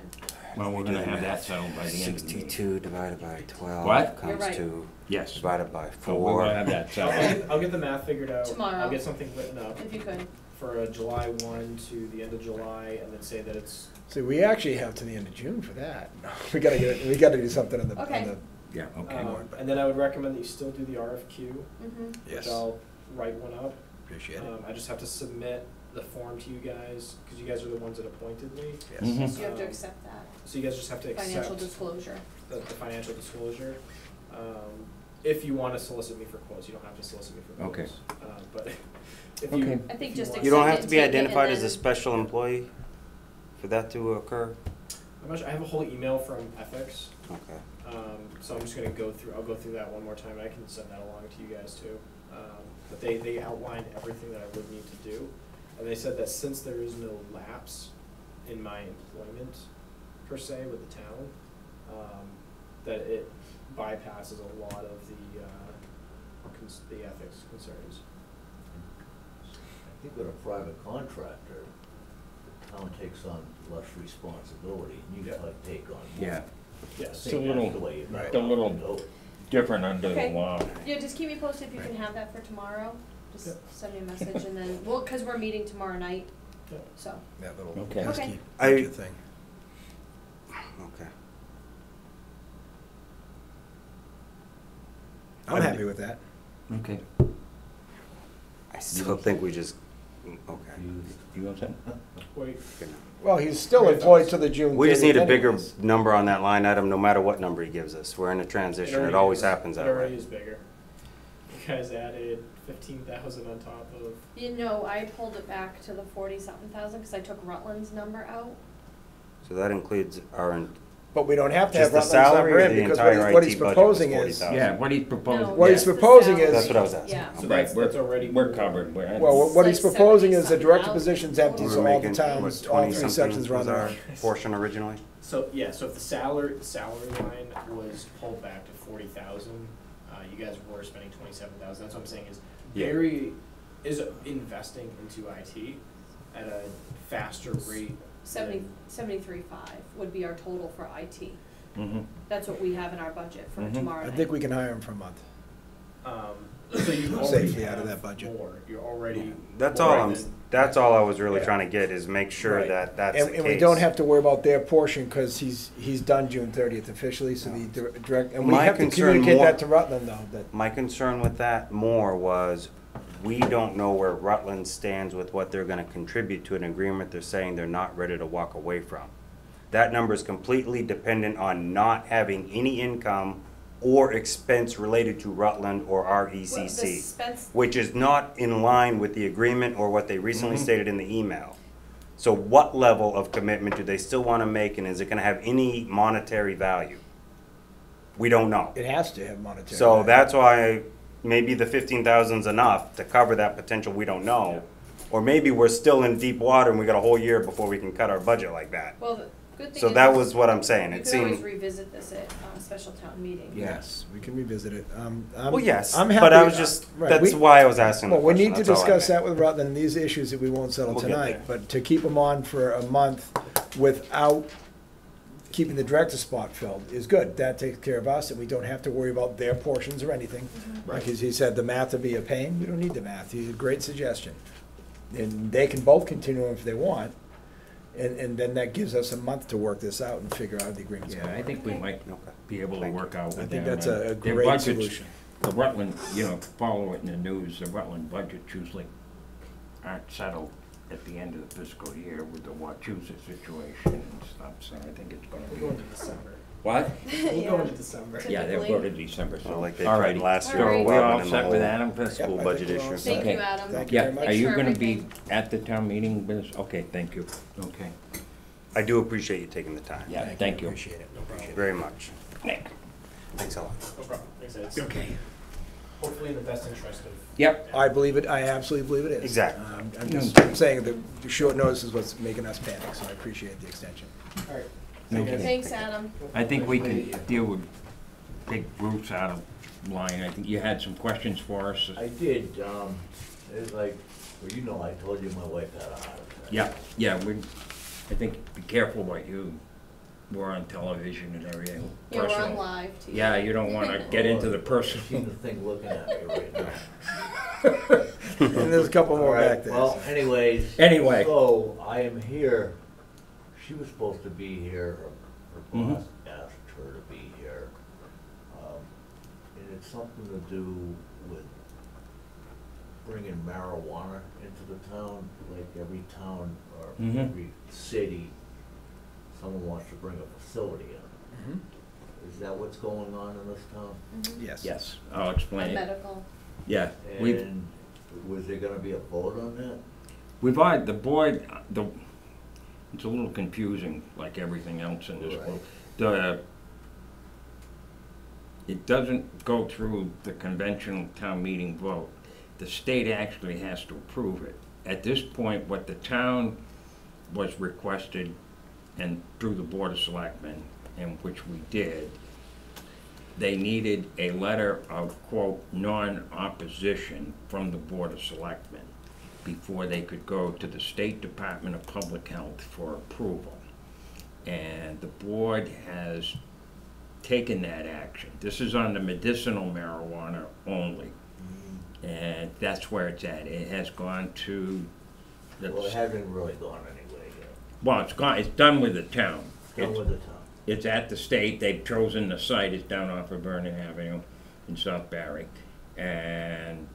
Well, we're gonna have that settled by the end of the meeting. sixty-two divided by twelve You're comes right. to, Yes, divided by so we're four. gonna have that I'll settled. get, I'll get the math figured out. Tomorrow. I'll get something written up If you could. for a July one to the end of July and then say that it's, See, we actually have to the end of June for that. We gotta get, we gotta do something on the, on Okay. the, Yeah, okay. um, and then I would recommend that you still do the RFQ, Mm-hmm. yes, which I'll write one up. appreciate it. Um, I just have to submit the form to you guys, because you guys are the ones that appointed me. Mhm. So you have to accept that, So you guys just have to accept. financial disclosure. the, the financial disclosure. Um, if you wanna solicit me for quotes, you don't have to solicit me for Okay. quotes. Uh, but if Okay. you. I think if just want- You don't have to be take it, and identified as a then- special employee for that to occur? I'm not sure, I have a whole email from ethics, Okay. um, so I'm just gonna go through, I'll go through that one more time, and I can send that along to you guys too. Um, but they, they outlined everything that I would need to do, and they said that since there is no lapse in my employment per se with the town, um, that it bypasses a lot of the, uh, cons- the ethics concerns. I think with a private contractor, the town takes on less responsibility, and you Yeah. gotta take on more. Yeah, I Yes. a little- the way right. a little- different under the Okay. law. Yeah, just keep me posted if you can have that for tomorrow, just Yep. send me a message and then, well, cause we're meeting tomorrow night, Yep. so. That little Okay. Okay. pesky I- thing. Okay. I'm happy with that. Okay. I still think we just, mm, okay. You want something? Wait, Well, he's still employed to the June We just need a 30th bigger anyways. number on that line item, no matter what number he gives us. We're in a transition. It already always is. happens that It already way. is bigger. You guys added fifteen thousand on top of, You know, I pulled it back to the forty something thousand, cause I took Rutland's number out. So that includes our, But we don't have to Just have the Rutland's salary number or in the because what entire he's, what IT he's budget was proposing is, 40,000? Yeah, what he's proposing. What he's proposing salary. is. That's what I was asking. Yeah. so Right, that's, we're- that's already. We're covered, we're. Well, what- what he's It's like proposing is the 70 director something position's thousand. empty, we so all the making, towns, all three twenty something sections run was our their. portion originally? So, yeah, so if the salary, salary line was pulled back to forty thousand, uh, you guys were spending twenty-seven thousand, that's what I'm saying is, Yeah. Gary is investing into IT at a faster rate. Seventy, than- seventy-three five would be our total for IT. Mm-hmm. That's what we have in our budget for Mhm. tomorrow I night. think we can hire him for a month. Um, so you already Safely out of have that budget. more, you're already. That's more all I'm, than- that's all I was really Yeah. trying to get, is make sure Right. that that's the And, case. and we don't have to worry about their portion because he's, he's done June thirtieth officially, so the dir- direct, and we My have to concern communicate more- that to Rutland though, that, My concern with that more was, we don't know where Rutland stands with what they're gonna contribute to an agreement they're saying they're not ready to walk away from. That number is completely dependent on not having any income or expense related to Rutland or Well, RECC, Spence, which is not in line with the agreement or what they recently Mhm. stated in the email. So what level of commitment do they still wanna make, and is it gonna have any monetary value? We don't know. it has to have monetary. So value. that's why maybe the fifteen thousand's enough to cover that potential we don't know. Or maybe we're still in deep water and we got a whole year before we can cut our budget like that. well, the good thing is. So that was what I'm saying, it You it could always seemed, revisit this at, uh, special town meeting. Yes, we can revisit it. Um, I'm- well, yes, I'm but I was just, right, that's we- why I was asking the Well, we question, need to that's all I discuss meant. that with Rutland, these issues that we won't settle We'll get tonight, there. but to keep them on for a month without keeping the director spot filled is good. That takes care of us, and we don't have to worry about their portions or anything. Mm-hmm. Like as he said, the math would be a pain, we don't need the math, he's a great suggestion. And they can both continue if they want, and, and then that gives us a month to work this out and figure out the agreements. Yeah, I think we might be able to Thank you. work out with I them. think that's a a their great budgets- solution. The Rutland, you know, follow it in the news, the Rutland budgets usually aren't settled at the end of the fiscal year with the Wachusett situation and stuff, so I think it's gonna We'll be. go into December. What? We'll go into December. Yeah, they'll go to December, So so. like they All tried last All year, right. We well, all in set with whole Adam? Yep, I school think budget we're all issue. set. Thank Okay. you, Adam. Thank you Yeah, very much. are you gonna be at the town meeting, Vince? Okay, thank you. Okay. I do appreciate you taking the time. Yeah, thank you. Appreciate it, appreciate it. Very much. Nick. Thanks a lot. No problem, Thanks, Ed. Okay. Hopefully in the best interest of. Yep. I believe it, I absolutely believe it is. Exactly. Um, I'm just saying that the short notice is what's making us panic, so I appreciate the extension. All right. Thank Okay. Thanks, Adam. I think we can deal with big groups out of line. I think you had some questions for us. I did, um, it's like, well, you know, I told you my wife had a heart attack. Yeah, yeah, we, I think, be careful what you, we're on television and everything. Yeah, we're on personal. live too. Yeah, you don't wanna get into the I've personal. seen the thing looking at me right now. And there's a couple more All right, back there. Well, anyways. Anyway. So I am here. She was supposed to be here. Her, her Mhm. boss asked her to be here. Um, and it's something to do with bringing marijuana into the town, like every town or Mhm. every city, someone wants to bring a facility in. Mhm. Is that what's going on in this town? Yes. Yes, I'll explain it. medical. Yeah, we've, And was there gonna be a vote on that? we've already, the board, the, it's a little confusing, like everything else in this Right. world. The, it doesn't go through the conventional town meeting vote. The state actually has to approve it. At this point, what the town was requested, and through the Board of Selectmen, and which we did, they needed a letter of, quote, non-opposition from the Board of Selectmen before they could go to the State Department of Public Health for approval. And the board has taken that action. This is on the medicinal marijuana only. And that's where it's at. It has gone to the, Well, it hasn't really gone. Well, it's gone, it's done with the town. Done It's- with the town. it's at the state, they've chosen the site, it's down off of Vernon Avenue in South Barre. And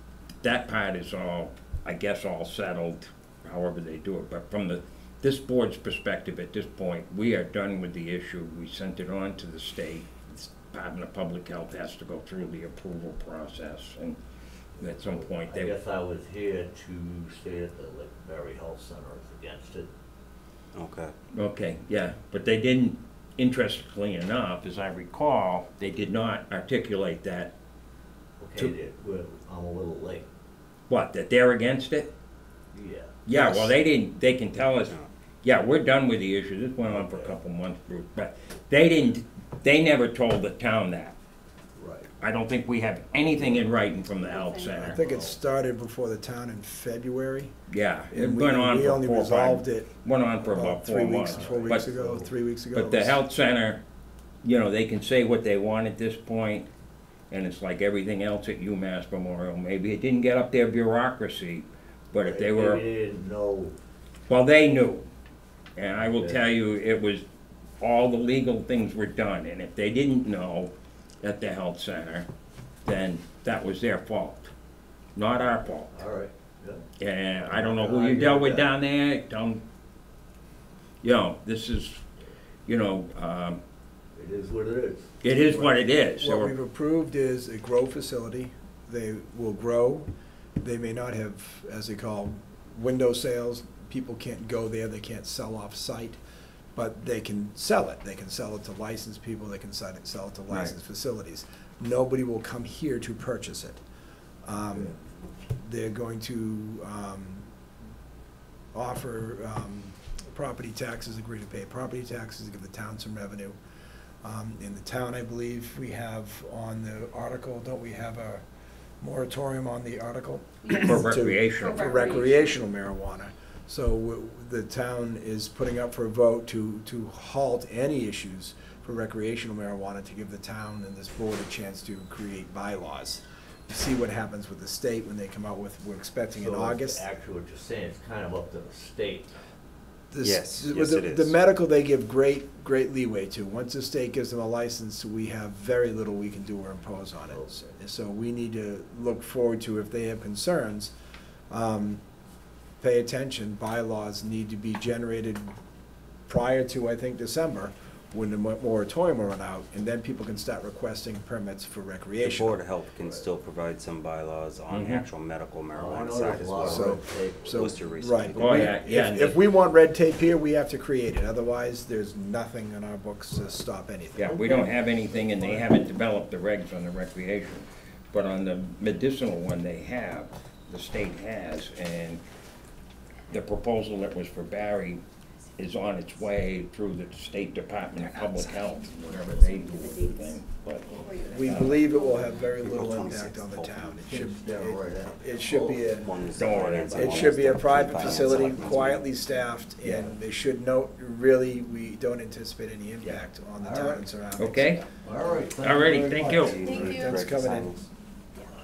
that part is all, I guess, all settled, however they do it, but from the, this board's perspective at this point, we are done with the issue, we sent it on to the state. The Department of Public Health has to go through the approval process, and at some point, I they, guess I was here to say that the like, Barre Health Center is against it. Okay. okay, yeah, but they didn't, interestingly enough, as I recall, they did not articulate that Okay, To- that- well, I'm a little late. What, that they're against it? Yeah. Yeah, well, they didn't, they can tell us, yeah, we're done with the issue, this went on for a couple months, Bruce, but they didn't, they never told the town that. Right. I don't think we have anything in writing from the health center. I center. think it started before the town in February. Yeah, it and we- went on We for only four or resolved five, it went on for about three four weeks, months. four But- weeks ago, three weeks ago. But the health center, you know, they can say what they want at this point, and it's like everything else at UMass Memorial. Maybe it didn't get up their bureaucracy, but if they were. Maybe they didn't know, Well, they knew. And I will Yeah. tell you, it was, all the legal things were done, and if they didn't know at the health center, then that was their fault, not our fault. all right, yeah. And I don't know who you dealt with down there, don't, you know, this is, you know, um, It is what it is. it is what it is. What we've approved is a grow facility. They will grow. They may not have, as they call, window sales. People can't go there, they can't sell off-site, but they can sell it. They can sell it to licensed people, they can sell it, sell it to Right. licensed facilities. Nobody will come here to purchase it. Um, They're going to um, offer um, property taxes, agree to pay property taxes, give the town some revenue. Um, In the town, I believe, we have on the article, don't we have a moratorium on the article? For To- recreational. For recreational marijuana. So w- the town is putting up for a vote to, to halt any issues for recreational marijuana to give the town and this board a chance to create bylaws. To See what happens with the state when they come out with, what we're expecting in So August. Actually, what you're saying, it's kind of up to the state. This- Yes, with yes, the- it The is. medical, they give great, great leeway to. Once the state gives them a license, we have very little we can do or impose on it. Okay. So we need to look forward to, if they have concerns, um, pay attention. Bylaws need to be generated prior to, I think, December, when the mo- moratorium will run out, and then people can start requesting permits for recreation. The recreation. Board of Health can still provide some bylaws on the Mhm. actual medical Oh, I marijuana know side there's as a lot of So- well. red tape. So, was to recently. right, Oh, we- yeah, yeah, if, and if the- we want red tape here, we have to create it, otherwise, there's nothing in our books to stop anything. Yeah, we don't have anything, and they haven't developed the regs on the recreation. But on the medicinal one, they have, the state has, and the proposal that was for Barre is on its way through the State Department of Public Health, whatever they do with the thing, but. We uh, believe it will have very little impact on the town. It should, it- it should be a, Don't worry about it one should be a private facility, quietly staffed, and they should note, really, we don't anticipate any impact on the town and surroundings. Okay, All right. thank you Alrighty, thank you. Thank you. Thanks for coming in.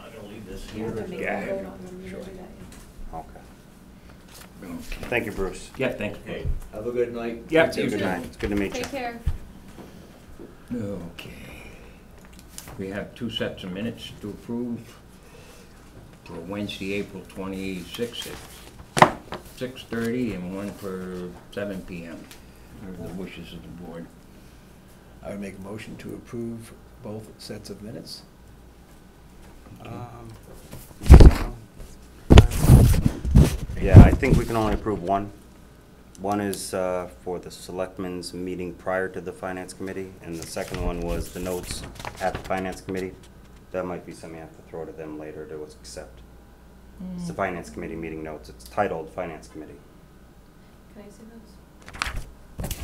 I'm gonna leave this here. Yeah. Okay. Okay. Thank you, Bruce. Yeah, thanks. Okay, have a good night. Yeah, You too. Good night. It's good to meet you. Take care. Okay. We have two sets of minutes to approve. for Wednesday, April twenty-sixth at six-thirty and one for seven PM. Are the wishes of the board. I would make a motion to approve both sets of minutes. Um, Yeah, I think we can only approve one. One is uh, for the selectmen's meeting prior to the finance committee, and the second one was the notes at the finance committee. That might be something I have to throw to them later to accept. It's the finance committee meeting notes. It's titled finance committee. Can I see those?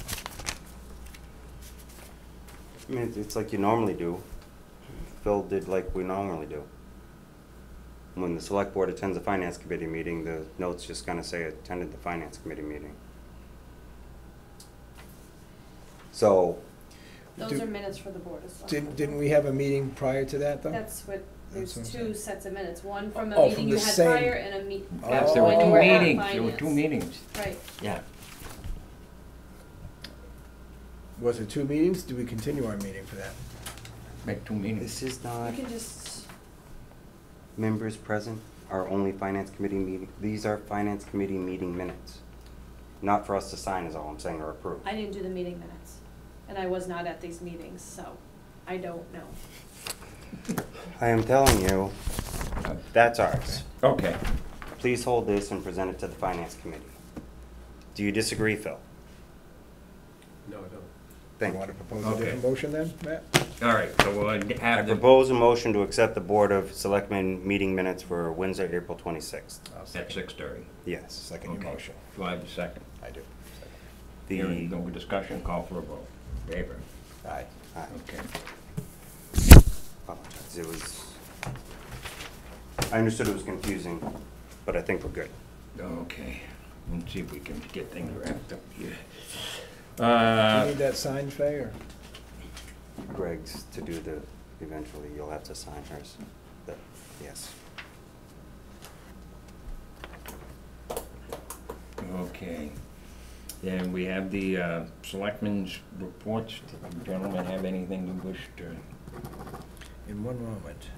I mean, it's- it's like you normally do. Phil did like we normally do. When the select board attends a finance committee meeting, the notes just gonna say attended the finance committee meeting. So, Those Do- are minutes for the Board of Selectmen. Didn't, didn't we have a meeting prior to that, though? That's what, there's That's what I'm two sets of minutes, one from Oh, oh a from meeting you the had same- prior and a meet, Oh. Yes, there were when you two were at meetings, there were two finance. meetings, Right, yeah. Was it two meetings? Do we continue our meeting for that? Make two meetings. this is not, you not can just, members present, our only finance committee meeting, these are finance committee meeting minutes. Not for us to sign is all I'm saying or approve. I didn't do the meeting minutes, and I was not at these meetings, so I don't know. I am telling you, that's ours. Okay, Please hold this and present it to the finance committee. Do you disagree, Phil? No, I don't. Thank You you. want to propose a Okay. different motion then, Matt? all right, so we'll I have the, propose a motion to accept the Board of Selectmen meeting minutes for Wednesday, April twenty-sixth. I'll at six-thirty. Yes. second your Okay. motion. Do I have a second? I do. Hearing The, no discussion, call for a vote. Favor? Aye. Aye. Okay. apologize, it was, I understood it was confusing, but I think we're good. Okay, let's see if we can get things wrapped up here. Do you Uh, need that signed, Fay, or? Greg's to do the, eventually you'll have to sign hers, but, yes. okay. Then we have the, uh, selectmen's reports. Gentlemen, have anything you wish to? In one moment.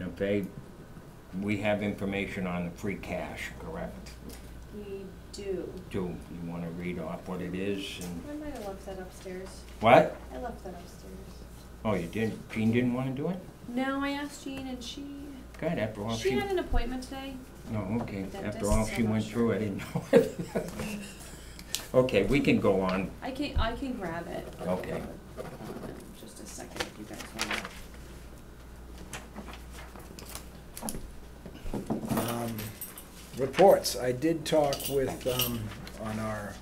Okay, we have information on the free cash, correct? We do. Do you wanna read off what it is and, I might have left that upstairs. what? I left that upstairs. Oh, you didn't? Jean didn't wanna do it? No, I asked Jean and she, God, after all she she, had an appointment today. oh, okay, after all she went sure. through, I didn't know it. Okay, we can go on, I can, I can grab it. Okay. Just a second if you guys want. Um, Reports, I did talk with, um, on our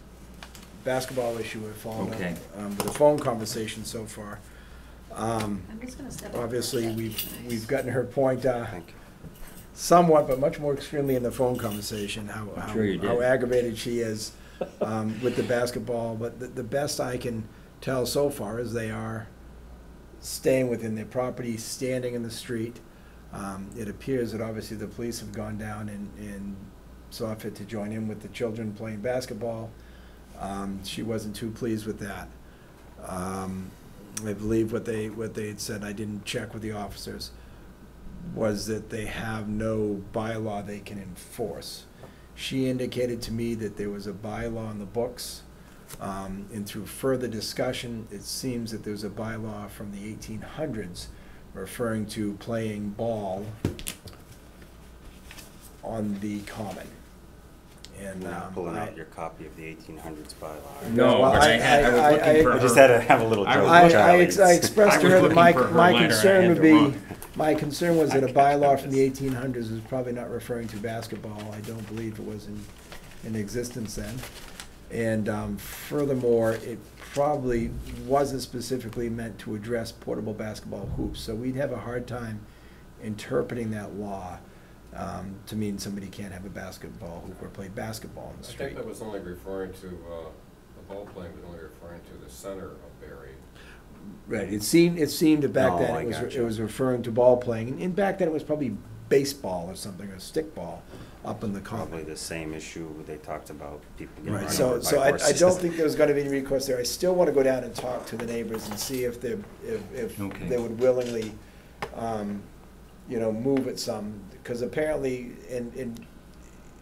basketball issue, we followed up, Okay. um, with a phone conversation so far. Um, I'm just gonna step. up. Obviously, we've, we've gotten her point, uh, Thank you. somewhat, but much more extremely in the phone conversation, how, I'm how sure you how aggravated she is um, with the basketball. But the, the best I can tell so far is they are staying within their property, standing in the street. Um, It appears that obviously the police have gone down and, and saw fit to join in with the children playing basketball. Um, She wasn't too pleased with that. Um, I believe what they, what they had said, I didn't check with the officers, was that they have no bylaw they can enforce. She indicated to me that there was a bylaw in the books, um, and through further discussion, it seems that there's a bylaw from the eighteen hundreds referring to playing ball on the common. And, um, pulling I- out your copy of the eighteen hundreds bylaw. no, Well, but I I- had, I was I- looking I- for I her. just had to have a little I joke was I, with I, Charlie. ex- I expressed I to was her that looking my, for her my letter, I concern had would the be, wrong- my concern was that a bylaw from the eighteen hundreds was probably not referring to basketball. I don't believe it was in, in existence then. And um, furthermore, it probably wasn't specifically meant to address portable basketball hoops. So we'd have a hard time interpreting that law um, to mean somebody can't have a basketball hoop or play basketball in the I think street. that was only referring to, uh, the ball playing was only referring to the center of Barre. Right, it seemed, it seemed that back Oh, then I it was, gotcha. it was referring to ball playing, and- and back then it was probably baseball or something, or stickball up in the Probably common. the same issue they talked about, people getting Right, run so, over by so I, I horses. don't think there's gonna be any recourse there, I still wanna go down and talk to the neighbors and see if they're, if, if Okay. they would willingly, um, you know, move it some, because apparently, in, in,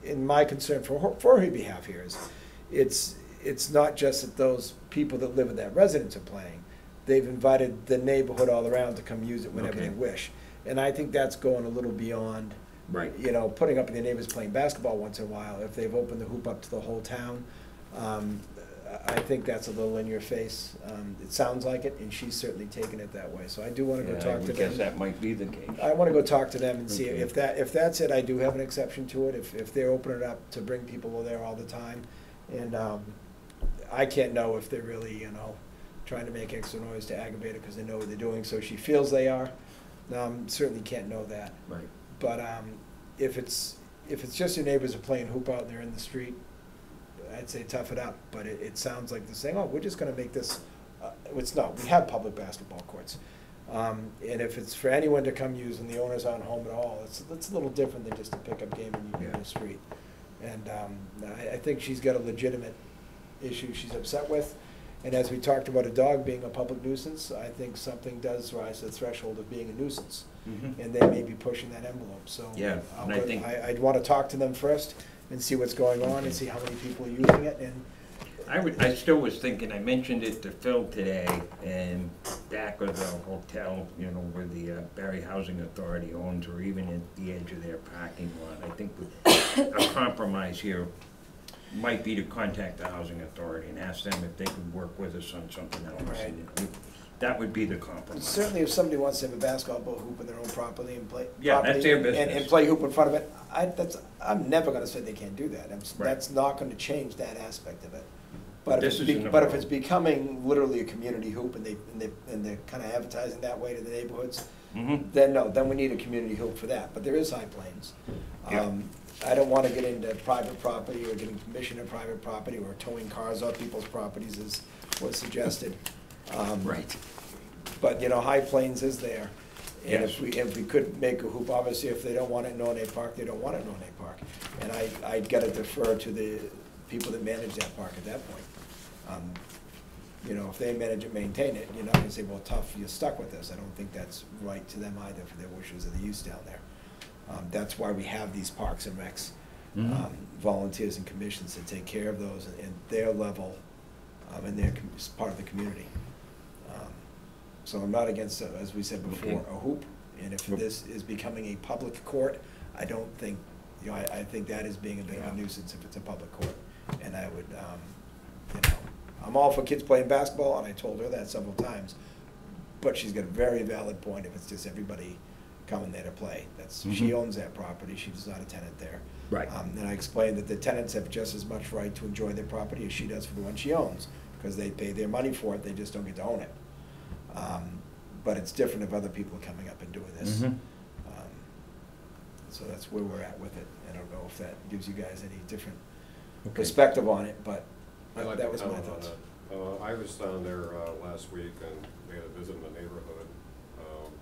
in my concern for, her- for her behalf here is, it's, it's not just that those people that live in that residence are playing. They've invited the neighborhood all around to come use it whenever they Okay. wish. And I think that's going a little beyond, Right. you know, putting up their neighbors playing basketball once in a while. If they've opened the hoop up to the whole town, um, I think that's a little in your face. Um, it sounds like it, and she's certainly taken it that way. So I do wanna go Yeah, I talk to would them. guess that might be the case. I wanna go talk to them and see Okay. if that, if that's it, I do have an exception to it, if, if they're opening it up to bring people there all the time. And, um, I can't know if they're really, you know, trying to make extra noise to aggravate it because they know what they're doing, so she feels they are. Um, certainly can't know that. Right. But, um, if it's, if it's just your neighbors are playing hoop out and they're in the street, I'd say tough it up, but it, it sounds like they're saying, oh, we're just gonna make this, uh, it's not, we have public basketball courts. Um, and if it's for anyone to come use and the owners aren't home at all, it's, it's a little different than just a pickup game in, in Yeah. the street. And, um, I, I think she's got a legitimate issue she's upset with. And as we talked about a dog being a public nuisance, I think something does rise to the threshold of being a nuisance. Mhm. And they may be pushing that envelope, so. Yeah, I'll and I think- I, I'd wanna talk to them first and see what's going on and see how many people are using it and, I would, I still was thinking, I mentioned it to Phil today, and back of the hotel, you know, where the uh, Barre Housing Authority owns, or even at the edge of their parking lot, I think a compromise here might be to contact the housing authority and ask them if they could work with us on something else. Right. That would be the compromise. certainly if somebody wants to have a basketball hoop in their own property and play. Yeah, that's property their and- business. and play hoop in front of it, I, that's, I'm never gonna say they can't do that, I'm s- Right. that's not gonna change that aspect of it. But But if this it's, be- isn't a but if it's becoming literally a community hoop and they, and they, and they're kinda advertising that way to the neighborhoods, Mhm. then no, then we need a community hoop for that, but there is High Plains. Yeah. Um, I don't wanna get into private property or getting permission of private property or towing cars off people's properties as was suggested. Um, Right. But, you know, High Plains is there. And if Yes. we, if we could make a hoop, obviously, if they don't want it in Nornay Park, they don't want it in Nornay Park. And I, I'd gotta defer to the people that manage that park at that point. Um, You know, if they manage it, maintain it, you're not gonna say, well, tough, you're stuck with this. I don't think that's right to them either for their wishes of the use down there. Um, That's why we have these parks and recs, Mhm. um, volunteers and commissions to take care of those and their level, um, and their, com- part of the community. So I'm not against, uh, as we said before, a hoop, and if this is becoming a public court, I don't think, you know, I, I think that is being a bit of a nuisance if it's a public court. And I would, um, you know, I'm all for kids playing basketball, and I told her that several times, but she's got a very valid point if it's just everybody coming there to play. That's, she Mhm. owns that property, she's not a tenant there. Right. Um, And I explained that the tenants have just as much right to enjoy their property as she does for the one she owns, because they pay their money for it, they just don't get to own it. Um, But it's different if other people are coming up and doing this. Mhm. Um, So that's where we're at with it. I don't know if that gives you guys any different Okay. perspective on it, but I'd like that was my thoughts. Uh, I was down there, uh, last week and we had a visit in the neighborhood. um,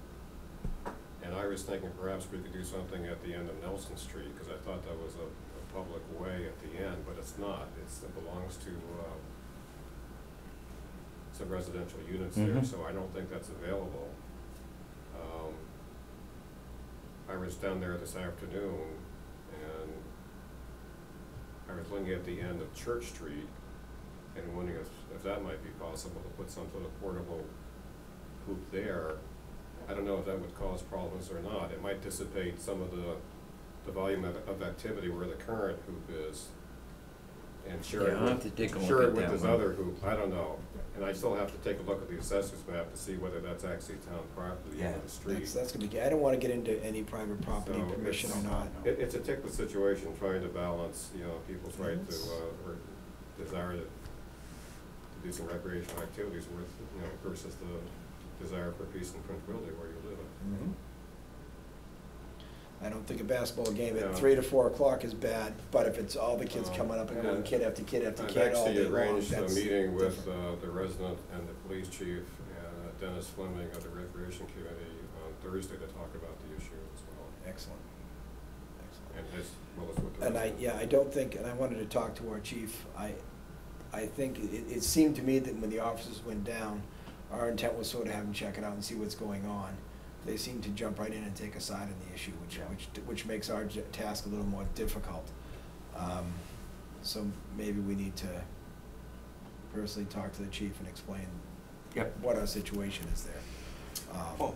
And I was thinking perhaps we could do something at the end of Nelson Street, cause I thought that was a, a public way at the end, but it's not. It's, it belongs to, uh, some residential units there, Mhm. so I don't think that's available. Um, I was down there this afternoon and I was looking at the end of Church Street and wondering if, if that might be possible to put some sort of portable hoop there. I don't know if that would cause problems or not. It might dissipate some of the, the volume of, of activity where the current hoop is. And share Yeah, it I'll have with, to take a look share at with that this one. other hoop. I don't know. And I still have to take a look at the assessors map to see whether that's actually town property Yeah, on the street. that's, that's gonna be, I don't wanna get into any private property So permission or it's- not. It, it's a ticklish situation trying to balance, you know, people's right to, uh, or desire to, to do some recreational activities with, you know, versus the desire for peace and tranquility where you live. Mhm. I don't think a basketball game at three to four o'clock is bad, but if it's all the kids coming up and going, kid after kid after I've kid all actually day long, arranged a that's meeting with, uh, the resident and the police chief and uh, Dennis Fleming of the Recreation Committee on Thursday to talk about the issue as well. Excellent. Excellent. And as well as with the And I, yeah, I don't think, and I wanted to talk to our chief, I, I think it, it seemed to me that when the officers went down, our intent was sort of have them check it out and see what's going on. They seem to jump right in and take a side on the issue, which, which, which makes our j- task a little more difficult. Um, So maybe we need to personally talk to the chief and explain Yep. what our situation is there. Um, Go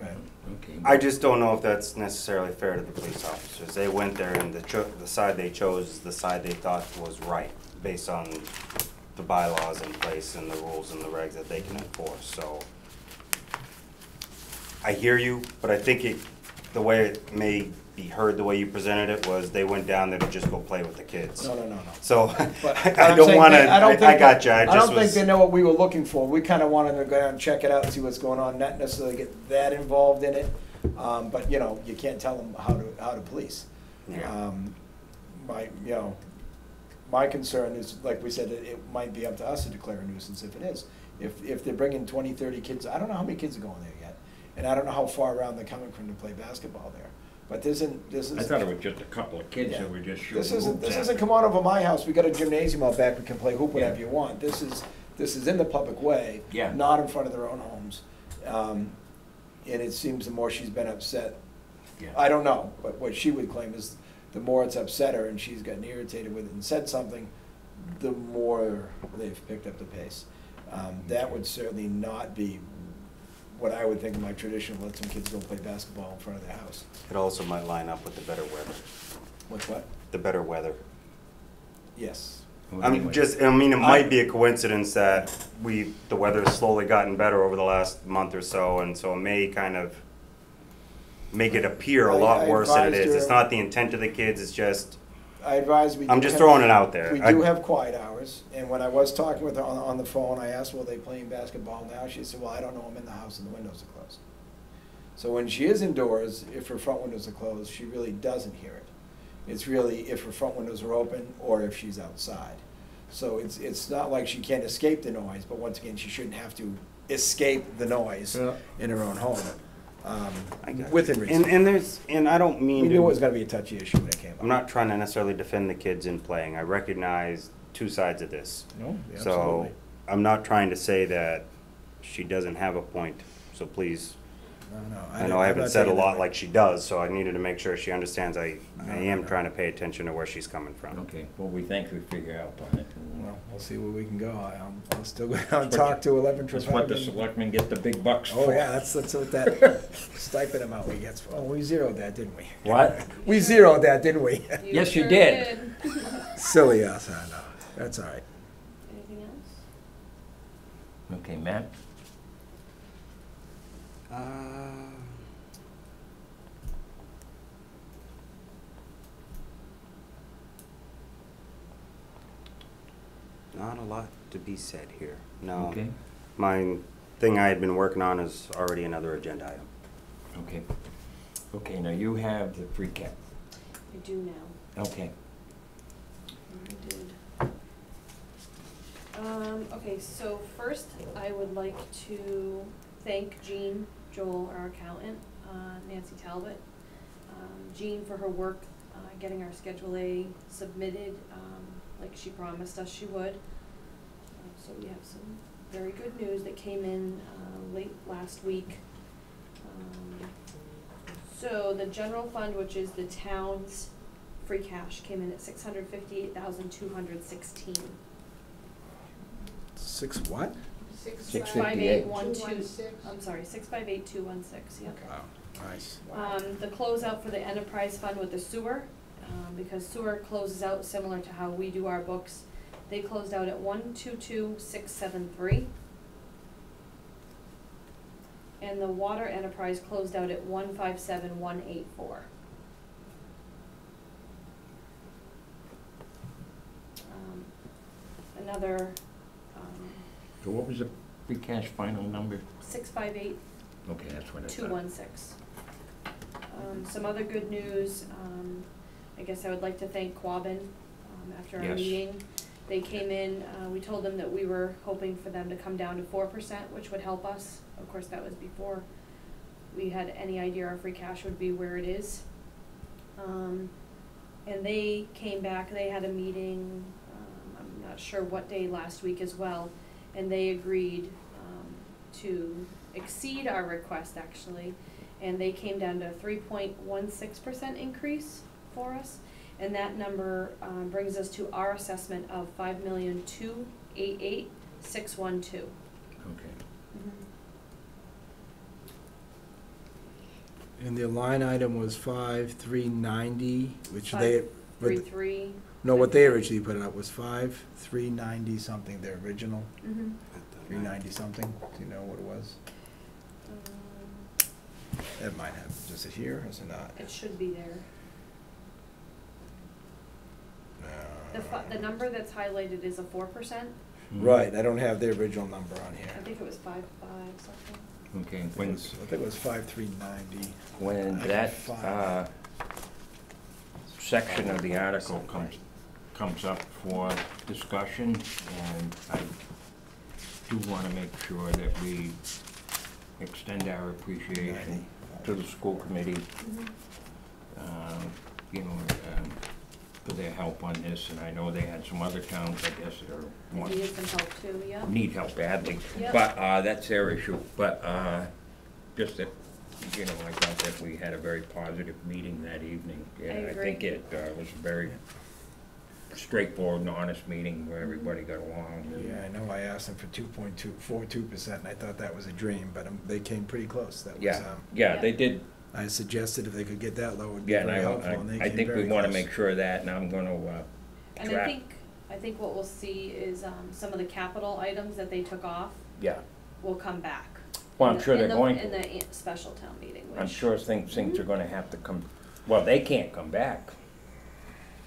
ahead. Okay. I just don't know if that's necessarily fair to the police officers. They went there and the cho- the side they chose is the side they thought was right, based on the bylaws in place and the rules and the regs that they can enforce, so. I hear you, but I think it, the way it may be heard, the way you presented it, was they went down there to just go play with the kids. No, no, no, no. So, But I I'm don't saying wanna, they- I, don't I think got that- you, I I just don't think was. they know what we were looking for. We kinda wanted to go down and check it out and see what's going on, not necessarily get that involved in it. Um, but, you know, you can't tell them how to, how to police. Yeah. Um, my, you know, my concern is, like we said, it, it might be up to us to declare a nuisance if it is. If, if they're bringing twenty, thirty kids, I don't know how many kids are going there. And I don't know how far around they're coming from to play basketball there. But this isn't, this is. I thought it was just a couple of kids Yeah. that were just shooting This isn't, hoops this at isn't it. come on over my house, we got a gymnasium out back, we can play hoop whatever Yeah. you want. This is, this is in the public way. Yeah. Not in front of their own homes. Um, and it seems the more she's been upset, Yeah. I don't know, but what she would claim is the more it's upset her and she's gotten irritated with it and said something, the more they've picked up the pace. Um, that would certainly not be what I would think of my tradition, let some kids go play basketball in front of their house. It also might line up with the better weather, What's what? the better weather. Yes. Well, I'm just, I mean, it might be a coincidence that we, the weather's slowly gotten better over the last month or so, and so it may kind of make it appear a I- lot I worse than it advised is. her- It's not the intent of the kids, it's just, I advise we. I'm do just have- throwing it out there. We I- do have quiet hours, and when I was talking with her on, on the phone, I asked, well, they playing basketball now? She said, well, I don't know, I'm in the house and the windows are closed. So when she is indoors, if her front windows are closed, she really doesn't hear it. It's really if her front windows are open or if she's outside. So it's, it's not like she can't escape the noise, but once again, she shouldn't have to escape the noise Yeah. in her own home, um, I got within you. reason. And, and there's, and I don't mean We knew it was gonna be a touchy issue when it came up. I'm not trying to necessarily defend the kids in playing. I recognize two sides of this. No, So absolutely. I'm not trying to say that she doesn't have a point, so please, No, no. I didn't- know I I'm haven't said a lot like she does, so I needed to make sure she understands I, I am no. trying to pay attention to where she's coming from. Okay, well, we think we figure out on it. Well, we'll see where we can go. I- I'll, I'll still go down and That's what- talk to eleven That's what the Trafalgar. selectmen get the big bucks for. Oh, yeah, that's, that's what that stipend amount we get. Oh, we zeroed that, didn't we? What? We zeroed that, didn't we? Yes, you sure did. Silly us, I know. That's all right. Anything else? Okay, Matt? Uh, Not a lot to be said here, no. Okay, My thing I had been working on is already another agenda item. okay. Okay, now you have the free cap. I do now. Okay, I did. Um, okay, so first, I would like to thank Jean Joel, our accountant, uh, Nancy Talbot. Um, Jean for her work, uh, getting our Schedule A submitted, um, like she promised us she would. Uh, So we have some very good news that came in, uh, late last week. Um, So the general fund, which is the town's free cash, came in at six hundred fifty-eight thousand two hundred sixteen. Six what? Six Five eight fifty-eight. one I'm sorry, six five eight two one six, yep. Wow, nice. Um, the closeout for the enterprise fund with the sewer, um, because sewer closes out similar to how we do our books. They closed out at one two two six seven three. And the water enterprise closed out at one five seven one eight four. Um, another, so what was the free cash final number? six five eight Okay, that's what I two thought. one six. Um, some other good news, um, I guess I would like to thank Quabbin, um, after our Yes. meeting. They came in, uh, we told them that we were hoping for them to come down to four percent, which would help us. Of course, that was before we had any idea our free cash would be where it is. Um, and they came back, they had a meeting, um, I'm not sure what day last week as well, and they agreed, um, to exceed our request actually, and they came down to a three point one six percent increase for us. And that number, um, brings us to our assessment of five million two eight eight six one two. Okay. And the line item was five, three ninety, which Five, they, Three what- three. No, what they originally put it up was five, three ninety something, their original, Mm-hmm. three ninety something. Do you know what it was? It might have, is it here, is it not? It should be there. The fi- the number that's highlighted is a four percent. Right, I don't have the original number on here. I think it was five five something. Okay, I think it when, was- I think it was five, three ninety. when that, uh, section of the article comes, comes up for discussion, and I do wanna make sure that we extend our appreciation to the school committee, um, you know, um, for their help on this, and I know they had some other towns, I guess, that are They want- needed some help too, yeah. need help badly. Yep. But, uh, that's their issue, but, uh, just that, you know, I thought that we had a very positive meeting that evening. And I agree. think it, uh, was very straightforward and honest meeting where everybody got along. Yeah, I know I asked them for two point two, four, two percent, and I thought that was a dream, but um, they came pretty close. That was, Yeah, um, yeah, they did, I suggested if they could get that low, it'd be yeah, and very I, helpful, and they I, I came think we very wanna close. make sure of that, and I'm gonna, uh, And I Track. think, I think what we'll see is, um, some of the capital items that they took off yeah. will come back. Well, I'm the- sure in they're the- going In to. the i- special town meeting, which. I'm sure things, things are gonna have to come, well, they can't come back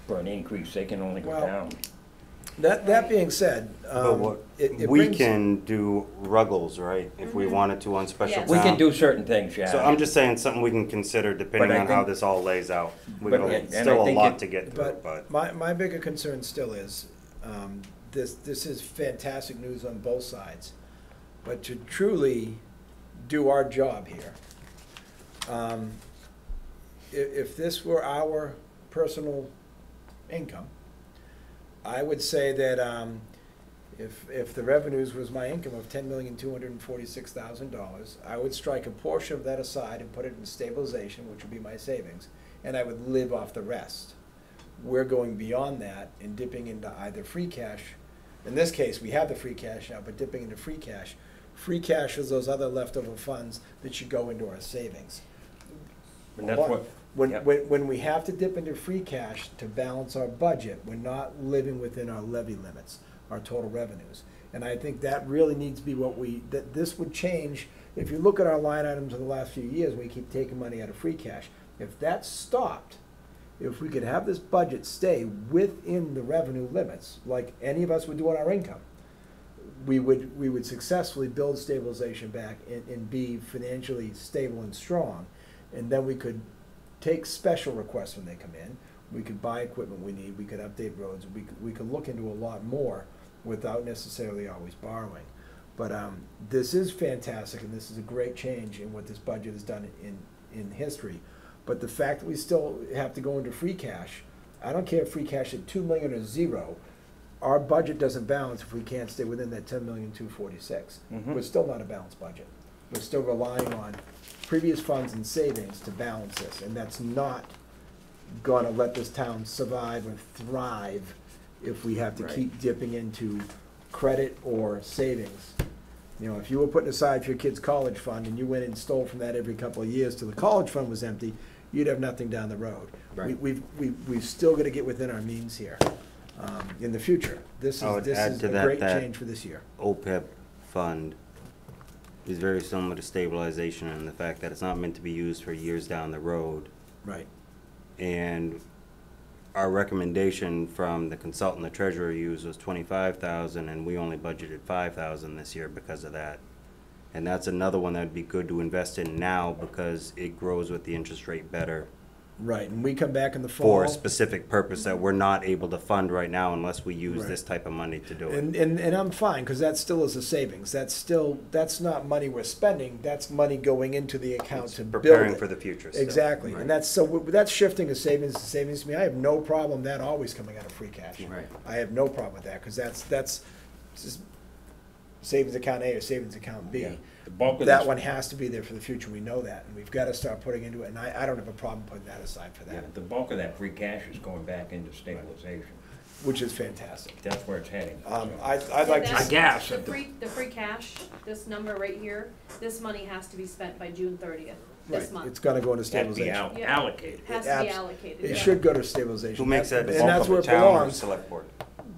for an increase, they can only go Well, down. That, that being said, But um, what, it, it we brings- can do Ruggles, right, if we Mhm. wanted to on special Yes. town? We can do certain things, yeah. So I'm just saying, something we can consider depending But I on how think- this all lays out. We But- know and- it's and I still a think lot it- to get through, But but. my, my bigger concern still is, um, this, this is fantastic news on both sides. But to truly do our job here, um, i- if this were our personal income, I would say that, um, if, if the revenues was my income of ten million, two hundred and forty-six thousand dollars, I would strike a portion of that aside and put it in stabilization, which would be my savings, and I would live off the rest. We're going beyond that and dipping into either free cash, in this case, we have the free cash now, but dipping into free cash. Free cash is those other leftover funds that should go into our savings. And that's what, When, Yep. when, when we have to dip into free cash to balance our budget, we're not living within our levy limits, our total revenues. And I think that really needs to be what we, that this would change, if you look at our line items in the last few years, we keep taking money out of free cash. If that stopped, if we could have this budget stay within the revenue limits, like any of us would do on our income, we would, we would successfully build stabilization back and, and be financially stable and strong. And then we could take special requests when they come in. We could buy equipment we need, we could update roads, we could, we could look into a lot more without necessarily always borrowing. But, um, this is fantastic and this is a great change in what this budget has done in, in history. But the fact that we still have to go into free cash, I don't care if free cash at two million or zero, our budget doesn't balance if we can't stay within that ten million two forty-six. Mhm. We're still not a balanced budget. We're still relying on previous funds and savings to balance this, and that's not gonna let this town survive and thrive if we have to Right. keep dipping into credit or savings. You know, if you were putting aside for your kid's college fund and you went and stole from that every couple of years till the college fund was empty, you'd have nothing down the road. We, Right. we've, we, we've still gotta get within our means here, um, in the future. This I is, would this add is to a that great that- change for this year. OPEB fund is very similar to stabilization and the fact that it's not meant to be used for years down the road. Right. And our recommendation from the consultant the treasurer used was twenty-five thousand, and we only budgeted five thousand this year because of that. And that's another one that'd be good to invest in now because it grows with the interest rate better Right, and we come back in the fall. for a specific purpose that we're not able to fund right now unless we use Right. this type of money to do it. And, and, and I'm fine, because that still is a savings. That's still, that's not money we're spending, that's money going into the account to build preparing it. for the future still. Exactly, Right. and that's, so w- that's shifting a savings to savings to me. I have no problem that always coming out of free cash. Right. I have no problem with that, because that's, that's just savings account A or savings account B. Yeah. The bulk of That this- one has to be there for the future, we know that, and we've gotta start putting into it, and I, I don't have a problem putting that aside for Yeah, that, the bulk of that free cash is going back into stabilization. which is fantastic. That's where it's heading. Um, I, I'd like to. that's- I guess The at the- free, the free cash, this number right here, this money has to be spent by June thirtieth, this Right, month. It's gonna go into Has to be stabilization. al- Yeah. allocated. Has It to be abs- allocated, It yeah. should go to stabilization. Who makes that And that's decision, where the it town or the belongs, select board?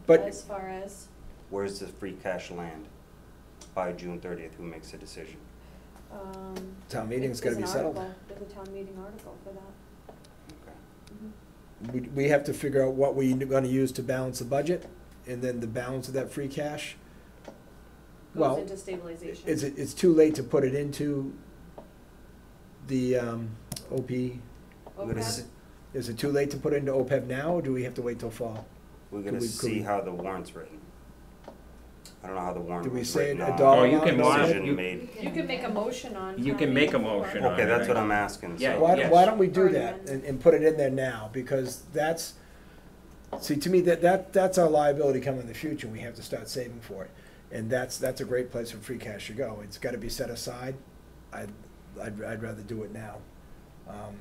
but As far as, Where's the free cash land by June thirtieth? Who makes the decision? um. town meeting's there's gotta an be settled. article, There's a town meeting article for that. Okay. Mhm. We, we have to figure out what we're gonna use to balance the budget, and then the balance of that free cash. Well, Goes into stabilization. Is it, it's too late to put it into the, um, OP? We're gonna, OPEB? s- Is it too late to put it into OPEB now, or do we have to wait till fall? we're gonna we- could see we- how the warrant's written. I don't know how the warrant Do we was say written a on. dollar Oh, you amount can on? Decision you- made. You can make a motion on. You can make a motion on Okay, that's what. I'm asking, Yeah, so. Why, yes. why don't we do that and, and put it in there now, because that's, see, to me, that, that, that's our liability coming in the future, and we have to start saving for it. And that's, that's a great place for free cash to go, it's gotta be set aside, I'd, I'd, I'd rather do it now. Um,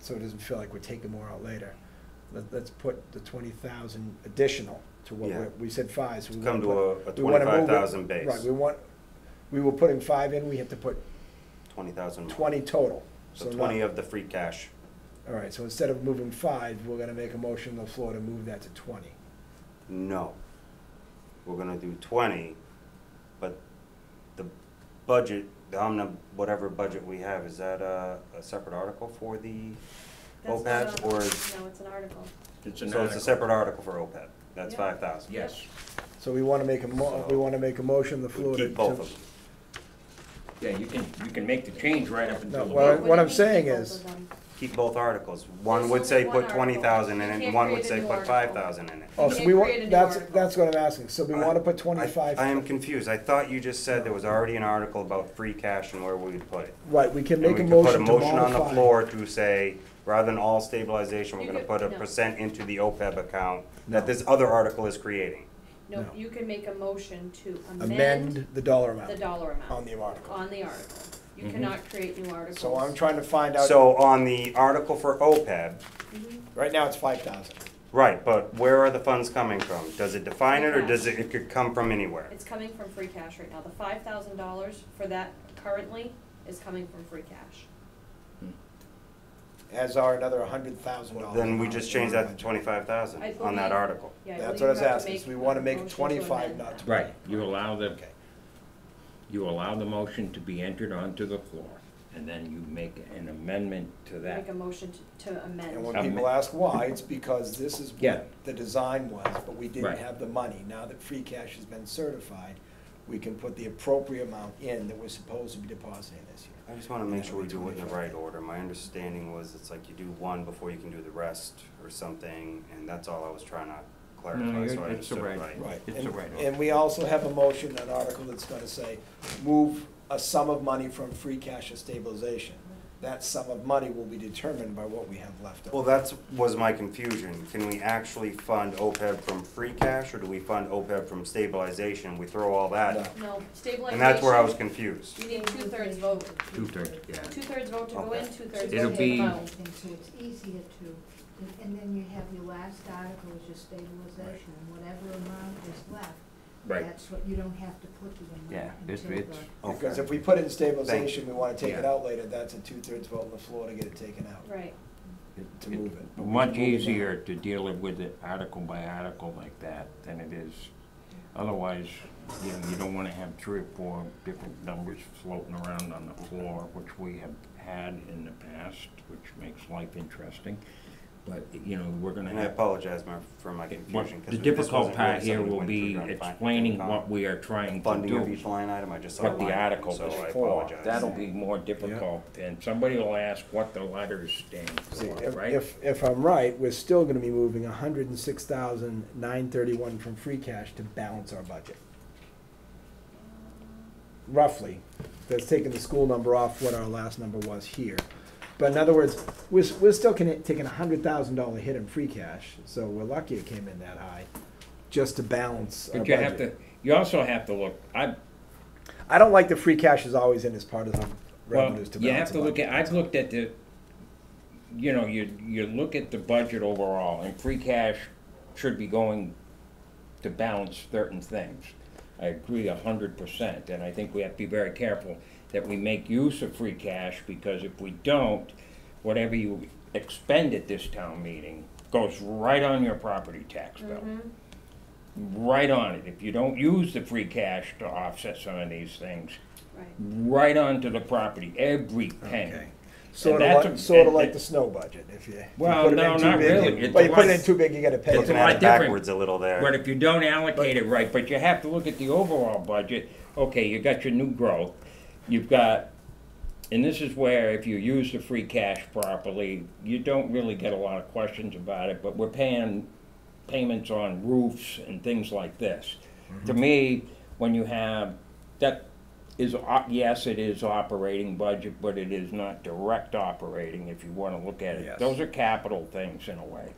So it doesn't feel like we're taking more out later. Let, let's put the twenty thousand additional to what Yeah. we, we said five, so we Come wanna to put- a, a we wanna move it- twenty-five thousand base. Right, we want, we were putting five in, we have to put Twenty thousand. twenty total. So not- twenty of the free cash. all right, so instead of moving five, we're gonna make a motion on the floor to move that to twenty. No. We're gonna do twenty, but the budget, the omni, whatever budget we have, is that a, a separate article for the That's OPEB, not or is, No, it's an article. It's an so it's a article. separate article for OPEB? That's Yeah. five thousand? Yes, So we wanna make a mo, we wanna make a motion on the We floor to. keep both of them. yeah, you can, you can make the change right up No, until the what I- vote. what do I'm saying is- Keep both articles. One There's would only say one put article. twenty thousand in You it, can't and one would create a say new put article. five thousand in it. Oh, so we create a want, new that's, article. that's what I'm asking, so we wanna put twenty-five. I am confused. I thought you just said there was already an article about free cash and where we'd put it. Right, we can And make we a could put motion to on the floor to say, rather than all stabilization, we're You gonna could- put a no. percent into the OPEB account that this other article is creating. No, No. you can make a motion to amend Amend the dollar the amount dollar amount. on the article. On the article. You Mhm. cannot create new articles. So I'm trying to find out, So on the article for OPEB, Mhm. right now it's five thousand. right, but where are the funds coming from? Does it define it, or does it, it could come from anywhere? It's coming from free cash right now. The five thousand dollars for that currently is coming from free cash. As are another hundred thousand dollars. Then we just change that to twenty-five thousand I on that believe- article. Yeah, I That's believe what I was you have asking, so we make wanna a make it motion to twenty-five, amend not that. twenty. Right, you allow the, Okay. you allow the motion to be entered onto the floor, and then you make an amendment to that. Make a motion to, to amend. And when people ask why, it's because this is Yeah. what the design was, but we didn't Right. have the money. Now that free cash has been certified, we can put the appropriate amount in that we're supposed to be depositing this year. I just wanna make sure we do it in the right order. My understanding was it's like you do one before you can do the rest or something, and that's all I was trying to No, clarify, you're- so I it's the understood right- right. Right. It's And- the right And we also have a motion, an article that's gonna say, move a sum of money from free cash to stabilization. That sum of money will be determined by what we have left Well, over. that's, was my confusion. Can we actually fund OPEB from free cash, or do we fund OPEB from stabilization? We throw all that, No, stabilization. and that's where I was confused. You need two-thirds vote. Two-thirds, yeah. Two-thirds vote to go in, Okay. two-thirds It'll vote to be- come out. And so it's easier to, and- and then you have your last article is your stabilization, and whatever amount is left, Right, that's what, you don't have to put the yeah, amount it's, until it's, the. Because if we put it in stabilization, we wanna take it Yeah. out later, that's a two-thirds vote on the floor to get it taken out, Right. to move it. But we much can move it now. easier to deal with it article by article like that than it is. Otherwise, you know, you don't wanna have three or four different numbers floating around on the floor, which we have had in the past, which makes life interesting. But, you know, we're gonna And I have, apologize my- for my what- confusion. 'cause the this difficult wasn't part here something we will went be through during fin- explaining what we are trying to Funding of do. each line item, I just saw. What the line item, article so is I for. apologize. That'll be more difficult, and somebody will ask what the letters stand See, for, if, right? if, if I'm right, we're still gonna be moving a hundred and six thousand nine thirty-one from free cash to balance our budget. Roughly, that's taking the school number off what our last number was here. But in other words, we're, we're still gonna, taking a hundred thousand dollar hit in free cash, so we're lucky it came in that high, just to balance our But you have budget. to, you also have to look, I, I don't like the free cash is always in as part of the Well, revenues to you have to look budget. at, I've looked at the, you know, you, you look at the budget overall, and free cash should be going to balance certain things. I agree a hundred percent, and I think we have to be very careful that we make use of free cash, because if we don't, whatever you expend at this town meeting goes right on your property tax bill. Mm-hmm. Right on it. If you don't use the free cash to offset some of these things, Right. right onto the property, every penny. Okay. Sort of that's like, sort of like the snow budget, if you. if you Well, put it no, in too not big, really. you- It's But a you put it lot- in too big, you gotta pay. It's Looking a it. lot at it different. backwards a little there. But if you don't allocate it right, but you have to look at the overall budget, okay, you got your new growth, you've got, and this is where if you use the free cash properly, you don't really get a lot of questions about it, but we're paying payments on roofs and things like this. Mm-hmm. To me, when you have, that is, yes, it is operating budget, but it is not direct operating, if you wanna look at it. Yes. Those are capital things in a way.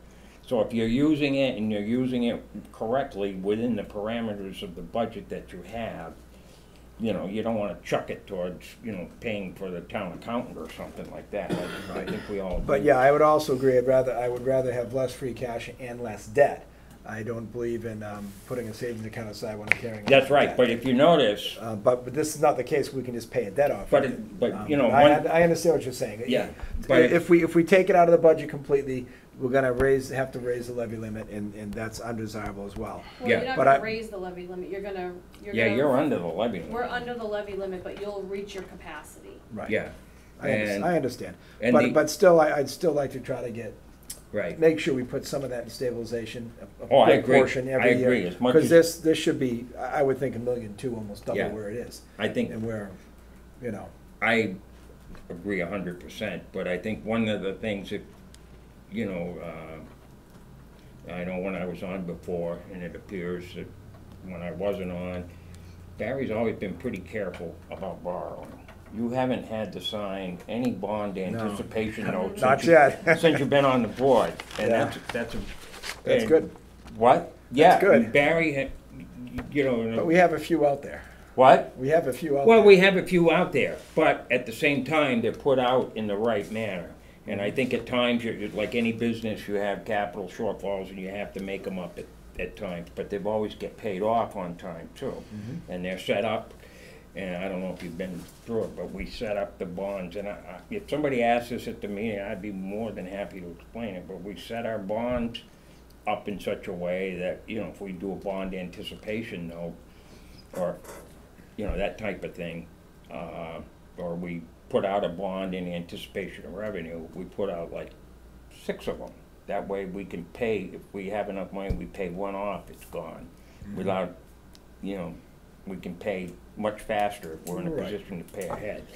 So if you're using it and you're using it correctly within the parameters of the budget that you have, you know, you don't wanna chuck it towards, you know, paying for the town accountant or something like that. I I think we all. But yeah, I would also agree, I'd rather, I would rather have less free cash and less debt. I don't believe in, um, putting a savings account aside when I'm carrying. That's debt. right, but if you notice, Uh, but, but this is not the case, we can just pay a debt off. But it- but, Um, you know, I, one- I understand what you're saying. Yeah, but if- If we, if we take it out of the budget completely, we're gonna raise, have to raise the levy limit, and, and that's undesirable as well. Well, Yeah. you're not But gonna I- raise the levy limit, you're gonna, you're yeah, gonna- you're under the levy limit. We're under the levy limit, but you'll reach your capacity. Right. Yeah, I, under- and- I understand. and the- But, but still, I, I'd still like to try to get, right. make sure we put some of that in stabilization, a- a Oh, I good agree. portion I every year. agree, as much Because as- this, this should be, I I would think a million two, almost double Yeah. where it is. I think And where, you know, I agree a hundred percent, but I think one of the things that, you know, uh, I know when I was on before, and it appears that when I wasn't on, Barre's always been pretty careful about borrowing. You haven't had to sign any bond anticipation notes. Not since you- yet. Since you've been on the board, and Yeah. that's, that's a. That's and- good. What? Yeah, good. Barry had, you know. but we have a few out there. What? We have a few out there. Well, we have a few out there, but at the same time, they're put out in the right manner. And I think at times, you're, like any business, you have capital shortfalls and you have to make them up at, at times, but they've always get paid off on time too. Mm-hmm. And they're set up, and I don't know if you've been through it, but we set up the bonds, and I, I, if somebody asks us at the meeting, I'd be more than happy to explain it, but we set our bonds up in such a way that, you know, if we do a bond anticipation note, or you know, that type of thing. Uh, or we put out a bond in anticipation of revenue, we put out like six of them. That way we can pay, if we have enough money, we pay one off, it's gone. Mm-hmm. Without, you know, we can pay much faster if we're in a Right. position to pay ahead.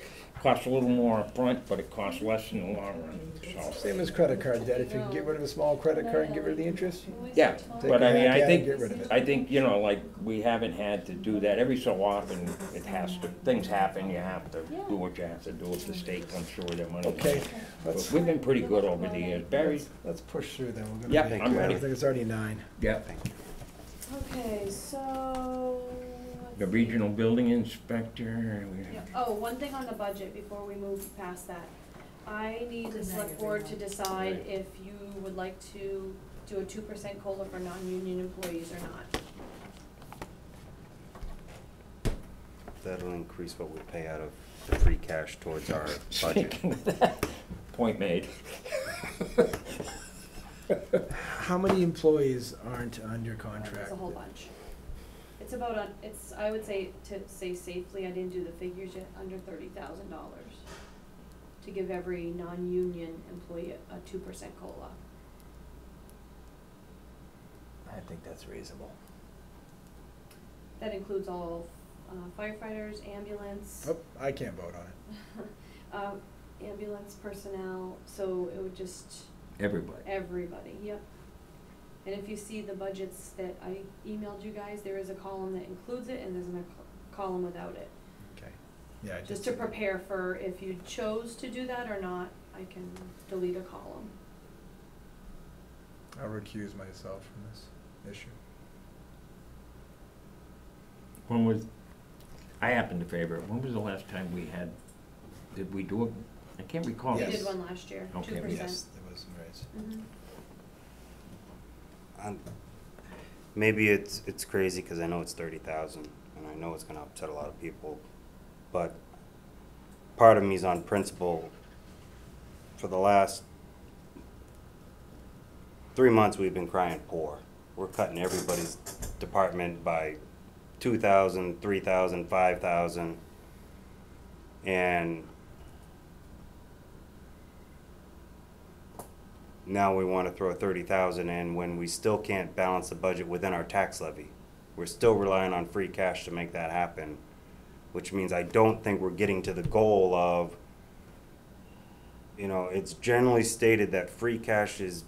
Costs a little more upfront, but it costs less in the long run, so. Same as credit card debt, if you can get rid of a small credit card and get rid of the interest. Yeah, Take but a I mean, hack I at think, get rid of it. I think, you know, like, we haven't had to do that, every so often, it has to, things happen, you have to do what you have to do if the state comes through with their money. Okay, But let's, we've been pretty good over the years, Barry, let's push through then, we're gonna. Yep, be- I'm ready. I think it's already nine. yeah, Okay, so. The regional building inspector, we- Yeah. Oh, one thing on the budget before we move past that. I need the select board to decide if you would like to do a two percent COLA for non-union employees or not. That'll increase what we pay out of the free cash towards our budget. Speaking of that, point made. How many employees aren't under contract? It's a whole bunch. It's about, a- it's, I would say, to say safely, I didn't do the figures yet, under thirty thousand dollars. To give every non-union employee a two percent COLA. I think that's reasonable. That includes all uh, firefighters, ambulance. Oh, I can't vote on it. Um, ambulance personnel, so it would just, Everybody. everybody, yep. And if you see the budgets that I emailed you guys, there is a column that includes it and there's a column without it. Okay. Yeah, I Just to prepare for if you chose to do that or not, I can delete a column. I'll recuse myself from this issue. When was, I happen to favor it. When was the last time we had, did we do it? I can't recall. We Yes. did one last year, two Okay, percent. Yes, there was some raise. Mhm. Um, Maybe it's, it's crazy because I know it's thirty thousand and I know it's gonna upset a lot of people. But part of me is on principle. For the last three months, we've been crying poor. We're cutting everybody's department by two thousand, three thousand, five thousand. And now we want to throw thirty thousand in when we still can't balance the budget within our tax levy. We're still relying on free cash to make that happen, which means I don't think we're getting to the goal of, you know, it's generally stated that free cash is,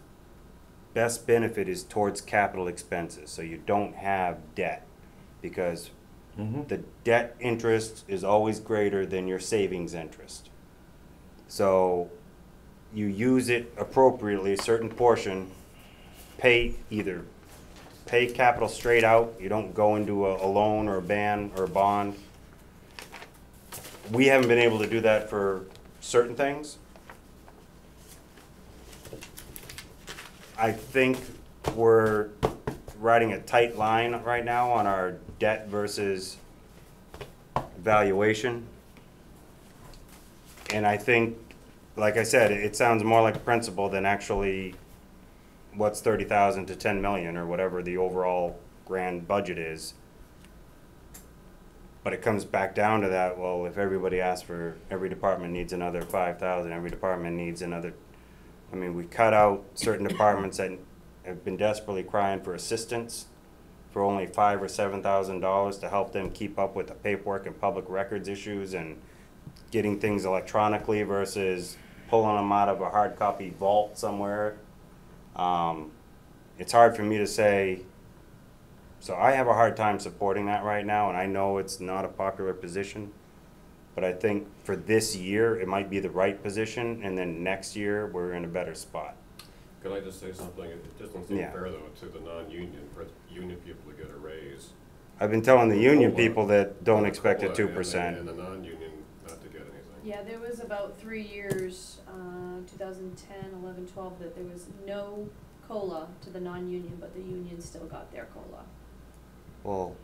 best benefit is towards capital expenses, so you don't have debt. Because Mhm. the debt interest is always greater than your savings interest. So you use it appropriately, a certain portion, pay either, pay capital straight out, you don't go into a, a loan or a ban or a bond. We haven't been able to do that for certain things. I think we're riding a tight line right now on our debt versus valuation. And I think, like I said, it sounds more like a principle than actually what's thirty thousand to ten million or whatever the overall grand budget is. But it comes back down to that, well, if everybody asks for, every department needs another five thousand, every department needs another. I mean, we cut out certain departments that have been desperately crying for assistance for only five or seven thousand dollars to help them keep up with the paperwork and public records issues and getting things electronically versus pulling them out of a hard copy vault somewhere. Um, it's hard for me to say, so I have a hard time supporting that right now, and I know it's not a popular position. But I think for this year, it might be the right position, and then next year, we're in a better spot. Could I just say something? It just doesn't seem Yeah. fair, though, to the non-union, for union people to get a raise. I've been telling the union people that don't expect a COLA, two and the- percent. And the non-union not to get anything. Yeah, there was about three years, uh, 2010, 11, 12, that there was no COLA to the non-union, but the union still got their COLA. Well,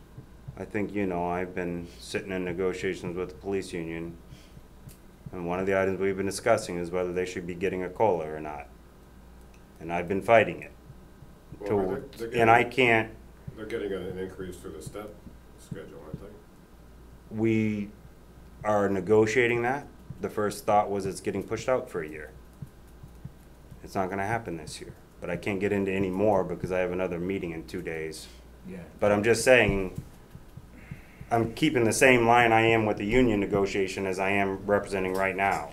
I think, you know, I've been sitting in negotiations with the police union. And one of the items we've been discussing is whether they should be getting a COLA or not. And I've been fighting it. Well, To- they're- they're getting- And I can't, They're getting an increase through the step schedule, aren't they? we are negotiating that. The first thought was it's getting pushed out for a year. It's not gonna happen this year, but I can't get into any more because I have another meeting in two days. Yeah. But I'm just saying, I'm keeping the same line I am with the union negotiation as I am representing right now.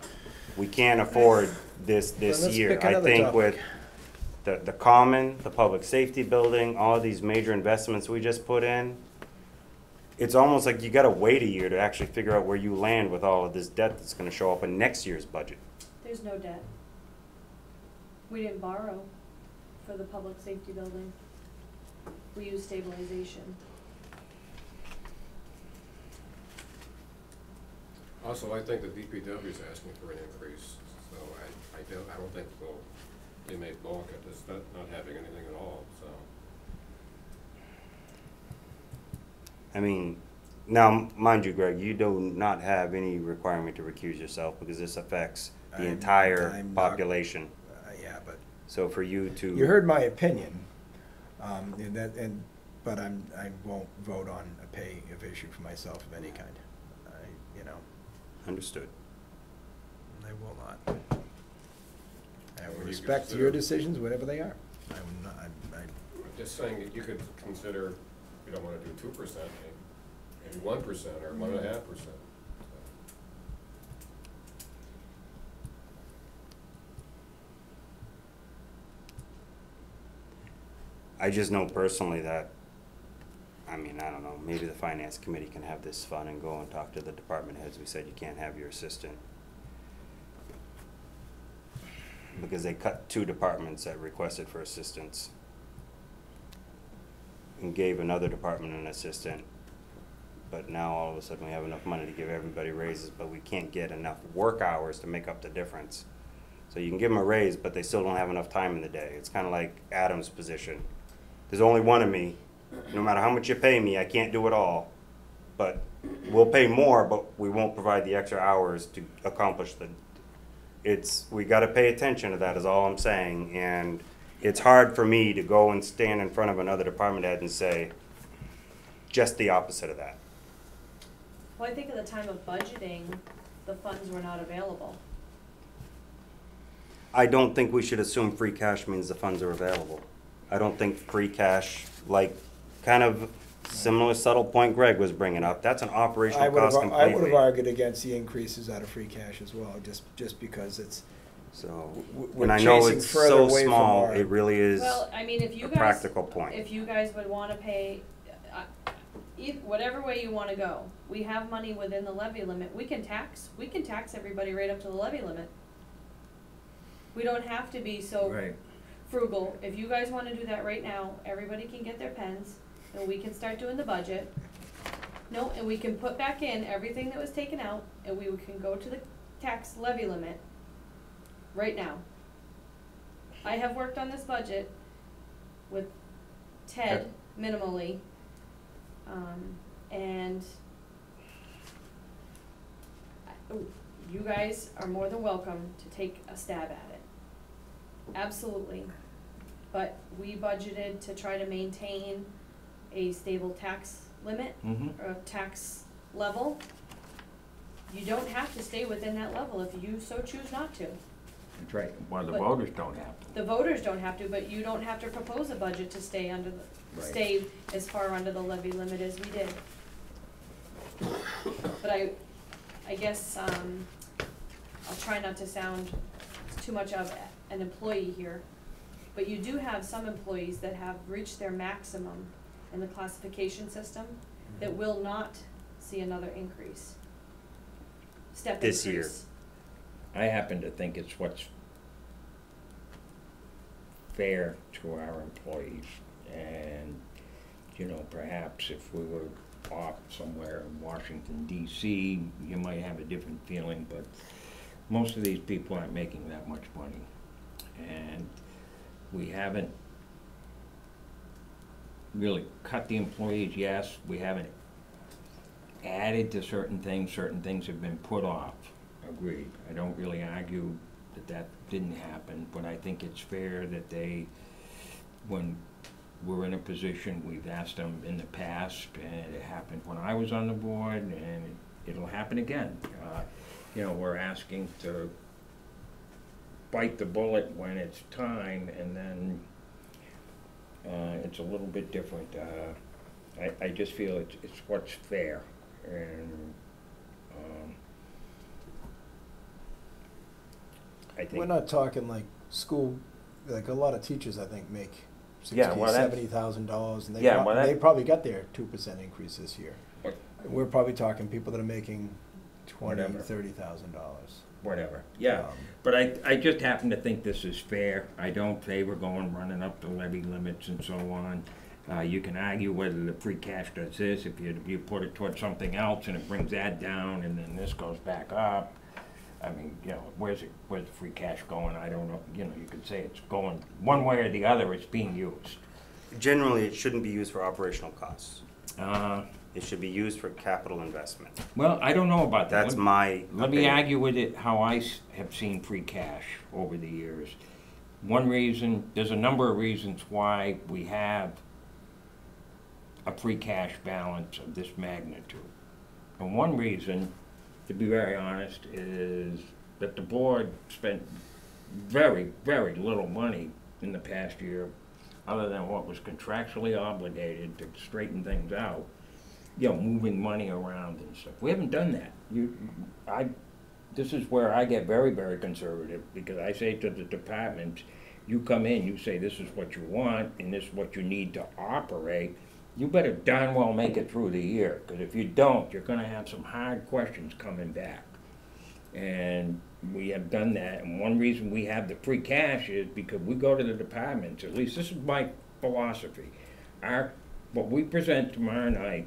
We can't afford this, this let's year. pick I another think topic. with the, the common, the public safety building, all of these major investments we just put in, it's almost like you gotta wait a year to actually figure out where you land with all of this debt that's gonna show up in next year's budget. There's no debt. We didn't borrow for the public safety building. We used stabilization. Also, I think the DPW is asking for an increase, so I, I don't, I don't think they'll, they may balk at this, not, not having anything at all, so. I mean, now, mind you, Greg, you do not have any requirement to recuse yourself because this affects the I'm- entire I'm not- population. Uh, Yeah, but So for you to. you heard my opinion, um, and that, and, but I'm, I won't vote on a pay of issue for myself of any kind. I, you know, Understood. I will not. I will Well, you respect your decisions, whatever they are. I will not, I, I, I'm just saying that you could consider, you don't wanna do two percent, maybe one percent or one and a half percent. I just know personally that, I mean, I don't know, maybe the finance committee can have this fun and go and talk to the department heads. We said you can't have your assistant. Because they cut two departments that requested for assistance. And gave another department an assistant. but now all of a sudden we have enough money to give everybody raises, but we can't get enough work hours to make up the difference. So you can give them a raise, but they still don't have enough time in the day. It's kind of like Adam's position. There's only one of me. No matter how much you pay me, I can't do it all. But we'll pay more, but we won't provide the extra hours to accomplish the, it's, we gotta pay attention to that is all I'm saying. And it's hard for me to go and stand in front of another department head and say just the opposite of that. Well, I think at the time of budgeting, the funds were not available. I don't think we should assume free cash means the funds are available. I don't think free cash, like, kind of similar subtle point Greg was bringing up, that's an I operational would have, cost I would have completely. argued against the increases out of free cash as well, just, just because it's, So, w- we're and I know chasing it's further so away from small, our- it really is Well, I mean, if you a guys. practical point. If you guys would wanna pay, uh, e- whatever way you wanna go, we have money within the levy limit, we can tax, we can tax everybody right up to the levy limit. We don't have to be so Right. frugal, if you guys wanna do that right now, everybody can get their pens, and we can start doing the budget. No, and we can put back in everything that was taken out, and we can go to the tax levy limit right now. I have worked on this budget with Ted minimally, um, and I- you guys are more than welcome to take a stab at it. Absolutely. But we budgeted to try to maintain a stable tax limit Mm-hmm. or a tax level. You don't have to stay within that level if you so choose not to. That's right, well, the But- voters don't have to. The voters don't have to, but you don't have to propose a budget to stay under the, Right. stay as far under the levy limit as we did. But I, I guess, um, I'll try not to sound too much of an employee here. But you do have some employees that have reached their maximum in the classification system that will not see another increase. Step increase. This year. I happen to think it's what's fair to our employees. And, you know, perhaps if we were off somewhere in Washington DC, you might have a different feeling, but most of these people aren't making that much money. And we haven't really cut the employees, yes, we haven't added to certain things, certain things have been put off, agreed. I don't really argue that that didn't happen, but I think it's fair that they, when we're in a position, we've asked them in the past, and it happened when I was on the board, and it'll happen again. Uh, You know, we're asking to bite the bullet when it's time, and then uh, it's a little bit different. Uh, I, I just feel it's, it's what's fair, and, um, I think. we're not talking like school, like a lot of teachers, I think, make Yeah, sixty, well, that's- seventy thousand dollars, and they, Yeah, prob- well, that- they probably got their two percent increase this year. What- We're probably talking people that are making twenty, Whatever. thirty thousand dollars. whatever, yeah. But I, I just happen to think this is fair. I don't favor going running up the levy limits and so on. Uh, you can argue whether the free cash does this, if you, you put it towards something else and it brings that down and then this goes back up. I mean, you know, where's it, where's the free cash going? I don't know, you know, you could say it's going, one way or the other, it's being used. Generally, it shouldn't be used for operational costs. Uh, It should be used for capital investment. well, I don't know about that. That's Let- my Let me opinion. argue with it how I s- have seen free cash over the years. One reason, there's a number of reasons why we have a free cash balance of this magnitude. And one reason, to be very honest, is that the board spent very, very little money in the past year, other than what was contractually obligated to straighten things out you know, moving money around and stuff. We haven't done that. You, I, this is where I get very, very conservative, because I say to the department, you come in, you say this is what you want, and this is what you need to operate, you better darn well make it through the year, because if you don't, you're gonna have some hard questions coming back. And we have done that, and one reason we have the free cash is because we go to the departments, at least this is my philosophy. Our, what we present tomorrow night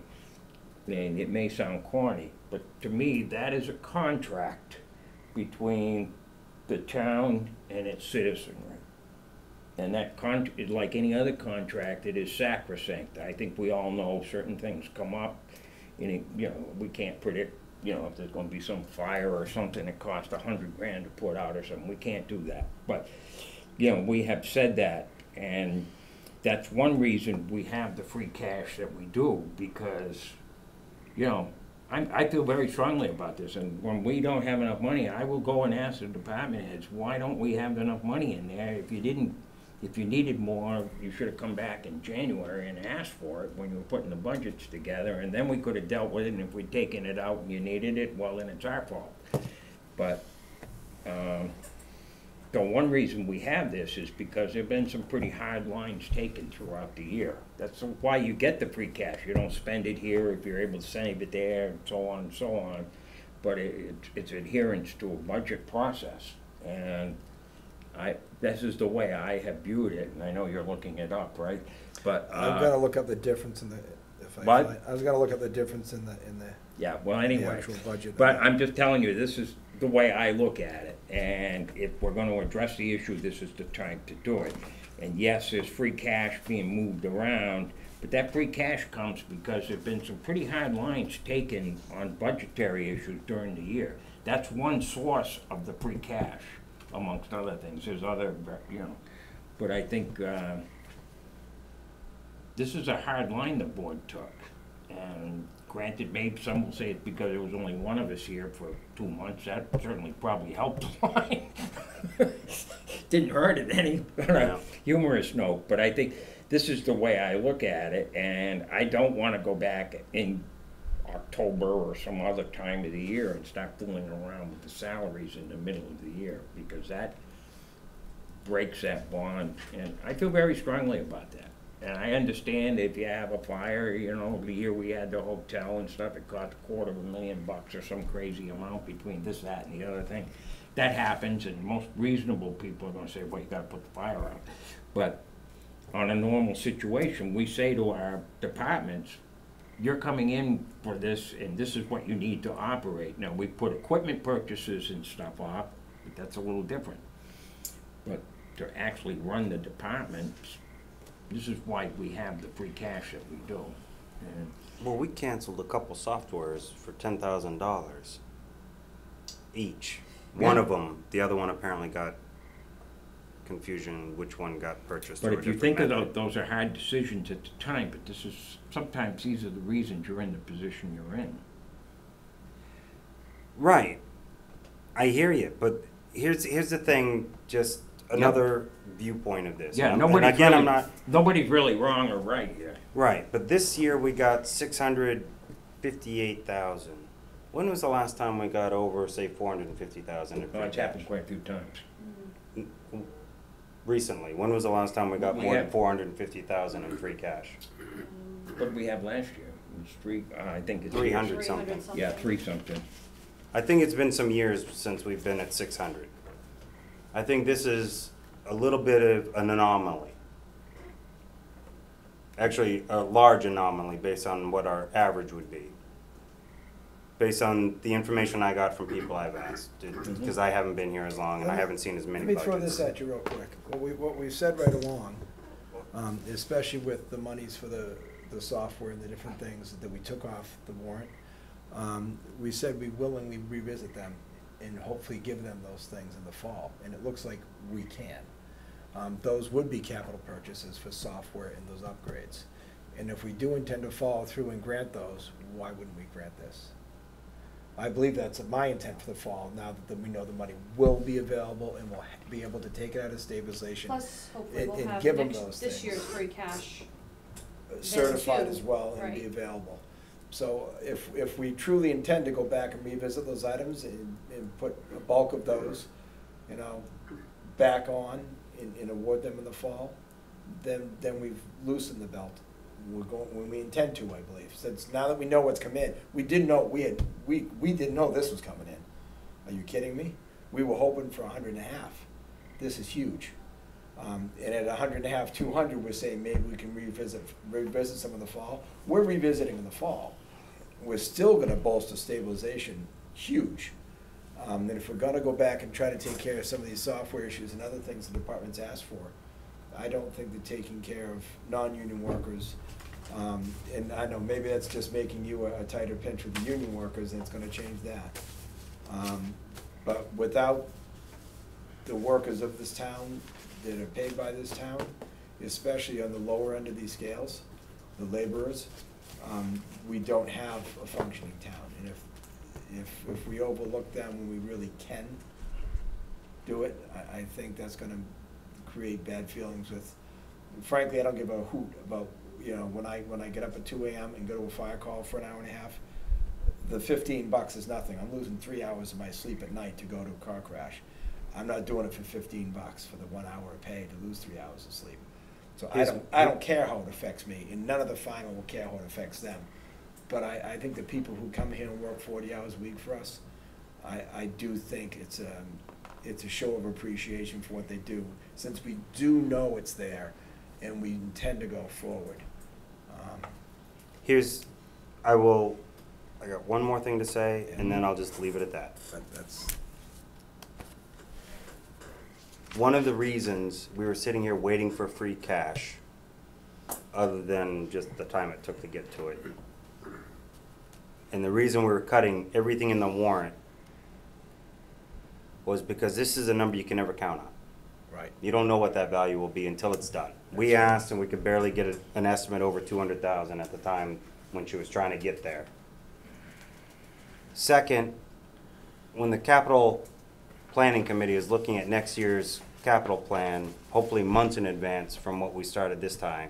and it may sound corny, but to me, that is a contract between the town and its citizenry. And that con, like any other contract, it is sacrosanct. I think we all know certain things come up, and it, you know, we can't predict, you know, if there's gonna be some fire or something that costs a hundred grand to put out or something, we can't do that. But, you know, we have said that, and that's one reason we have the free cash that we do, because, you know, I, I feel very strongly about this, and when we don't have enough money, I will go and ask the department heads, why don't we have enough money in there? If you didn't, if you needed more, you should have come back in January and asked for it when you were putting the budgets together, and then we could have dealt with it, and if we'd taken it out and you needed it, well, then it's our fault. But, um, the one reason we have this is because there've been some pretty hard lines taken throughout the year. That's why you get the free cash. You don't spend it here if you're able to save it there and so on and so on. But it, it's adherence to a budget process. And I, this is the way I have viewed it, and I know you're looking it up, right? But, I've uh, gotta look up the difference in the, if I, What? find- I was gonna look up the difference in the, in the, Yeah, well, anyway, actual budget. but I'm just telling you, this is the way I look at it, and if we're gonna address the issue, this is the time to do it. And yes, there's free cash being moved around, but that free cash comes because there've been some pretty hard lines taken on budgetary issues during the year. That's one source of the free cash, amongst other things, there's other, you know, but I think, uh, this is a hard line the board took. And granted, maybe some will say it's because there was only one of us here for two months, that certainly probably helped the line. Didn't hurt it any, humorous note, but I think this is the way I look at it, and I don't wanna go back in October or some other time of the year and start fooling around with the salaries in the middle of the year, because that breaks that bond, and I feel very strongly about that. And I understand if you have a fire, you know, the year we had the hotel and stuff, it cost a quarter of a million bucks or some crazy amount between this, that, and the other thing. That happens, and most reasonable people are gonna say, well, you gotta put the fire out. But on a normal situation, we say to our departments, you're coming in for this, and this is what you need to operate. Now, we put equipment purchases and stuff off, but that's a little different. But to actually run the department, this is why we have the free cash that we do. And Well, we canceled a couple softwares for ten thousand dollars each. One Yeah. of them, the other one apparently got confusion which one got purchased But if you think of method. tho- those are hard decisions at the time, but this is, sometimes these are the reasons you're in the position you're in. Right. I hear you, but here's here's the thing. Just another viewpoint of this. Yeah, nobody's again, really, I'm not nobody's really wrong or right here. right. But this year we got six hundred fifty-eight thousand. When was the last time we got over, say, four hundred and fifty thousand Well, it's happened quite a few times. Recently, when was the last time we got We more than have- four hundred and fifty thousand in free cash? What did we have last year? It was three, uh, I think it's. 300 something. Yeah, three something. I think it's been some years since we've been at six hundred. I think this is a little bit of an anomaly. Actually, a large anomaly based on what our average would be. Based on the information I got from people I've asked, because I haven't been here as long and I haven't seen as many Let me budgets. throw this at you real quick. What we, what we've said right along, um, especially with the monies for the, the software and the different things that we took off the warrant, um, we said we willingly revisit them and hopefully give them those things in the fall, and it looks like we can. Um, those would be capital purchases for software and those upgrades. And if we do intend to follow through and grant those, why wouldn't we grant this? I believe that's my intent for the fall, now that the- we know the money will be available and we'll ha- be able to take it out of stabilization. Plus, hopefully and- we'll and have give 'em next, this things. year's free cash. uh, certified as well and be right. available. So if, if we truly intend to go back and revisit those items and, and put a bulk of those, you know, back on and, and award them in the fall, then, then we've loosened the belt. We're going, when we intend to, I believe, since now that we know what's come in, we didn't know, we had, we, we didn't know this was coming in. Are you kidding me? We were hoping for 100 and a and half. This is huge. Um, and at 100 and a and half, two hundred, we're saying maybe we can revisit, revisit some of the fall. We're revisiting in the fall. we're still gonna bolster stabilization, huge. Um, then if we're gonna go back and try to take care of some of these software issues and other things the department's asked for, I don't think that taking care of non-union workers, um, and I know maybe that's just making you a a tighter pinch with the union workers, and it's gonna change that. Um, But without the workers of this town that are paid by this town, especially on the lower end of these scales, the laborers, um, we don't have a functioning town. And if, if, if we overlook them when we really can do it, I, I think that's gonna create bad feelings with, frankly, I don't give a hoot about, you know, when I, when I get up at two AM and go to a fire call for an hour and a half, the fifteen bucks is nothing. I'm losing three hours of my sleep at night to go to a car crash. I'm not doing it for fifteen bucks for the one hour of pay to lose three hours of sleep. So I don't, I don't care how it affects me, and none of the firemen will care how it affects them. But I, I think the people who come here and work forty hours a week for us, I, I do think it's a, it's a show of appreciation for what they do, since we do know it's there, and we intend to go forward. Um, Here's, I will, I got one more thing to say, and then I'll just leave it at that. But that's, One of the reasons we were sitting here waiting for free cash, other than just the time it took to get to it, and the reason we were cutting everything in the warrant was because this is a number you can never count on. right. You don't know what that value will be until it's done. We asked and we could barely get a- an estimate over two hundred thousand at the time when she was trying to get there. Second, when the capital planning committee is looking at next year's capital plan, hopefully months in advance from what we started this time,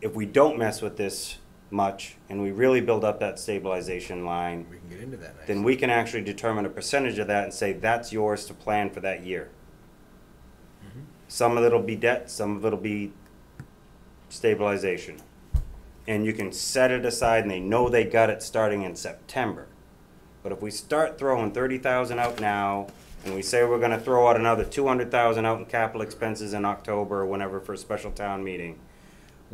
if we don't mess with this much and we really build up that stabilization line, We can get into that next. then we can actually determine a percentage of that and say, that's yours to plan for that year. Mhm. Some of it'll be debt, some of it'll be stabilization. And you can set it aside and they know they got it starting in September. But if we start throwing thirty thousand out now, and we say we're gonna throw out another two hundred thousand out in capital expenses in October or whenever for a special town meeting,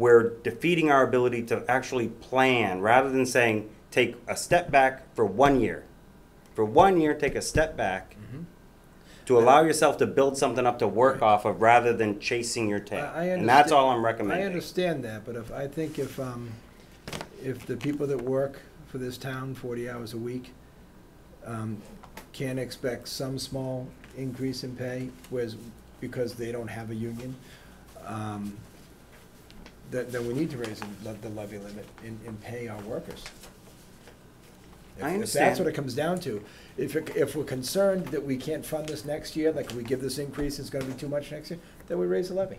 we're defeating our ability to actually plan, rather than saying, take a step back for one year. For one year, take a step back Mhm. to allow yourself to build something up to work off of rather than chasing your tail. And that's all I'm recommending. I understand that, but if, I think if, um, if the people that work for this town forty hours a week, um, can expect some small increase in pay, whereas, because they don't have a union, um, then, then we need to raise the the levy limit and, and pay our workers. If- I If understand. that's what it comes down to. If, it- if we're concerned that we can't fund this next year, like if we give this increase, it's gonna be too much next year, then we raise the levy.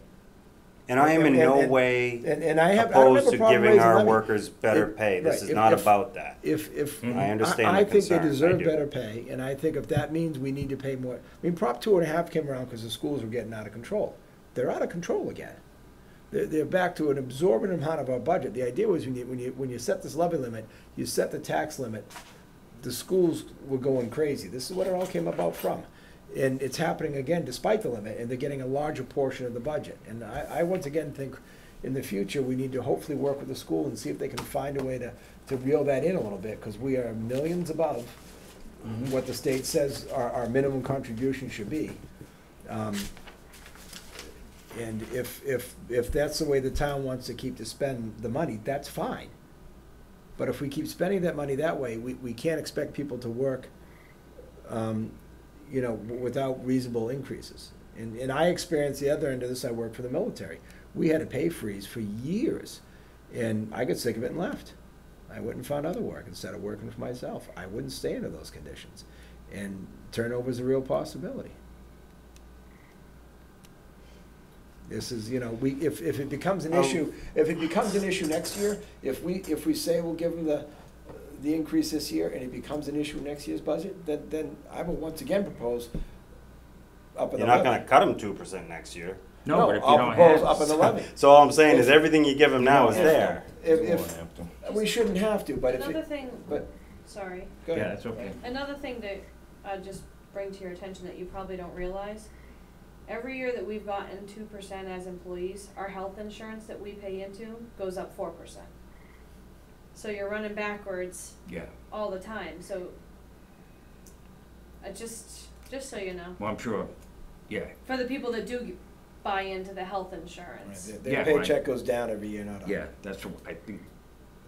And I am in and- no and- way And, and I have, I don't have opposed a to problem giving raising our levy. workers better If- pay. This right, is if- not if- about that. If, if. I understand I- I the think they concern, I deserve do. better pay, and I think if that means we need to pay more, I mean, Prop two and a half came around because the schools were getting out of control. They're out of control again. They're, they're back to an absorbent amount of our budget. The idea was when you, when you, when you set this levy limit, you set the tax limit, the schools were going crazy. This is what it all came about from. And it's happening again despite the limit, and they're getting a larger portion of the budget. And I, I once again think in the future, we need to hopefully work with the school and see if they can find a way to, to reel that in a little bit, because we are millions above what the state says our, our minimum contribution should be. Um, And if, if, if that's the way the town wants to keep to spend the money, that's fine. But if we keep spending that money that way, we, we can't expect people to work, um, you know, w- without reasonable increases. And, and I experienced the other end of this, I worked for the military. We had a pay freeze for years, and I got sick of it and left. I went and found other work instead of working for myself. I wouldn't stay under those conditions. And turnover is a real possibility. This is, you know, we, if, if it becomes an Um, issue, if it becomes an issue next year, if we, if we say we'll give them the, the increase this year and it becomes an issue in next year's budget, then, then I will once again propose up in the You're not gonna cut them two percent next year. No, but if you I'll don't propose have. up in the levy. So all I'm saying is everything you give them now is there. If, You if, we shouldn't have to, but if Another it, thing, but, sorry, go Yeah, ahead. that's okay. another thing that I'd just bring to your attention that you probably don't realize, every year that we've gotten two percent as employees, our health insurance that we pay into goes up four percent. So you're running backwards Yeah, all the time, so uh, just, just so you know, well, I'm sure, yeah, for the people that do buy into the health Right, insurance. Their Yeah, their right. paycheck goes down every year, not up. yeah, that's, what I think,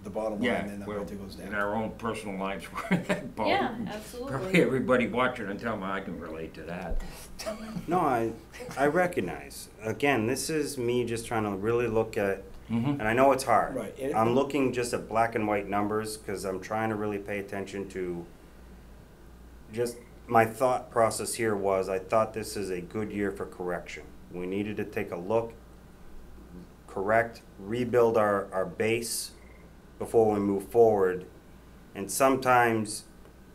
The bottom line, yeah, then the well, budget goes in down. our own personal lives, we're in that boat. Yeah, absolutely. Probably everybody watching and tell me I can relate to that. No, I, I recognize. Again, this is me just trying to really look at, Mm-hmm. and I know it's hard. Right, and- I'm looking just at black and white numbers, cause I'm trying to really pay attention to just, my thought process here was, I thought this is a good year for correction. We needed to take a look, correct, rebuild our, our base before we move forward. And sometimes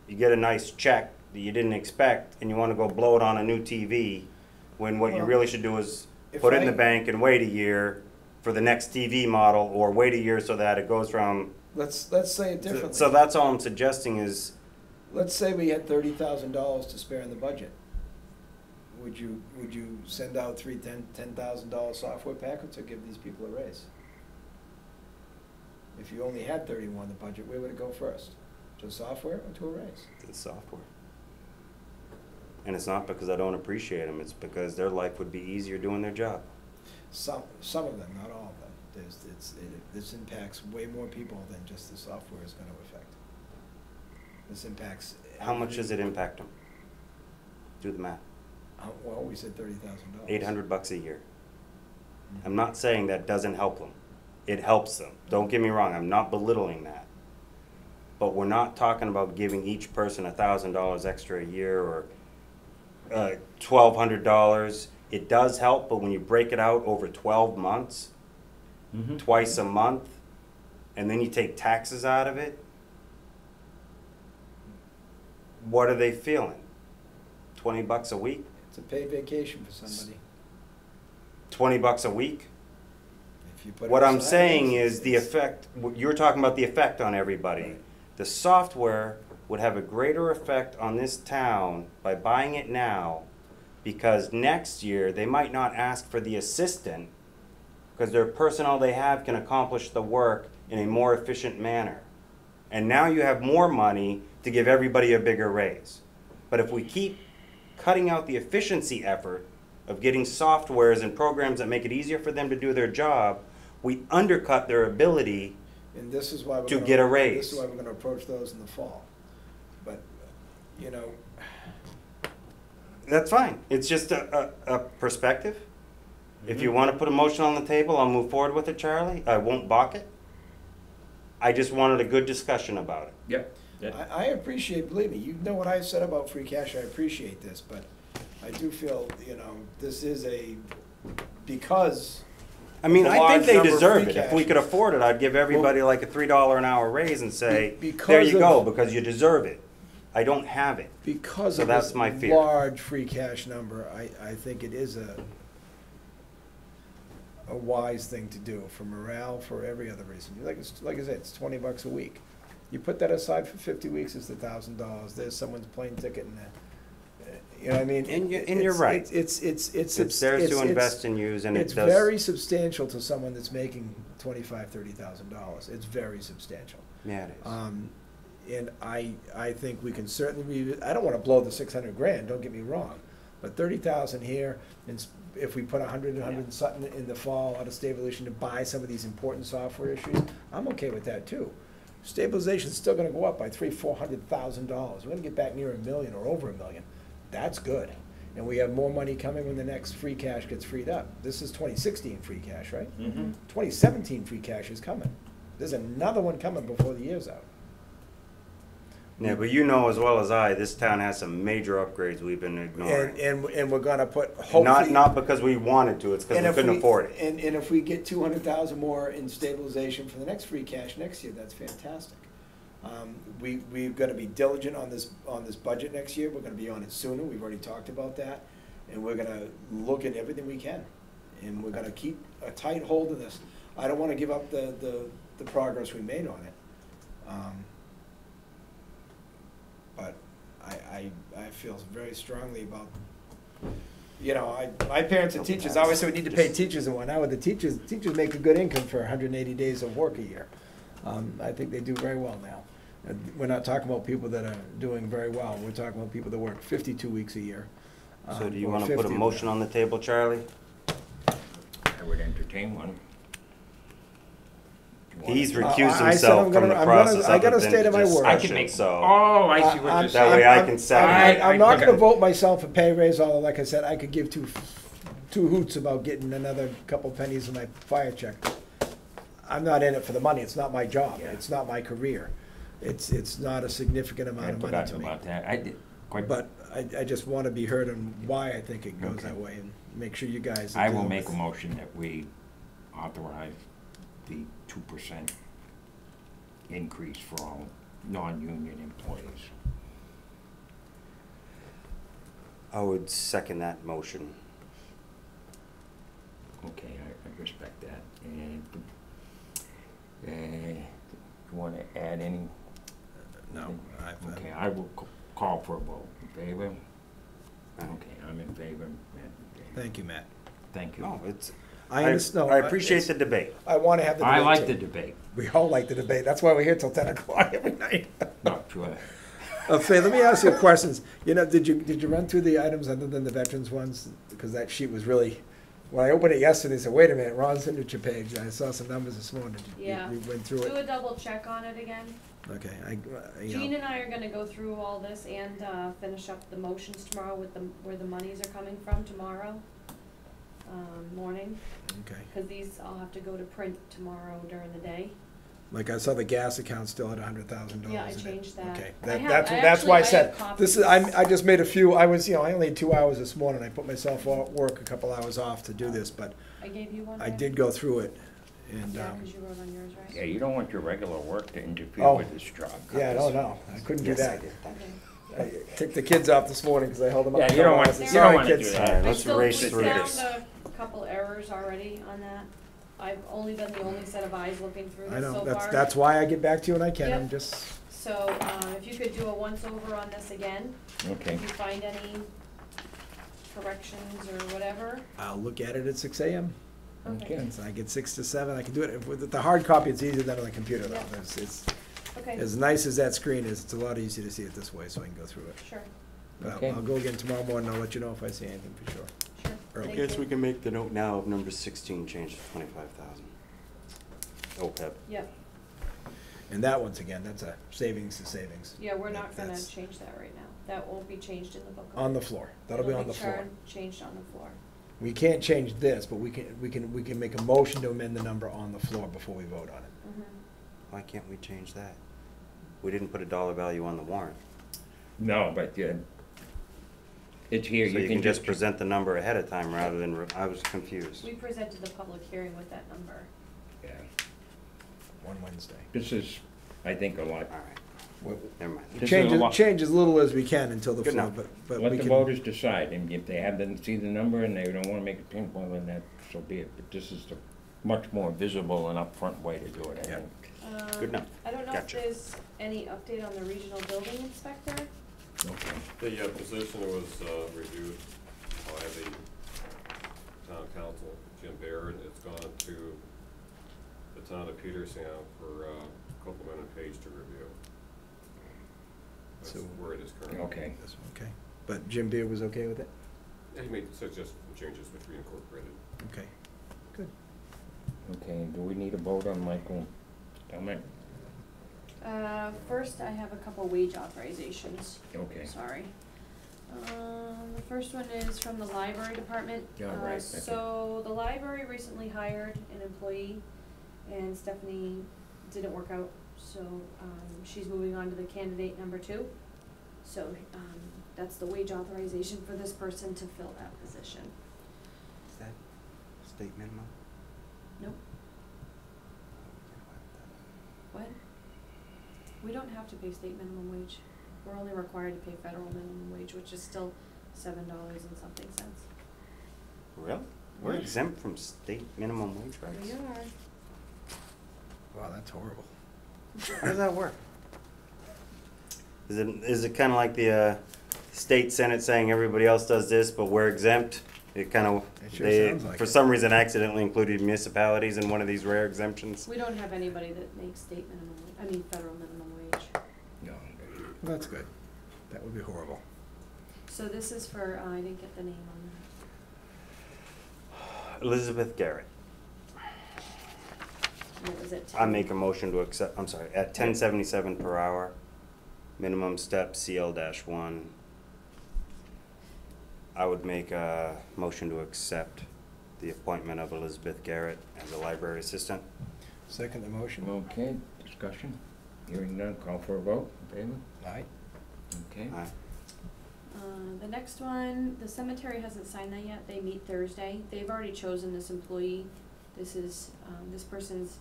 you get a nice check that you didn't expect and you wanna go blow it on a new TV, when what you really should do is put it in the bank and wait a year for the next TV model, or wait a year so that it goes from. Let's, let's say it differently. So that's all I'm suggesting is, Let's say we had thirty thousand dollars to spare in the budget. Would you, would you send out three ten, ten thousand dollar software packets or give these people a raise? If you only had thirty-one in the budget, where would it go first? To software or to a raise? the software. And it's not because I don't appreciate them, it's because their life would be easier doing their job. Some, some of them, not all of them. There's, it's, it, this impacts way more people than just the software is gonna affect. This impacts. How much does it impact them? Do the math. Uh, Well, we said thirty thousand dollars. Eight hundred bucks a year. I'm not saying that doesn't help them. It helps them. Don't get me wrong, I'm not belittling that. But we're not talking about giving each person a thousand dollars extra a year or uh, twelve hundred dollars. It does help, but when you break it out over twelve months, Mm-hmm. twice a month, and then you take taxes out of it, what are they feeling? Twenty bucks a week? It's a paid vacation for somebody. Twenty bucks a week? If you put it What I'm saying is the effect, you're talking about the effect on everybody. The software would have a greater effect on this town by buying it now, because next year, they might not ask for the assistant, because their personnel they have can accomplish the work in a more efficient manner. And now you have more money to give everybody a bigger raise. But if we keep cutting out the efficiency effort of getting softwares and programs that make it easier for them to do their job, we undercut their ability And this is why we're to gonna- get a raise. This is why we're gonna approach those in the fall. But, you know, That's fine. It's just a, a, a perspective. If Mm-hmm. you wanna put a motion on the table, I'll move forward with it, Charlie. I won't balk it. I just wanted a good discussion about it. Yep. I, I appreciate, believe me, you know what I said about free cash, I appreciate this, but I do feel, you know, this is a, because, I mean, I think they deserve it. If we could afford it, I'd give everybody like a three dollar an hour raise and say, Be- there you go, because you deserve it. I don't have it. because So of that's this my fear. large free cash number, I, I think it is a, a wise thing to do for morale, for every other reason. Like, it's, like I said, it's twenty bucks a week. You put that aside for fifty weeks, it's a thousand dollars. There's someone's plane ticket and that. You know what I mean? And you- and you're It's- right. It's, it's, it's. It's theirs to it's- invest and use and it It's does. very substantial to someone that's making twenty-five, thirty thousand dollars. It's very substantial. Yeah, it is. Um, and I, I think we can certainly, re- I don't wanna blow the six hundred grand, don't get me wrong. But thirty thousand here, and s- if we put a hundred, a hundred and something in the fall out of stabilization to buy some of these important software issues, I'm okay with that too. Stabilization's still gonna go up by three, four hundred thousand dollars, we're gonna get back near a million or over a million, that's good. And we have more money coming when the next free cash gets freed up. This is twenty sixteen free cash, right? Mm-hmm. Twenty seventeen free cash is coming. There's another one coming before the year's out. Yeah, but you know as well as I, this town has some major upgrades we've been ignoring. and, and we're gonna put, hopefully. Not, not because we wanted to, it's because we couldn't afford it. And, and if we get two hundred thousand more in stabilization for the next free cash next year, that's fantastic. Um, we, we've gotta be diligent on this, on this budget next year, we're gonna be on it sooner, we've already talked about that. And we're gonna look at everything we can, and we're gonna keep a tight hold of this. I don't wanna give up the, the, the progress we made on it. Um, But I, I, I feel very strongly about you know, I, my parents are teachers, I always say we need to pay teachers and whatnot, with the teachers, teachers make a good income for hundred and eighty days of work a year. Um, I think they do very well now. And We're not talking about people that are doing very well, we're talking about people that work fifty-two weeks a year. So um, do you or wanna put a 50 motion on the table, Charlie? I would entertain one. You want He's it? Uh, recused I- I said himself I'm from gonna- the I'm gonna- process I gotta other than stay to my word. I can discussion, make, so. oh, I see Uh, what you're I'm- That way I I'm- can I'm- second I'm- I'm not gonna vote myself a pay raise, although like I said, I could give two, two hoots about getting another couple pennies in my fire check. I'm not in it for the money, it's not my job, it's not my career. It's, it's not a significant amount I of money forgot to me. about that. I did, quite, But I, I just wanna be heard on why I think it goes Okay. that way and make sure you guys. I will dealing make a with- motion that we authorize the two percent increase for all non-union employees. I would second that motion. Okay, I, I respect that. And, uh, you wanna add any? No, I've, Okay, I will c- call for a vote. In favor? Okay, I'm in favor. thank you, Matt. Thank you. No, it's, I I, understand. no, I appreciate the debate. I wanna have the debate. I like too. the debate, We all like the debate, that's why we're here till ten o'clock every night. not sure. Uh, Fay, let me ask you questions. You know, did you, did you run through the items other than the veterans ones? Because that sheet was really, when I opened it yesterday, I said, wait a minute, Ron's signature page, I saw some numbers this morning. Did you- Yeah. You went through Do it? a double check on it again. Okay, I, uh, you Jean know, and I are gonna go through all this and, uh, finish up the motions tomorrow with the, where the monies are coming from tomorrow, um, morning. okay. Cause these, I'll have to go to print tomorrow during the day. Like I saw the gas account still at a hundred thousand dollars Yeah, I in it. changed that. Okay, I that, have- that's, I that's why I actually- I said, have this is, copies. I, I just made a few, I was, you know, I only had two hours this morning, I put myself off work a couple hours off to do this, but I gave you one? I did go through it, and, Yeah, um, cause you wrote on yours, right? Yeah, you don't want your regular work to interfere Oh. with this job. yeah, no, no, I couldn't do Yes, I that. did. Okay. I took the kids off this morning because I held them up. Yeah, you don't want- hours. you don't wanna kids. do that. All right, I let's still race put through down this. a couple errors already on that. I've only been the only set of eyes looking through I this so know, far. that's, that's why I get back to you when I can, I'm Yep. just, So, um, if you could do a once-over on this again, Okay, if you find any corrections or whatever, I'll look at it at six AM. Okay, Okay. So I get six to seven, I can do it, with the hard copy, it's easier than on the computer though. Yeah. It's, it's, okay, as nice as that screen is, it's a lot easier to see it this way, so I can go through it. sure, But Okay. I'll, I'll go again tomorrow morning, I'll let you know if I see anything for sure. sure, Early. thank Guess you. we can make the note now of number sixteen, change to twenty-five thousand. OPEB. Yep, And that, once again, that's a savings to savings. yeah, we're not gonna That's change that right now. That won't be changed in the book. On the floor, that'll be It'll on the floor. Changed on the floor. We can't change this, but we can, we can, we can make a motion to amend the number on the floor before we vote on it. Mhm. Why can't we change that? We didn't put a dollar value on the warrant. no, but, uh, it's here, So you can just. present the number ahead of time rather than, re- I was confused. We presented the public hearing with that number. Yeah. One Wednesday. This is, I think, a lot, All right, Well, never mind. This is Change, a as- change as little as we can until the Good floor, enough. but, but let we the can. voters decide, and if they have, them see the number and they don't wanna make a pinpoint on that, so be it. But this is the much more visible and upfront way to do it, I Yeah. think. Um, Good enough. I don't know if Gotcha. there's any update on the regional building inspector. Okay. The uh, position was uh, reviewed by the town council, Jim Baird. It's gone to the town of Peterson for uh, Kopelman and Paige to review. That's So- where it is currently. Okay. This Okay, but Jim Beard was okay with it? And he made suggested changes which we incorporated. Okay, good. Okay, do we need a vote on Michael Stelmack? Uh, first, I have a couple wage authorizations. Okay. Sorry. Um, the first one is from the library department. Yeah, Uh, right, that's it. So, the library recently hired an employee, and Stephanie didn't work out, so, um, she's moving on to the candidate number two. So, um, that's the wage authorization for this person to fill that position. Is that state minimum? Nope. What? We don't have to pay state minimum wage. We're only required to pay federal minimum wage, which is still seven dollars and something cents. Really? We're exempt from state minimum wage We are. Wow, that's horrible. How does that work? Is it, is it kinda like the, uh, state senate saying everybody else does this, but we're exempt? It kind of, It sure they, sounds like for it. some reason accidentally included municipalities in one of these rare exemptions. We don't have anybody that makes state minimum, wa- I mean, federal minimum wage. No. Well, That's good. That would be horrible. So this is for, uh, I didn't get the name on that. Elizabeth Garrett. That. What was it? I make a motion to accept, I'm sorry, at ten seventy-seven per hour, minimum step CL dash one. I would make a motion to accept the appointment of Elizabeth Garrett as a library assistant. Second the motion? Okay, discussion? Hearing none, call for a vote, in favor? Aye. Okay. Aye. Uh, the next one, the cemetery hasn't signed that yet, they meet Thursday, they've already chosen this employee. This is, um, this person's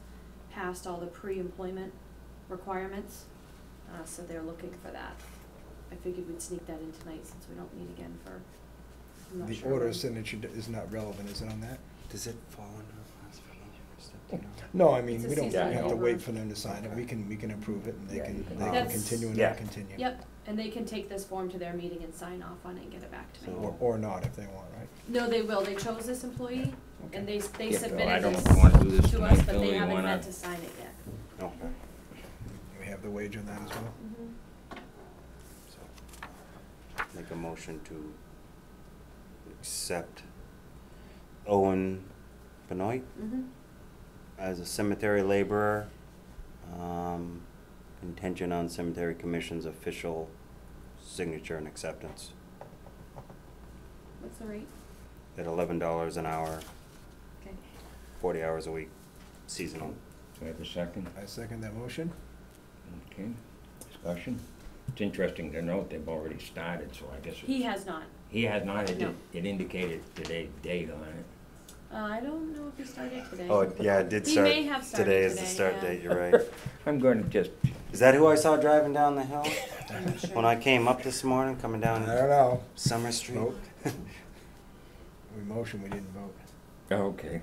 passed all the pre-employment requirements, uh, so they're looking for that. I figured we'd sneak that in tonight since we don't meet again for, I'm not The sure order when. of signature d- is not relevant, is it on that? Does it fall under classification or step, do you know? No, I mean, It's a we don't seasonal have to labor. wait for them to sign it. We can, we can approve it and they Yeah, can, you can- they can That's- continue and Yeah. not continue. Yep, and they can take this form to their meeting and sign off on it and get it back to me. Or, or not if they want, right? No, they will, they chose this employee, and they, they Yeah, Bill, I submitted don't know this if you wanna do this to tonight, us, but Bill, they you haven't wanna- meant to sign it yet. Okay. We have the wage on that as well? So, Make a motion to accept Owen Benoit Mhm. as a cemetery laborer, um, contingent on cemetery commission's official signature and acceptance What's the rate? at eleven dollars an hour, 40 hours a week, seasonal. Do I have a second? I second that motion. Okay, discussion. It's interesting to note they've already started, so I guess. He has not. He has not, it it indicated today date on it. Uh, I don't know if he started today. Oh, yeah, it did He start, may have started today is the start date, you're right. I'm gonna just, Is that who I saw driving down the hill? I'm not sure. When I came up this morning, coming down? I don't know. Summer Street? We motion, we didn't vote. okay,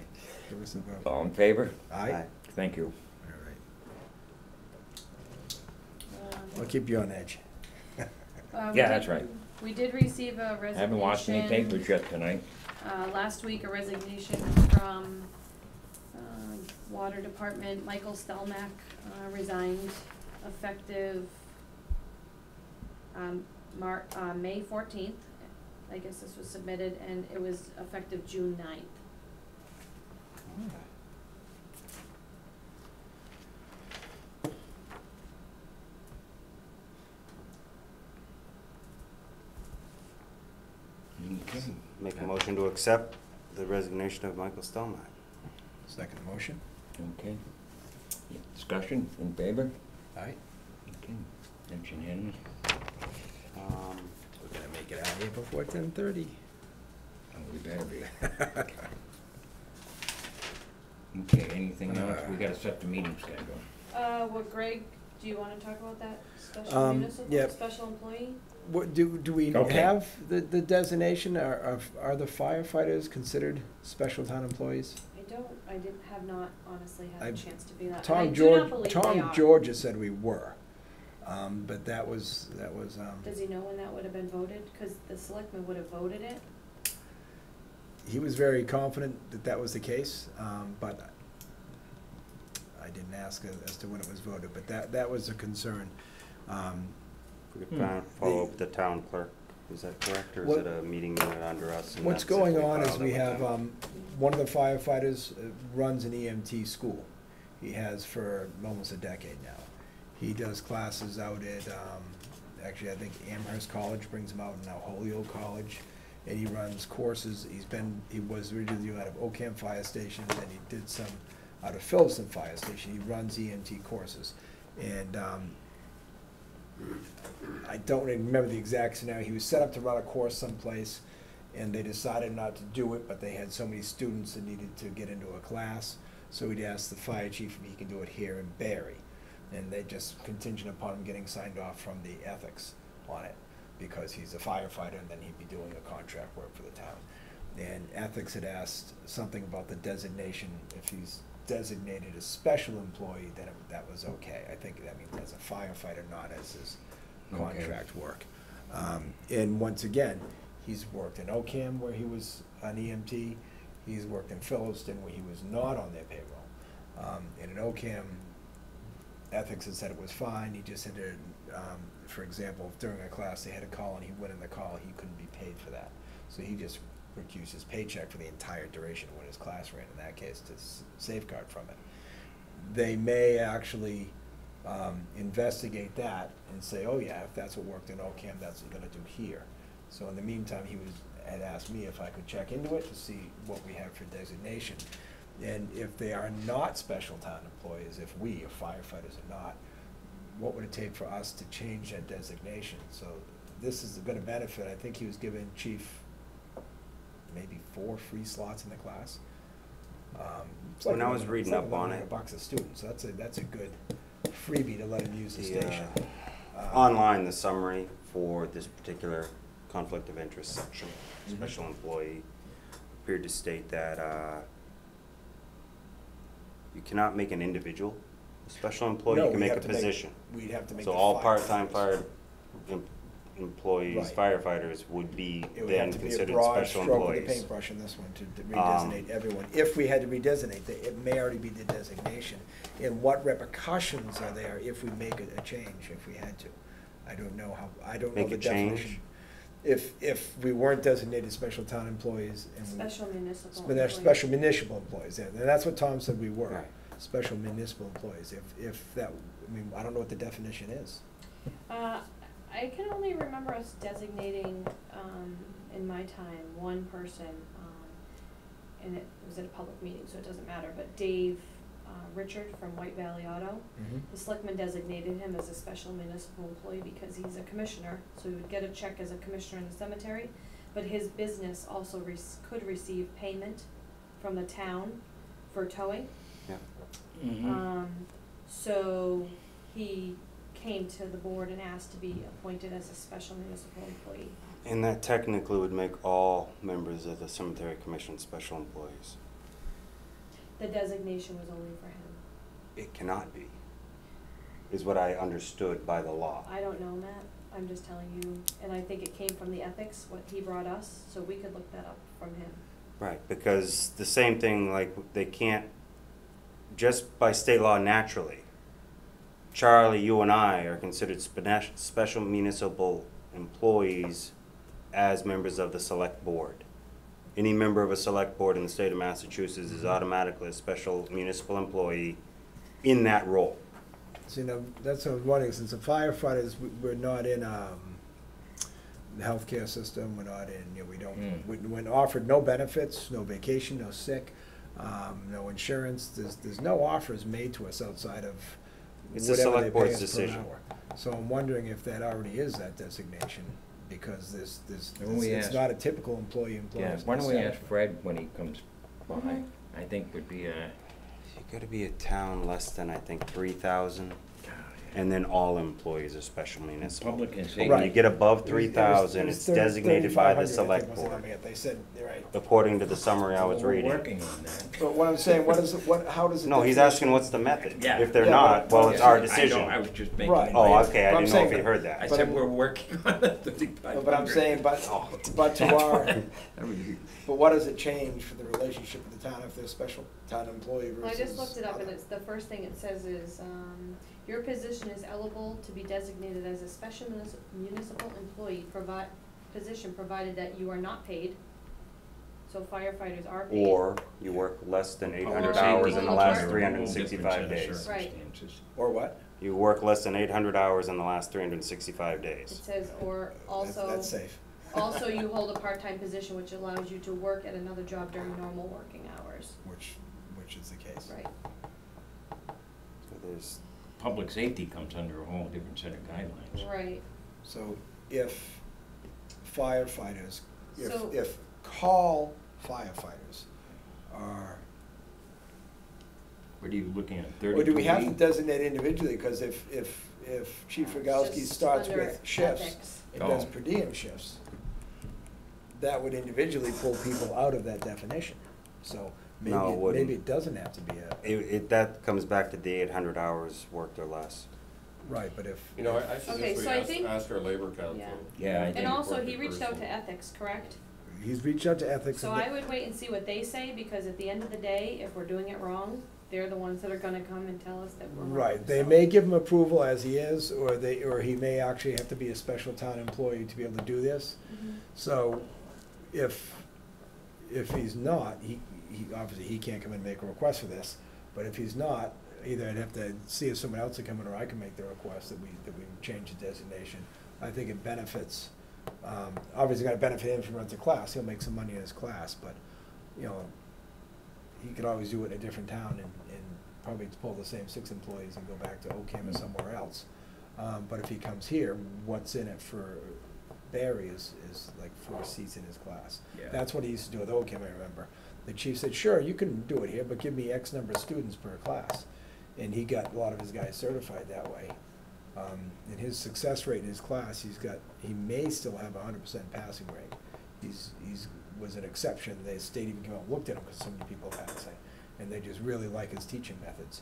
Give us a vote. all in favor? Aye? Aye. Thank you. All right. Um, I'll keep you on edge. uh, we Yeah, did- that's right. We did receive a I resignation. I haven't watched any papers yet tonight. Uh, last week, a resignation from, uh, Water Department, Michael Stelmack, uh, resigned effective, um, Mar- uh, May fourteenth. I guess this was submitted, and it was effective June 9th. Okay. Make a motion to accept the resignation of Michael Stelmack. Second motion. Okay. Discussion, in favor? Aye? Okay, that's unanimous. Um, We're gonna make it out here before ten thirty. Oh, we better be. Okay, anything else? We gotta set the meeting schedule. Uh, what, Greg, do you wanna talk about that special Um, municipal, yep. special employee? What, do, do we Okay. have the, the designation? Are, are- are the firefighters considered special town employees? I don't, I didn't, have not honestly had I- a chance to be that, and I Tom do not George, believe they Tom are. Georgia said we were. Um, but that was, that was, um, Does he know when that would have been voted? Cause the selectmen would have voted it. He was very confident that that was the case, um, but I didn't ask as to when it was voted, but that, that was a concern. Um, We could Hmm. follow up with the town clerk, is that correct, or is What- it a meeting minute under us? and What's that's if going on is filed it we with have, them? um, one of the firefighters uh, runs an EMT school. He has for almost a decade now. He does classes out at, um, actually, I think Amherst College brings him out, and now Holyoke College. And he runs courses, he's been, he was originally out of Oakham Fire Station, and he did some out of Phillipston Fire Station. He runs EMT courses. And, um, I don't remember the exact scenario. He was set up to run a course someplace, and they decided not to do it, but they had so many students that needed to get into a class. So he'd asked the fire chief if he could do it here in Barre. And they just contingent upon him getting signed off from the ethics on it, because he's a firefighter, and then he'd be doing a contract work for the town. And ethics had asked something about the designation, if he's designated a special employee, then it- that was okay. I think that means as a firefighter, not as his Okay. contract work. Um, and once again, He's worked in Oakham where he was an EMT. He's worked in Phillipston where he was not on their payroll. Um, and in Oakham, ethics had said it was fine. He just had to, um, for example, if during a class they had a call and he went in the call, he couldn't be paid for that. So he just recused his paycheck for the entire duration of when his class ran, in that case, to s- safeguard from it. They may actually um, investigate that and say, oh yeah, if that's what worked in Oakham, that's what we're gonna do here. So in the meantime, he was, had asked me if I could check into it to see what we have for designation. And if they are not special town employees, if we, if firefighters are not, what would it take for us to change that designation? So this is gonna benefit, I think he was giving chief maybe four free slots in the class. Um, it's like When I was reading like up on 1100 it- a student, so that's a, that's a good freebie to let him use the The, station. Uh, Online, the summary for this particular conflict of interest section, special employee, appeared to state that, uh, you cannot make an individual a special employee, No, you can we make a have to make- position. We'd have to make So the all part-time fire em- employees, Right. firefighters would be It would then have to be a considered broad special stroke with the employees. paintbrush in this one to to Um, redesignate everyone. If we had to redesignate, the- it may already be the designation. And what repercussions are there if we make a, a change, if we had to? I don't know how, I don't know Make the a change? definition. If, if we weren't designated special town employees and. we- Special municipal Spe- they're employees. Special municipal employees, yeah, and that's what Tom said we were, Right. Special municipal employees. If, if that, I mean, I don't know what the definition is. Uh, I can only remember us designating, um, in my time, one person, um, and it was at a public meeting, so it doesn't matter, but Dave, uh, Richard from White Valley Auto. The selectman designated him as a special municipal employee because he's a commissioner, so he would get a check as a commissioner in the cemetery. But his business also rec- could receive payment from the town for towing. Yeah. Mhm. Um, so he came to the board and asked to be appointed as a special municipal employee. And that technically would make all members of the cemetery commission special employees. The designation was only for him. It cannot be, is what I understood by the law. I don't know, Matt, I'm just telling you, and I think it came from the ethics, what he brought us, so we could look that up from him. Right, because the same thing, like, they can't, just by state law naturally, Charlie, you and I are considered special municipal employees as members of the select board. Any member of a select board in the state of Massachusetts is automatically a special municipal employee in that role. So, you know, that's what I was wondering, since the firefighters, we- we're not in, um, the healthcare system, we're not in, you know, we don't, Mm. we- when offered no benefits, no vacation, no sick, um, no insurance, there's, there's no offers made to us outside of It's the whatever they pay board's us per decision. hour. So I'm wondering if that already is that designation, because there's, there's, Why don't we it's ask- not a typical employee-employee. Yeah, why don't we ask Fred when he comes by? I think would be a, You gotta be a town less than, I think, three thousand, and then all employees are special municipal. public and But. When you get above It was- three it was- it thousand, was it's designated by the select board, They said, right. according to the summary I was We're reading. working on that. But what I'm saying, what is, it- what, how does it? No, he's asking what's the method. Yeah. If they're Yeah, not, well, it's Yeah, our I know, decision. I was just making. Right. Oh, my- okay, I I'm didn't know if saying you heard I that. But said I'm- we're working on the thirty-five But I'm saying, but, Oh. but to our, That would be- but what does it change for the relationship with the town if they're a special town employee versus? Well, I just looked it up and other? it's, the first thing it says is, um, your position is eligible to be designated as a special munis- municipal employee provide, position provided that you are not paid. So firefighters are paid. Or you work less than eight hundred Or- hours in the last or- three hundred and Whole different sixty-five set of days. Right. Or what? You work less than eight hundred hours in the last three hundred and sixty-five It days. says, or That's- also, That's safe. also you hold a part-time position which allows you to work at another job during normal working hours. Which, which is the case. Right. So there's, Public safety comes under a whole different set of guidelines. Right. So if firefighters, if, So- if call firefighters are, What are you looking at, thirty-two or do we have to designate individually? Because if, if, if Chief Rogowski Just starts under with shifts ethics. and does Oh. per diem shifts, that would individually pull people out of that definition. So maybe, No, it it- wouldn't. maybe it doesn't have to be a. it, it, that comes back to the eight hundred hours worked or less. Right, but if. You know, I, I Okay, suggest we so I think- ask our labor council. Yeah. Yeah, I And also, he Appropriate reached out to ethics, correct? He's reached out to ethics. So I would wait and see what they say, because at the end of the day, if we're doing it wrong, they're the ones that are gonna come and tell us that we're wrong. Right, they so. may give him approval as he is, or they, or he may actually have to be a special town employee to be able to do this. Mhm. So if, if he's not, he, he, obviously, he can't come and make a request for this, but if he's not, either I'd have to see if someone else will come in, or I can make the request that we, that we change the designation. I think it benefits, um, obviously gonna benefit him if he runs a class, he'll make some money in his class, but, you know, he could always do it in a different town and, and probably pull the same six employees and go back to Oakham or somewhere else. Um, but if he comes here, what's in it for Barre is, is like four seats in his class. Yeah. That's what he used to do with Oakham, I remember. The chief said, sure, you can do it here, but give me X number of students per class. And he got a lot of his guys certified that way. Um, and his success rate in his class, he's got, he may still have a hundred percent passing rate. He's, he's, was an exception, the state even came out and looked at him, because so many people passing. And they just really like his teaching methods.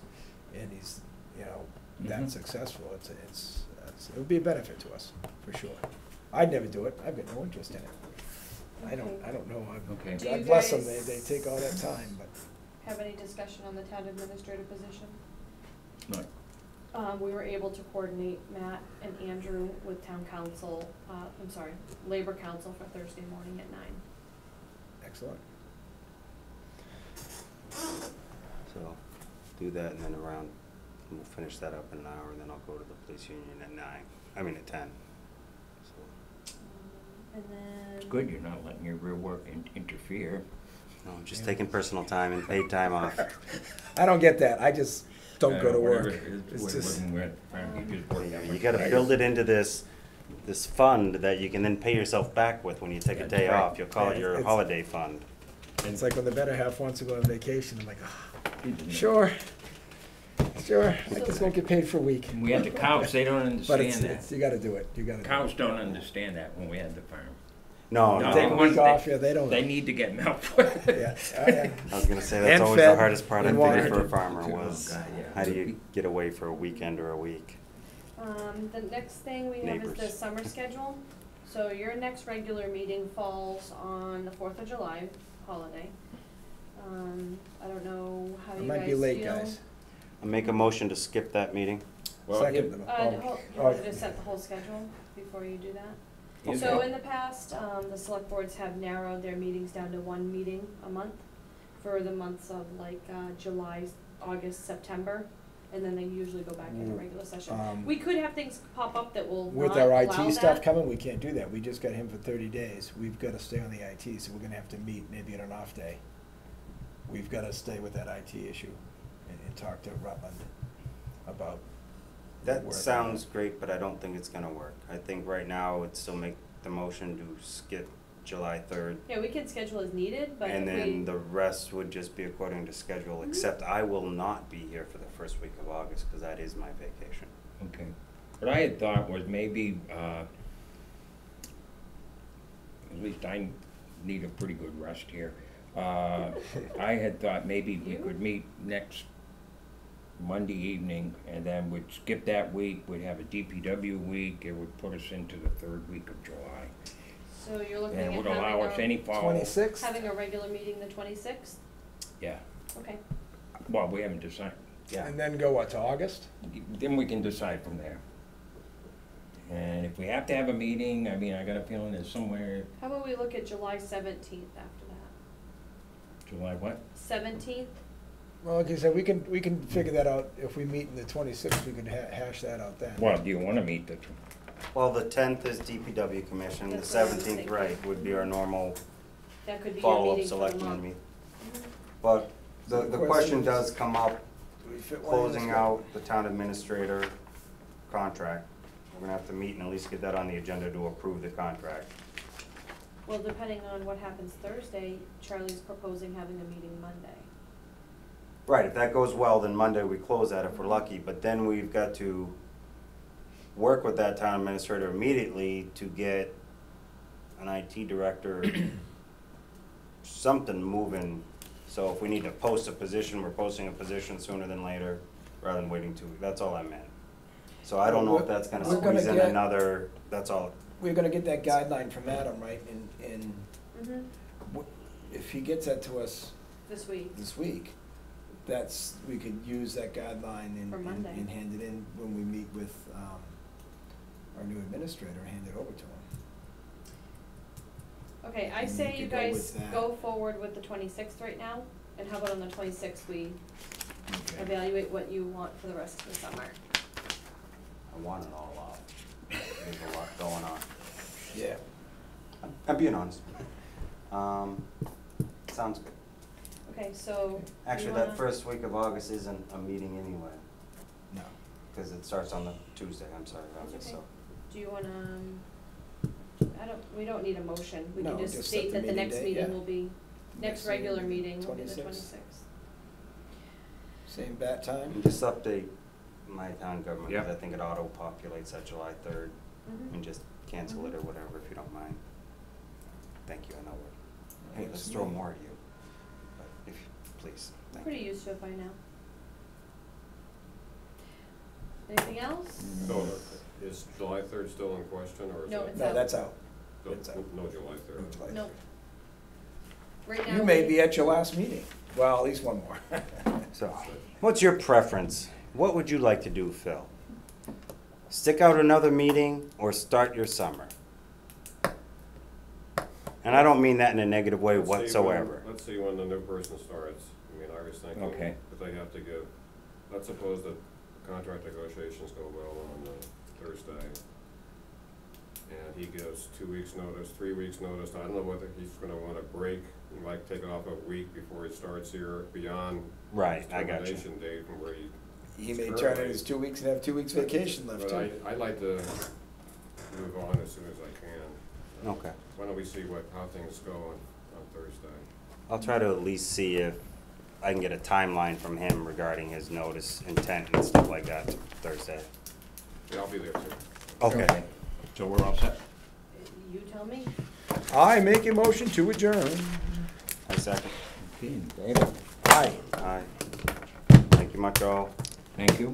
And he's, you know, that Mhm. successful, it's, it's, it's- it would be a benefit to us, for sure. I'd never do it, I've got no interest in it. I don't, I don't know, I'm- Okay. Do you God bless them, they, guys- they take all that time, but. Have any discussion on the town administrative position? No. Um, we were able to coordinate Matt and Andrew with town council, uh, I'm sorry, labor council for Thursday morning at nine. Excellent. So, do that and then around, we'll finish that up in an hour and then I'll go to the police union at nine, I mean at ten. So, And then. It's good you're not letting your real work in- interfere. no, I'm just taking personal time and paid time off. I don't get that, I just don't go to work. it is, It's just, you just work You gotta build it into this, this fund that you can then pay yourself back with when you take a day right. off. You'll call it Yeah, your it's- holiday fund. it's like when the better half wants to go on vacation, I'm like, ah, Isn't sure, sure, I just won't get paid for a week. We had the cows, they don't But understand it's, it's, that. you gotta do it, you gotta do it. Cows don't understand that when we had the farm. No, No, no. Take a want- week off, yeah, they don't. They need to get milk. Yeah, oh, yeah. I was gonna say, that's And always the fed hardest part, I and think, watered. for a farmer Oh, was, God, yeah. how do you get away for a weekend or a week? Um, the next thing we have is the Neighbors. summer schedule. So your next regular meeting falls on the Fourth of July holiday. Um, I don't know how I you guys feel. might be late, feel. guys. I make a motion to skip that meeting. Well, Second. if- Uh, hold- you want me to set the whole schedule before you do that? if- So in the past, um, the select boards have narrowed their meetings down to one meeting a month for the months of like, uh, July, August, September, and then they usually go back into Mm, regular session. um, We could have things pop up that will With our allow IT stuff that. coming, we can't do that. We just got him for thirty days. We've gotta stay on the IT, so we're gonna have to meet maybe on an off day. We've gotta stay with that IT issue and, and talk to Rutland about. That where- sounds great, but I don't think it's gonna work. I think right now, it'd still make the motion to skip July third. Yeah, we can schedule as needed, but And if then the rest would just be according to schedule, Mhm. except I will not be here for the first week of August, cause that is my vacation. Okay. What I had thought was maybe, uh, at least I need a pretty good rest here. Uh, I had thought maybe we You? could meet next Monday evening, and then we'd skip that week, we'd have a DPW week, it would put us into the third week of July. so you're looking And at it would allow us having any follow, Twenty-sixth? a, having a regular meeting the twenty-sixth? yeah, Okay, well, we haven't decided, yeah. And then go what, to August? Then we can decide from there. And if we have to have a meeting, I mean, I got a feeling there's somewhere, how about we look at July seventeenth after that? July what? Seventeenth, Well, like I said, we can, we can figure that out. If we meet in the twenty-sixth, we can ha- hash that out then. Well, do you wanna meet the, tw- Well, the tenth is DPW commission, the That's what I was seventeenth, thinking. right, would be our normal that could be your follow-up meeting for the selectmen month. meet. But the, the the question question is- does come up, Do we fit one in closing this out the town administrator contract. We're gonna have to meet and at least get that on the agenda to approve the contract. Well, depending on what happens Thursday, Charlie's proposing having a meeting Monday. Right, if that goes well, then Monday we close that if we're lucky, but then we've got to work with that town administrator immediately to get an IT director, something moving. So if we need to post a position, we're posting a position sooner than later, rather than waiting two, weeks, that's all I meant. So I don't know if that's gonna We're gonna squeeze in get- another, that's all. We're gonna get that guideline from Adam, right, and, and Mhm. wh- if he gets that to us This week. this week, that's, we could use that guideline and, For and Monday. and hand it in when we meet with, um, our new administrator, hand it over to him. Okay, I And we say could you go guys with that. go forward with the twenty-sixth right now, and how about on the twenty-sixth, we evaluate what you want for the rest of the summer? I want it all out. There's a lot going on. Yeah. I'm- I'm being honest. Um, sounds good. Okay, so. Actually, that first week of August isn't a meeting anyway, No. because it starts on the Tuesday, I'm sorry, That's August, so. Do you wanna, um, I don't, we don't need a motion, we can No, just just set state the that the meeting next date, meeting yeah. will be, next Next regular meeting, meeting will be the 26th. twenty-sixth. Same bat time? And just update my town government, because Yep. I think it auto-populates at July third, Mm-hmm. and just cancel it or whatever, if you don't mind. Thank you, I know we're, hey, let's throw more at you, but if, please, I'm thank you. pretty used to it by now. Anything else? So is July third still in question, or is No, that? it's No, out. that's out. No, it's out. no July third. No July No. Right now. You may we- be at your last meeting. Well, at least one more. So, what's your preference? What would you like to do, Phil? Stick out another meeting or start your summer? And I don't mean that in a negative way Let's see when- whatsoever. Let's see when the new person starts. I mean, I was thinking Okay. that they have to give, let's suppose that contract negotiations go well on uh, Thursday. And he gives two weeks' notice, three weeks' notice. I don't know whether he's gonna want a break, he might take off a week before he starts here beyond Right, his I got you. termination date from where he. He may turn in his two weeks and have two weeks vacation left But I, too. I'd like to move on as soon as I can. Okay. Why don't we see what, how things go on, on Thursday? I'll try to at least see if I can get a timeline from him regarding his notice intent and stuff like that Thursday. Yeah, I'll be there too. Okay. So we're all set? You tell me. I make a motion to adjourn. I second. Okay, David, Aye. Aye. Thank you much, all. thank you.